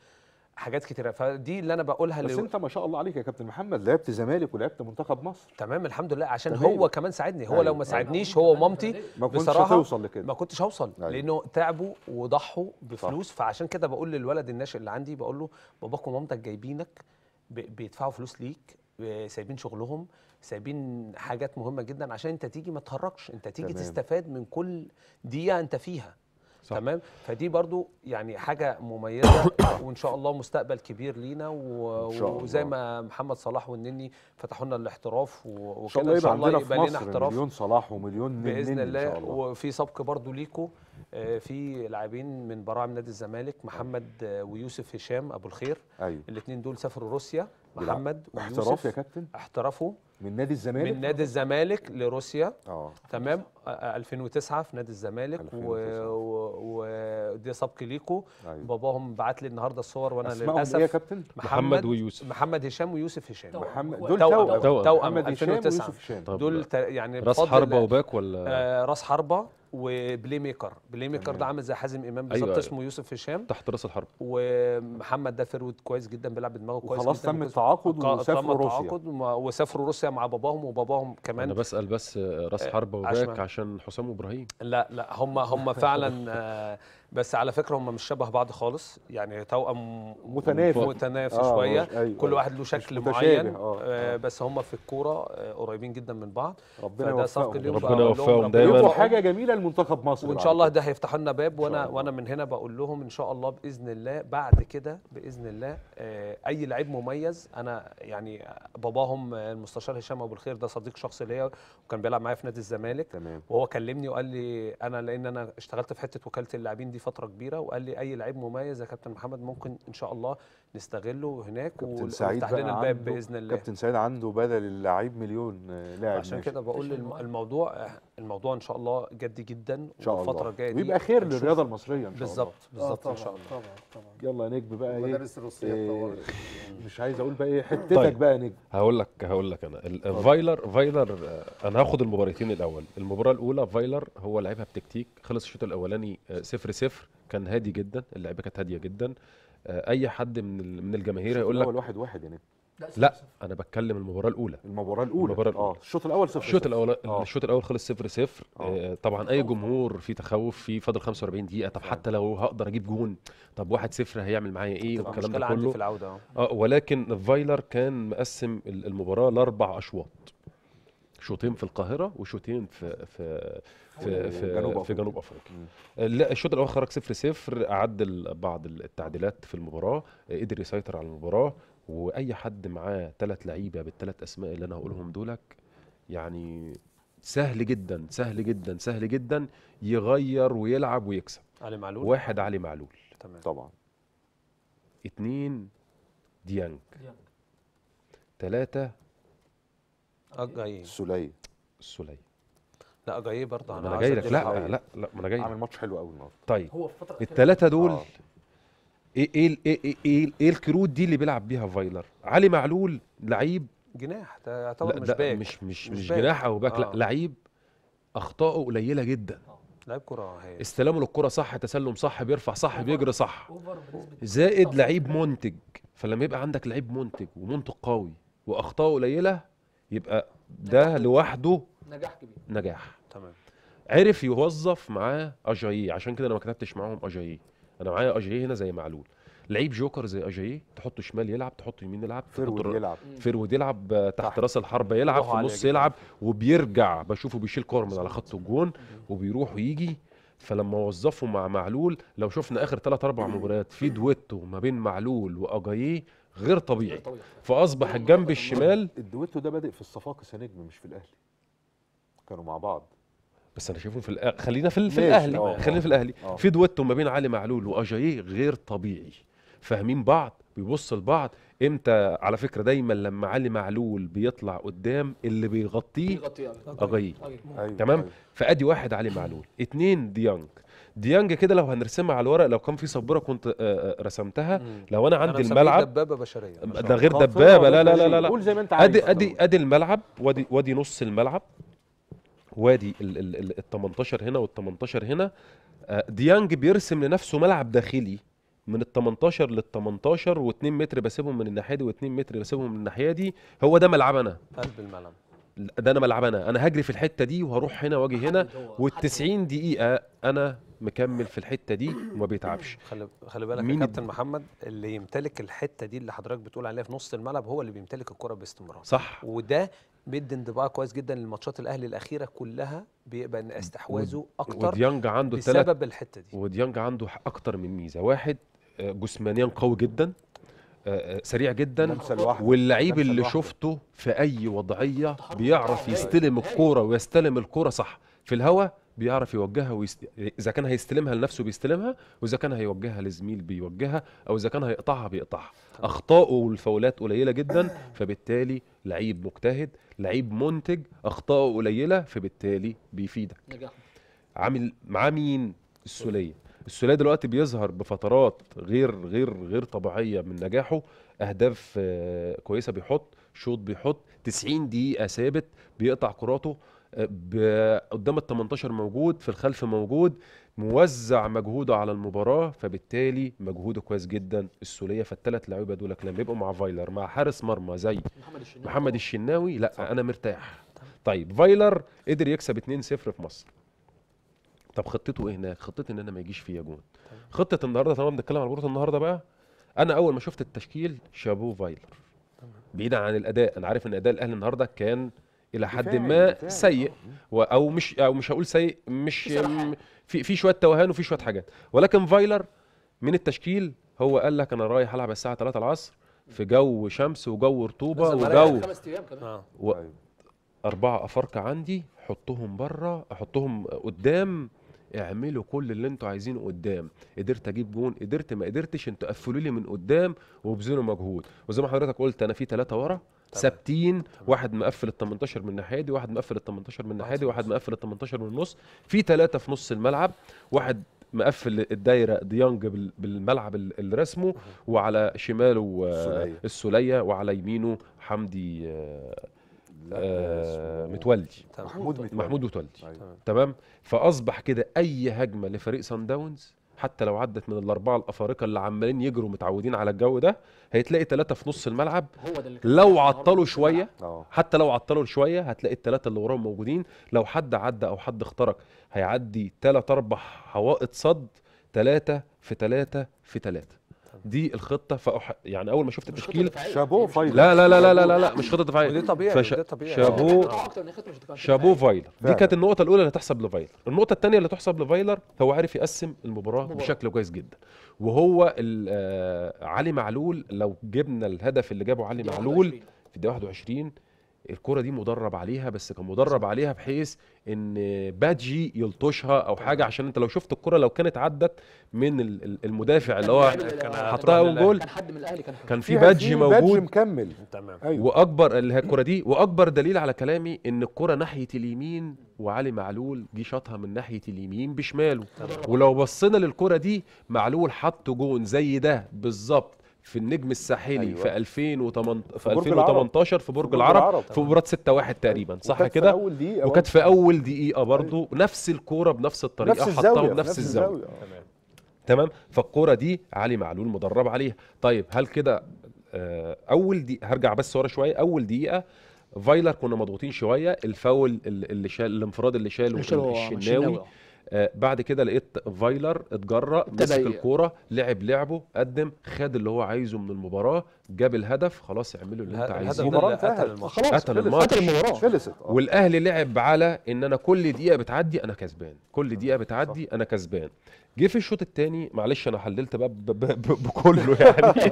حاجات كتيرة. فدي اللي أنا بقولها بس اللي أنت ما شاء الله عليك يا كابتن محمد لعبت زمالك ولعبت منتخب مصر. تمام الحمد لله. عشان تمام. هو كمان ساعدني. هو أيوة، لو. ما ساعدنيش هو ومامتي ما كنتش هتوصل لكده. ما كنتش هوصل. أيوة. لأنه تعبوا وضحوا بفلوس. فعشان كده بقول للولد الناشئ اللي عندي بقول له باباك ومامتك جايبينك بيدفعوا فلوس ليك ب- سايبين شغلهم سايبين حاجات مهمة جدا عشان أنت تيجي ما تهرجش أنت تيجي تمام. تستفاد من كل دقيقة أنت فيها. صح. تمام؟ فدي برضو يعني حاجة مميزة وإن شاء الله مستقبل كبير لينا و- إن وزي الله. ما محمد صلاح والنني فتحوا لنا الاحتراف و- إن شاء وكده الله يبقى عندنا في لنا مصر احتراف. مليون صلاح ومليون نني بإذن إن شاء الله. الله وفي سبق برضو ليكو آه، في لاعبين من براعم نادي الزمالك محمد آه، ويوسف هشام أبو الخير. أيوه. الاثنين دول سافروا روسيا. محمد احتراف ويوسف يا كابتن؟ احترفوا. من نادي الزمالك من نادي الزمالك لروسيا. آه تمام. آه، آه، 2009 في نادي الزمالك. 2009. ودي سبق ليكو. أيوه. باباهم بعت لي النهارده الصور وأنا للأسف إيه يا كابتن؟ محمد ويوسف. محمد هشام ويوسف هشام. محمد. دول توأم. توأم. توأم. توأم. محمد هشام 2009 ويوسف هشام. طب دول يعني راس الله- و back ولا؟ آه راس حربة و playmaker playmaker. ده عامل زي حازم إمام بالظبط أيوة. اسمه يوسف هشام. تحت راس الحرب ومحمد ده forward كويس جدا بيلعب بدماغه كويس وخلاص جدا. تم وكويس- التعاقد وسافروا تم روسيا. وسافروا روسيا مع باباهم وباباهم أنا كمان بسأل بس آه، راس آه، حربة عشان- وباك عشان حسام إبراهيم. لا لا هم هم فعلا بس على فكرة هم مش شبه بعض خالص يعني توأم متنافس. متنافس آه، شوية أيوه، كل أيوه. واحد له شكل معين آه، آه، آه. بس هم في الكورة آه، قريبين جدا من بعض ربنا فده صفقة يوفقهم اليوم ربنا يوفقهم دايماً. حاجة جميلة لمنتخب مصر وإن شاء الله. ده هيفتح لنا باب وأنا. وأنا من هنا بقول لهم إن شاء الله بإذن الله بعد كده بإذن الله آه، أي لعيب مميز أنا يعني باباهم المستشار هشام أبو الخير ده صديق شخصي ليا وكان بيلعب معايا في نادي الزمالك تمام وهو كلمني وقال لي أنا لأن أنا اشتغلت في حتة وكالة اللاعبين دي فترة كبيرة وقال لي أي لعيب مميز يا كابتن محمد ممكن إن شاء الله نستغله هناك كابتن سعيد ويفتح بقى لنا الباب عنده بإذن الله. كابتن سعيد عنده بدل اللعيب مليون آه، لاعب عشان. كده بقول الم- الموضوع الموضوع إن شاء الله جدي جدا إن شاء الله. والفترة الجاية دي ويبقى خير للرياضة المصرية إن شاء الله. بالظبط بالظبط آه ان شاء طبعاً، الله. طبعا طبعا. يلا يا نجم بقى إيه؟ المدارس الروسيه إيه، مش عايز أقول بقى إيه حتتك طيب. بقى يا نجم. هقول لك هقول لك أنا. فايلر فايلر آه، أنا هاخد المباراتين الأول. المباراة الأولى فايلر هو لعبها بتكتيك خلص الشوط الأولاني 0 0 كان هادي جدا اللعيبه كانت هادية جدا. أي حد من من الجماهير هيقول لك الأول واحد واحد نجم لا أنا بتكلم المباراة الأولى. المباراة الأولى. المباراة الأولى. آه الشوط الأول صفر الشوط صفر. الأول آه. الشوط الأول خلص 0 0 آه. طبعا أي جمهور في تخوف في فاضل 45 دقيقة. طب حتى لو هقدر أجيب جون طب 1 0 هيعمل معايا إيه؟ والكلام ده كله. في العودة. آه آه ولكن فايلر كان مقسم ال- المباراة لأربع أشواط. شوطين في القاهرة وشوطين في في في في جنوب في أفريقيا. جنوب افريقيا لا الشوط الأول خرج 0 0 عدل بعض التعديلات في المباراة قدر يسيطر على المباراة وأي حد معاه ثلاث لعيبة بالثلاث أسماء اللي أنا هقولهم دولك يعني سهل جدا سهل جدا سهل جدا يغير ويلعب ويكسب. علي معلول؟ واحد علي معلول. تمام. طبعا. اتنين ديانج. ثلاثة اجاي السولية السولية لا اجاي برضه. أنا عايز جاي لك. لا. لا لا ما أنا جاي عامل. ماتش حلو قوي النهارده. طيب. هو في فترة الثلاثة دول آه. إيه إيه إيه إيه, إيه, الكروت دي اللي بيلعب بيها فايلر؟ علي معلول لعيب. جناح. ده لا يعتبر مش باك. مش مش مش. جناح أو باك. لا آه. لعيب أخطائه قليلة جدا. لعيب كرة هي. استلامه للكرة صح تسلم صح بيرفع صح بيجري صح. زائد لعيب منتج. فلما يبقى عندك لعيب منتج ومنتج قوي وأخطائه قليلة يبقى ده لوحده نجاح كبير. نجاح. تمام. عرف يوظف معاه اجاييه عشان كده أنا ما كتبتش معاهم اجاييه أنا معايا اجاييه هنا زي معلول. لعيب جوكر زي اجاييه تحطه شمال يلعب تحطه يمين يلعب forward يلعب. forward يلعب آه، تحت تحت. راس الحربة يلعب في النص. يلعب وبيرجع بشوفه بيشيل كور من على خط الجون وبيروح ويجي. فلما وظفه مع معلول لو شفنا آخر ثلاث أربع مباريات في دويتو ما بين معلول واجاييه غير طبيعي. فأصبح الجنب الشمال الدويتو ده بادئ في الصفاقس يا نجم مش في الأهلي. كانوا مع بعض. بس أنا شايفهم في الأ... خلينا في, في الأهلي. آه، خلينا. في الأهلي. آه. في دويتو ما بين علي معلول وأجاييه غير طبيعي. فاهمين بعض؟ بيبص لبعض. إمتى؟ على فكرة دايما لما علي معلول بيطلع قدام اللي بيغطيه يغطي أجاييه. أيوة تمام؟ أيوة. فأدي واحد علي معلول. اتنين ديانج. ديانج كده لو هنرسمها على الورق لو كان في سبورة كنت آه، آه، رسمتها. لو أنا أنا عندي مسميه الملعب دبابة بشرية ده غير دبابة لا لا. لا لا, لا. قول زي ما أنت عايز أدي أدي أدي الملعب وأدي وأدي نص الملعب. وأدي ال ال ال ال 18 هنا وال 18 هنا. آه، ديانج بيرسم لنفسه ملعب داخلي. من ال 18 لل 18 و2 متر بسيبهم من الناحية دي و2 متر بسيبهم من الناحية دي. هو ده ملعب أنا. قلب الملعب. ده أنا ملعب أنا. أنا هجري في الحتة دي وهروح هنا وأجي هنا. وال90 دقيقة أنا مكمل في الحتة دي وما بيتعبش. خلي خلي بالك مين يا كابتن محمد اللي يمتلك الحتة دي اللي حضرتك بتقول عليها في نص الملعب هو اللي بيمتلك الكرة باستمرار. صح. وده بيدي انطباع كويس جدا للماتشات الأهلي الأخيرة كلها بيبقى إن استحواذه أكتر وديانج عنده بسبب الحتة دي. وديانج عنده أكتر من ميزة. واحد آه، جسمانيا قوي جدا آه، آه، سريع جدا واللعيب اللي. شفته في أي وضعية بيعرف يستلم الكورة ويستلم الكورة صح. في الهواء بيعرف يوجهها ويست... إذا كان هيستلمها لنفسه بيستلمها وإذا كان هيوجهها لزميل بيوجهها أو إذا كان هيقطعها بيقطعها. اخطائه والفاولات قليلة جدا فبالتالي لعيب مجتهد لعيب منتج اخطائه قليلة فبالتالي بيفيدك. نجاح عامل معاه مين؟ السولية. السولية دلوقتي بيظهر بفترات غير غير غير طبيعية من نجاحه. أهداف آه، كويسة بيحط شوط بيحط 90 دقيقة ثابت بيقطع كراته. قدام ال 18 موجود في الخلف موجود موزع مجهوده على المباراة فبالتالي مجهوده كويس جدا. السولية فالثلاث لعيبة دولك لما يبقوا مع فايلر مع حارس مرمى زي محمد الشناوي. محمد الشناوي لا أنا مرتاح. طيب فايلر قدر يكسب 2-0 في مصر. طب خطته إيه هناك؟ خطتي إن أنا ما يجيش فيا جون. خطة النهارده طالما بنتكلم على بطوله النهارده بقى أنا أول ما شفت التشكيل شابوه فايلر. بعيدا عن الأداء أنا عارف إن أداء الأهلي النهارده كان إلى حد ما دفاعي. سيء. و- أو مش أو مش هقول سيء مش في في شوية توهان وفي شوية حاجات. ولكن فايلر من التشكيل هو قال لك أنا رايح ألعب الساعة 3 العصر في جو شمس وجو رطوبة وجو خمس أيام كمان. آه. و... أيوة. أربعة أفارقة عندي حطهم بره أحطهم قدام اعملوا كل اللي أنتوا عايزينه قدام. قدرت أجيب جون قدرت ما قدرتش أنتوا قفلوا لي من قدام وابذلوا مجهود. وزي ما حضرتك قلت أنا في ثلاثة ورا ثابتين. واحد مقفل ال 18 من الناحية دي واحد مقفل ال 18 من الناحية دي واحد مقفل ال 18 من النص. في ثلاثة في نص الملعب. واحد مقفل الدايرة ديانج بال- بالملعب ال- اللي رسمه. وعلى شماله آه،. السولية. وعلى يمينه حمدي آه، آه، متولي. محمود متولي. محمود متولي. أيوة. تمام؟ فأصبح كده أي هجمة لفريق سان داونز حتى لو عدت من الأربعة الأفارقة اللي عمالين يجروا متعودين على الجو ده هتلاقي ثلاثة في نص الملعب. هو ده اللي كان لو عطلوا في شوية آه. حتى لو عطلوا شوية هتلاقي الثلاثه اللي وراهم موجودين. لو حد عدى أو حد اخترق هيعدي ثلاث أربع حوائط صد ثلاثة في ثلاثة في ثلاثة دي الخطة فأح... يعني أول ما شفت التشكيل. شابوه مش- فايلر. لا لا لا لا لا لا, لا مش خطة دفاعيه ودي طبيعي فش- ودي طبيعي شابوه دفاعية. شابوه فايلر دي. كانت النقطة الأولى اللي تحسب لفايلر النقطة الثانية اللي تحسب لفايلر هو عارف يقسم المباراة المباراة. بشكل كويس جدا وهو ال- آه، علي معلول لو جبنا الهدف اللي جابه علي دي معلول 21. في الدقيقة 21 الكرة دي مدرب عليها بس كان مدرب عليها بحيث إن بادجي يلطشها أو حاجة عشان أنت لو شفت الكرة لو كانت عدت من ال- ال- المدافع اللي هو حطها own goal كان حد من الأهلي كان كان في بادجي بادج موجود. مكمل. تمام. أيوه. وأكبر اللي هي الكرة دي وأكبر دليل على كلامي إن الكرة ناحية اليمين وعلي معلول جه شاطها من ناحية اليمين بشماله. ولو بصينا للكرة دي معلول حط جون زي ده بالظبط. في النجم الساحلي أيوة. في 2008 في برج العرب. 2018 في برج برج العرب العرب. في مباراة 6-1 تقريبا صح وكانت في كده؟ أول دقيقة وكانت في أول دقيقة برضو نفس الكورة بنفس الطريقة نفس حطها الزاوية بنفس الزاوية. تمام. تمام؟ فالكورة دي علي معلول مدرب عليها. طيب هل كده آه، أول دي هرجع بس ورا شوية. أول دقيقة فايلر كنا مضغوطين شوية. الفاول اللي اللي شال الانفراد اللي شاله الشناوي الشناوي. بعد كده لقيت فايلر اتجرأ مسك الكورة لعب لعبه قدم خد اللي هو عايزه من المباراة جاب الهدف خلاص اعملوا اللي انت عايزه. ده المباراة قتل قتل المباراة. خلصت آه. والأهلي لعب على إن أنا كل دقيقة بتعدي أنا كسبان. كل دقيقة بتعدي أنا كسبان. جه في الشوط الثاني معلش أنا حللت بقى بكله يعني.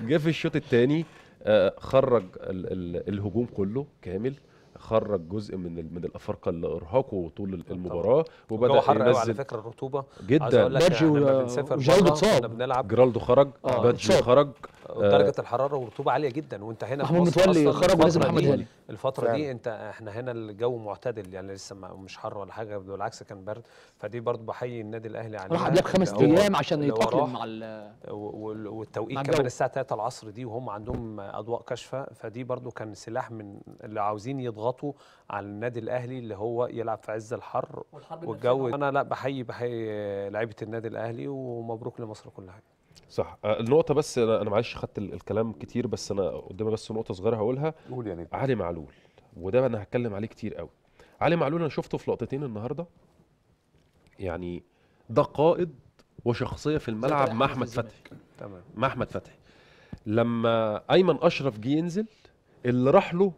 جه في الشوط الثاني خرج ال ال الهجوم كله كامل. خرج جزء من ال- من الافارقه اللي ارهقوا طول المباراه الجو وبدأ حر قوي على ينزل فكرة الرطوبة. جدا. أقول لك بادجي إحنا لما و- بنسافر وجاودة بره اتصاب. بنلعب. جرالدو خرج. آه، بادجي اتصاب. خرج. درجة الحرارة والرطوبه عالية جدا وأنت هنا في محمود مصر متولي خرج ونزل الفترة محمد دي- هاني. الفترة فعلا. دي أنت إحنا هنا الجو معتدل يعني لسه ما- مش حر ولا حاجة بالعكس كان برد فدي برضه بحيي النادي الأهلي عليها راح قبلها بخمس هو- أيام عشان يتأقلم مع والتوقيت مع كمان. الساعة 3 العصر دي وهم عندهم أضواء كاشفة فدي برضو كان سلاح من اللي عاوزين يضغطوا على النادي الأهلي اللي هو يلعب في عز الحر والجو أنا لا بحيي بحيي لعيبة النادي الأهلي ومبروك لمصر كلها صح. آه، النقطة بس أنا أنا معلش خدت ال- الكلام كتير بس أنا قدامي بس نقطة صغيرة هقولها. قول يا نجم. علي معلول وده أنا هتكلم عليه كتير قوي. علي معلول أنا شفته في لقطتين النهارده. يعني ده قائد وشخصية في الملعب مع في فتحي. تمام. مع أحمد فتحي. لما أيمن أشرف جه ينزل اللي راح له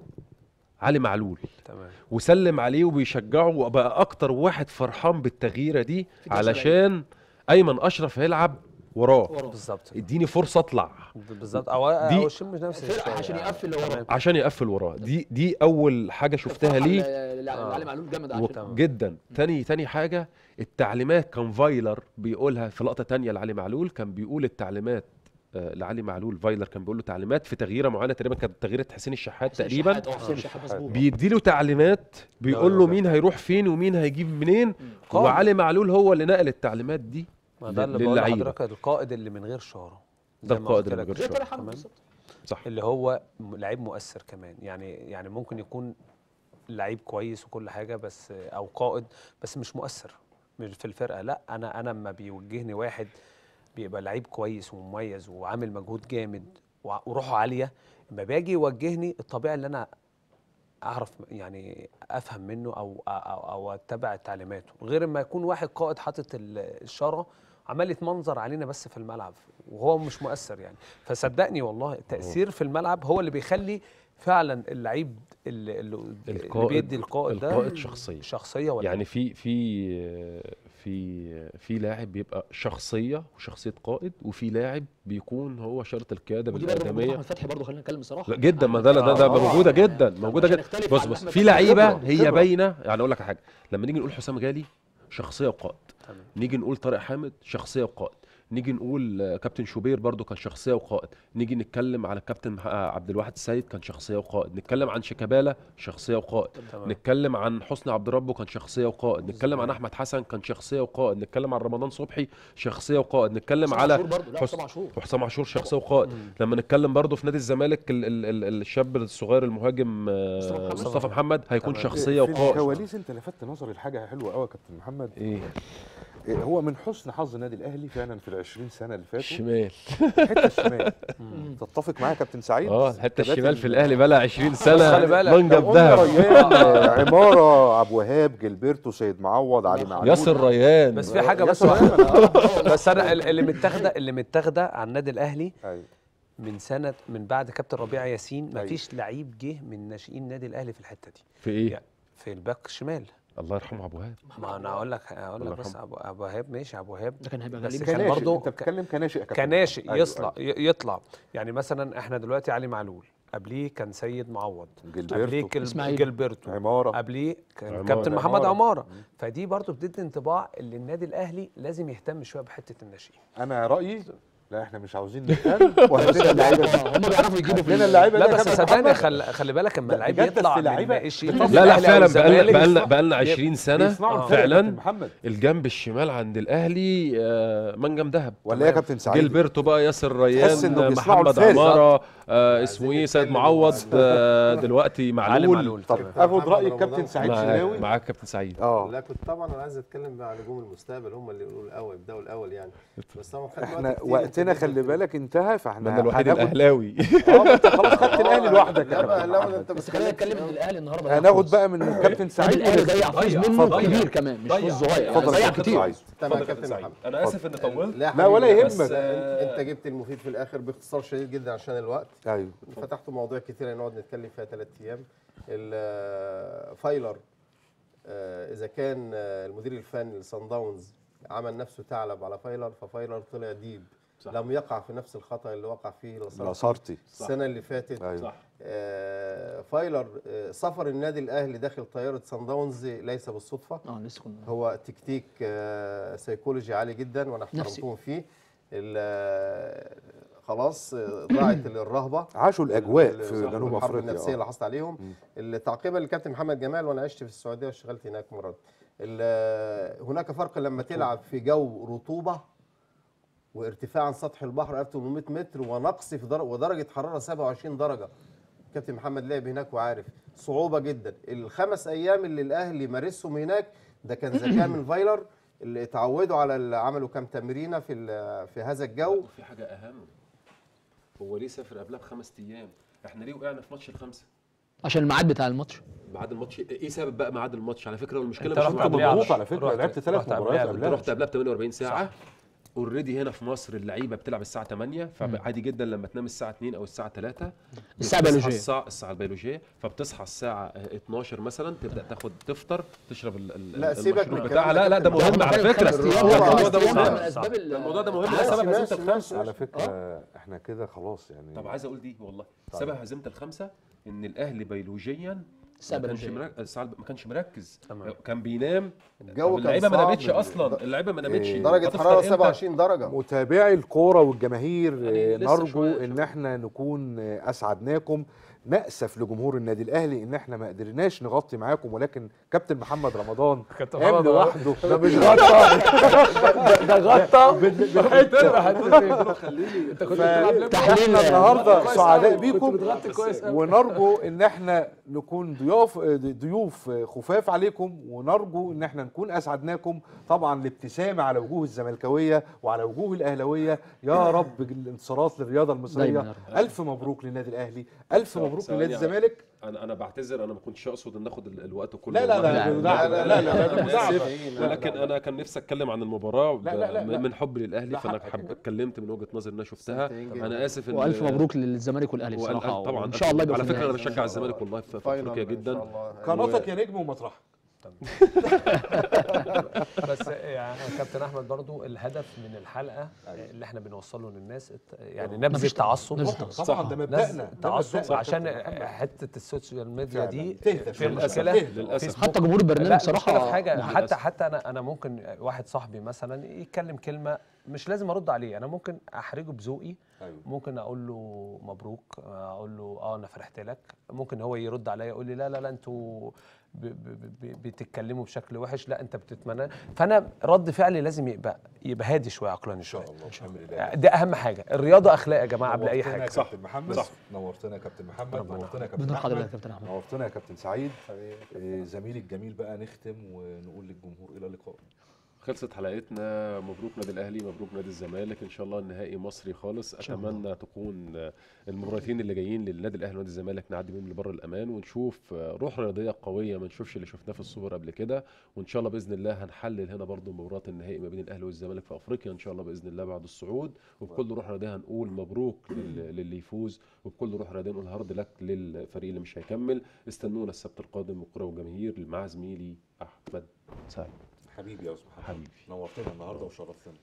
علي معلول. تمام. وسلم عليه وبيشجعه وبقى أكتر واحد فرحان بالتغييرة دي علشان أيمن أشرف هيلعب وراه. وراه. بالظبط اديني فرصة اطلع. بالظبط أو دي- أو الشم نفس عشان. يقفل اللي وراه. عشان يقفل وراه. دي دي أول حاجة شفتها ليه. آه. علي معلول جامد و- عشان جدا. تاني تاني حاجة التعليمات كان فايلر بيقولها في لقطة تانية لعلي معلول. كان بيقول التعليمات آه، لعلي معلول فايلر كان بيقول له تعليمات في تغييرة معينة. تقريبا كانت تغييرة حسين الشحات تقريبا. آه حسين الشحات مظبوط. بيدي له تعليمات بيقول له مين هيروح فين ومين هيجيب منين. وعلي معلول هو اللي نقل التعليمات دي. ما ده اللي لل- بقول للعيبة. لحضرتك القائد اللي من غير شارة ده ما القائد اللي. من غير شارة. صح اللي هو لعيب مؤثر كمان يعني يعني ممكن يكون لعيب كويس وكل حاجة بس أو قائد بس مش مؤثر مش في الفرقة لأ أنا أنا لما بيوجهني واحد بيبقى لعيب كويس ومميز وعامل مجهود جامد وروحه عالية لما باجي يوجهني الطبيعي اللي أنا أعرف يعني أفهم منه أو أو, أو أتبع تعليماته غير اما يكون واحد قائد حاطط ال- الشارة عمال يتمنظر علينا بس في الملعب وهو مش مؤثر يعني. فصدقني والله التاثير في الملعب هو اللي بيخلي فعلا اللعيب اللي, اللي بيدي القائد ده القائد شخصية. شخصية ولا يعني في في في في لاعب بيبقى شخصية وشخصية قائد وفي لاعب بيكون هو شرط القيادة بالادميه احمد فتحي برضه خلينا نتكلم بصراحه لا جدا. ما ده ده ده, ده آه، موجودة يعني جدا موجودة جدا. بص بص في. لعيبة هي. باينة. يعني أقول لك حاجة. لما نيجي نقول حسام غالي شخصية وقائد. تمام. نيجي نقول طارق حامد شخصية وقائد. نيجي نقول كابتن شوبير برضو كان شخصية وقائد. نيجي نتكلم على الكابتن مح- آه، عبد الواحد السيد كان شخصية وقائد. نتكلم عن شيكابالا شخصية وقائد. تمام. نتكلم عن حسني عبد ربه كان شخصية وقائد. نتكلم عن أحمد حسن كان شخصية وقائد. نتكلم عن رمضان صبحي شخصية وقائد. نتكلم حسام على حسام عاشور. وحسام عاشور شخصية وقائد. لما نتكلم برضو في نادي الزمالك ال ال ال الشاب الصغير المهاجم آه، مصطفى محمد. هيكون تمام. شخصية في وقائد. الكواليس انت لفتت نظري لحاجة حلوة قوي يا كابتن محمد. إيه؟ هو من حسن حظ النادي الأهلي فعلا في ال 20 سنة اللي فاتوا. الشمال الحتة الشمال. تتفق معايا يا كابتن سعيد؟ آه الحتة الشمال في الأهلي بقى لها 20 سنة. ريان آه، عمارة عبد الوهاب جilberto سيد معوض علي معلول. ياسر ريان. بس في حاجة بس واحدة. بس أنا ال- اللي متاخده اللي متاخدة على النادي الأهلي. من سنه من بعد كابتن ربيع ياسين. مفيش لعيب جه من ناشئين النادي الأهلي في الحتة دي. في إيه؟ يعني في الباك الشمال. الله يرحمه أبو وهاب ما أنا أقول لك أقول لك بس. أبو أبو وهاب ماشي أبو وهاب ده كان هيبقى غريب. كان كناشئ برضه أنت بتتكلم كناشئ كناشئ أيوة، يطلع ي- يطلع. يعني مثلا إحنا دلوقتي علي معلول قبليه كان سيد معوض قبليه. جilberto عمارة. قبليه كان عمارة. كابتن محمد عمارة. عمارة. فدي برضو بتدي انطباع اللي النادي الأهلي لازم يهتم شوية بحتة الناشئين. أنا رأيي لا إحنا مش عاوزين نتكلم اللعيبة. هم بيعرفوا يجيبوا في اللعيبة لا بس صدقني محمد. خلي, بالك اما اللعيب بجد يطلع من بتطلع- لا لا فعلا بقالنا بقالنا بقالنا 20 سنة فعلا محمد. الجنب الشمال عند الأهلي آه، منجم ذهب ولا إيه يا كابتن سعيد. جilberto بقى ياسر ريان محمد. عمارة. آه، اسمه إيه؟ سيد معوض. آه، دلوقتي معلول. معلول. طب تمام. أخد محمد راي الكابتن سعيد معاك. شناوي. معاك كابتن سعيد. آه. لا كنت طبعا أنا عايز أتكلم بقى عن نجوم المستقبل هم اللي يقولوا الأول يبدأوا الأول يعني. بس طبعا خد إحنا وقتنا خلي. بالك انتهى فإحنا أنا الوحيد الأهلاوي. آه أنت خلاص خدت الأهلي لوحدك يا كابتن. انت بس خلينا نتكلم ان الأهلي النهارده. هناخد بقى من كابتن النادي سعيد. الاهلي ضيع فوز منه. كبير كمان مش فوز صغير. ضيع كتير. سعيد. تمام يا كابتن. محمد أنا آسف إني طولت. لا لا ولا يهمك. بس أنت جبت المفيد في الآخر باختصار شديد جدا عشان الوقت. أيوه فتحت مواضيع كتيرة نقعد نتكلم فيها ثلاث أيام. الفايلر آه، إذا كان آه، المدير الفني لصن داونز عمل نفسه ثعلب على فايلر ففايلر طلع ديب. صح. لم يقع في نفس الخطأ اللي وقع فيه لاسارتي السنة اللي فاتت أيوه. صح. آه، فايلر آه، سفر النادي الأهلي داخل طيارة صن داونز ليس بالصدفة. آه لسه كنا هو تكتيك آه، سيكولوجي عالي جدا وأنا. احترمتهم فيه. آه، خلاص آه، ضاعت الرهبة. عاشوا الأجواء ال- في جنوب الحرب أفريقيا. النفسية آه. اللي حصلت عليهم. التعقيبه للكابتن محمد جمال وأنا عشت في السعودية واشتغلت هناك مرات. هناك فرق لما تلعب في جو رطوبة وارتفاع عن سطح البحر 1800 متر ونقص في در... ودرجة حرارة 27 درجة. كابتن محمد لعب هناك وعارف صعوبة جدا. الخمس أيام اللي الأهلي مارسهم هناك ده كان ذكاء من فايلر اللي اتعودوا على ال- عملوا كام تمرينة في ال- في هذا الجو. في حاجة أهم هو ليه سافر قبلها بخمس أيام؟ إحنا ليه وقعنا في ماتش الخمسة؟ عشان الميعاد بتاع الماتش. ميعاد الماتش إيه سبب بقى ميعاد الماتش؟ على فكرة المشكلة أنت مش مضغوط على فكرة لعبت ثلاث مباريات قبلها. رحت قبلها ب 48 ساعة. already هنا في مصر اللعيبة بتلعب الساعة 8 فعادي جدا لما تنام الساعة 2 أو الساعة 3 الساعة بتصحى البيولوجية. الساعة الساعة البيولوجيه فبتصحى الساعة 12 مثلا تبدأ تاخد تفطر تشرب ال- ال- لا، سيبك من الكلام لا لا ده. مهم على فكرة. الموضوع ده مهم. الموضوع ده مهم. ماشي، هزيمه الخمسه على فكرة إحنا كده خلاص يعني. طب عايز أقول دي والله. سبب هزيمة الخمسة إن الأهلي بيولوجيا ما كانش. مركز ما كانش مركز تمام. كان بينام الجو كان اللعيبة ما. نامتش أصلا اللعيبة ما نامتش درجة هتفطر حرارة إمتى؟ 27 درجة متابعي الكورة والجماهير يعني آه، نرجو إن. إحنا نكون آه، أسعدناكم نأسف لجمهور النادي الأهلي إن إحنا ما قدرناش نغطي معاكم ولكن كابتن محمد رمضان كابتن قام محمد لوحده. ده مش غطى ده غطى أنت كنت فاحنا النهارده سعداء بيكم. ونرجو إن إحنا نكون ضياف ضيوف خفاف عليكم ونرجو إن إحنا نكون أسعدناكم. طبعا الابتسامة على وجوه الزملكاوية وعلى وجوه الأهلاوية. يا رب الانتصارات للرياضة المصرية. ألف مبروك للنادي الأهلي. ألف مبروك ثواني لنادي الزمالك أنا أنا بعتذر أنا ما كنتش اقصد ان ناخد ال- الوقت كله لا لا. لا لا، لا لا لا لا ولكن أنا كان نفسي اتكلم عن المباراه لا، لا، لا، لا. من حب للاهلي لا، فانا اتكلمت من وجهه نظري ان أنا شفتها. أنا اسف ان والف مبروك للزمالك والاهلي بصراحه طبعا وان شاء الله على فكره أنا. بشجع الزمالك والله في افريقيا جدا. قناتك يا نجم ومطرحك بس يعني كابتن أحمد برضو الهدف من الحلقة اللي إحنا بنوصله للناس يعني التعصب نبذ التعصب. طبعا ده مبدأنا ده تعصب مبدأنا. عشان. حتة السوشيال ميديا فعلا. دي في تهدى. للأسف. حتى جمهور البرنامج بصراحه في حاجة. حتى حتى أنا أنا ممكن واحد صاحبي مثلا يتكلم كلمة مش لازم أرد عليه أنا ممكن أحرجه بذوقي أيوة. ممكن أقول له مبروك أقول له آه أنا فرحت لك ممكن هو يرد عليا يقول لي لا لا لا أنتوا بتتكلموا بشكل وحش لا انت بتتمنى. فأنا رد فعلي لازم يبقى يبقى هادي شوية عقلاني شوية. الله الحمد لله. ده أهم حاجة. الرياضة أخلاق يا جماعة قبل أي حاجة يا كابتن محمد. صح. نورتنا يا كابتن محمد. نورتنا يا كابتن بدون حضرتك يا أحمد. كابتن أحمد. نورتنا يا كابتن سعيد. إيه، زميلي الجميل بقى نختم ونقول للجمهور إلى اللقاء. خلصت حلقتنا. مبروك نادي الأهلي مبروك نادي الزمالك. إن شاء الله النهائي مصري خالص. أتمنى تكون آه، المباراتين اللي جايين للنادي الأهلي ونادي الزمالك نعدي بيهم لبر الأمان ونشوف آه، روح رياضية قوية ما نشوفش اللي شفناه في السوبر قبل كده. وإن شاء الله بإذن الله هنحلل هنا برضو مباراة النهائي ما بين الأهلي والزمالك في أفريقيا. إن شاء الله بإذن الله بعد الصعود. وبكل روح رياضية هنقول مبروك لل- للي يفوز. وبكل روح رياضية نقول هارد لك للفريق اللي مش هيكمل. استنونا السبت القادم الكرة والجماهير مع زميلي أحمد سعيد حبيبي يا أستاذ حبيبي. نورتنا النهارده وشرفتنا.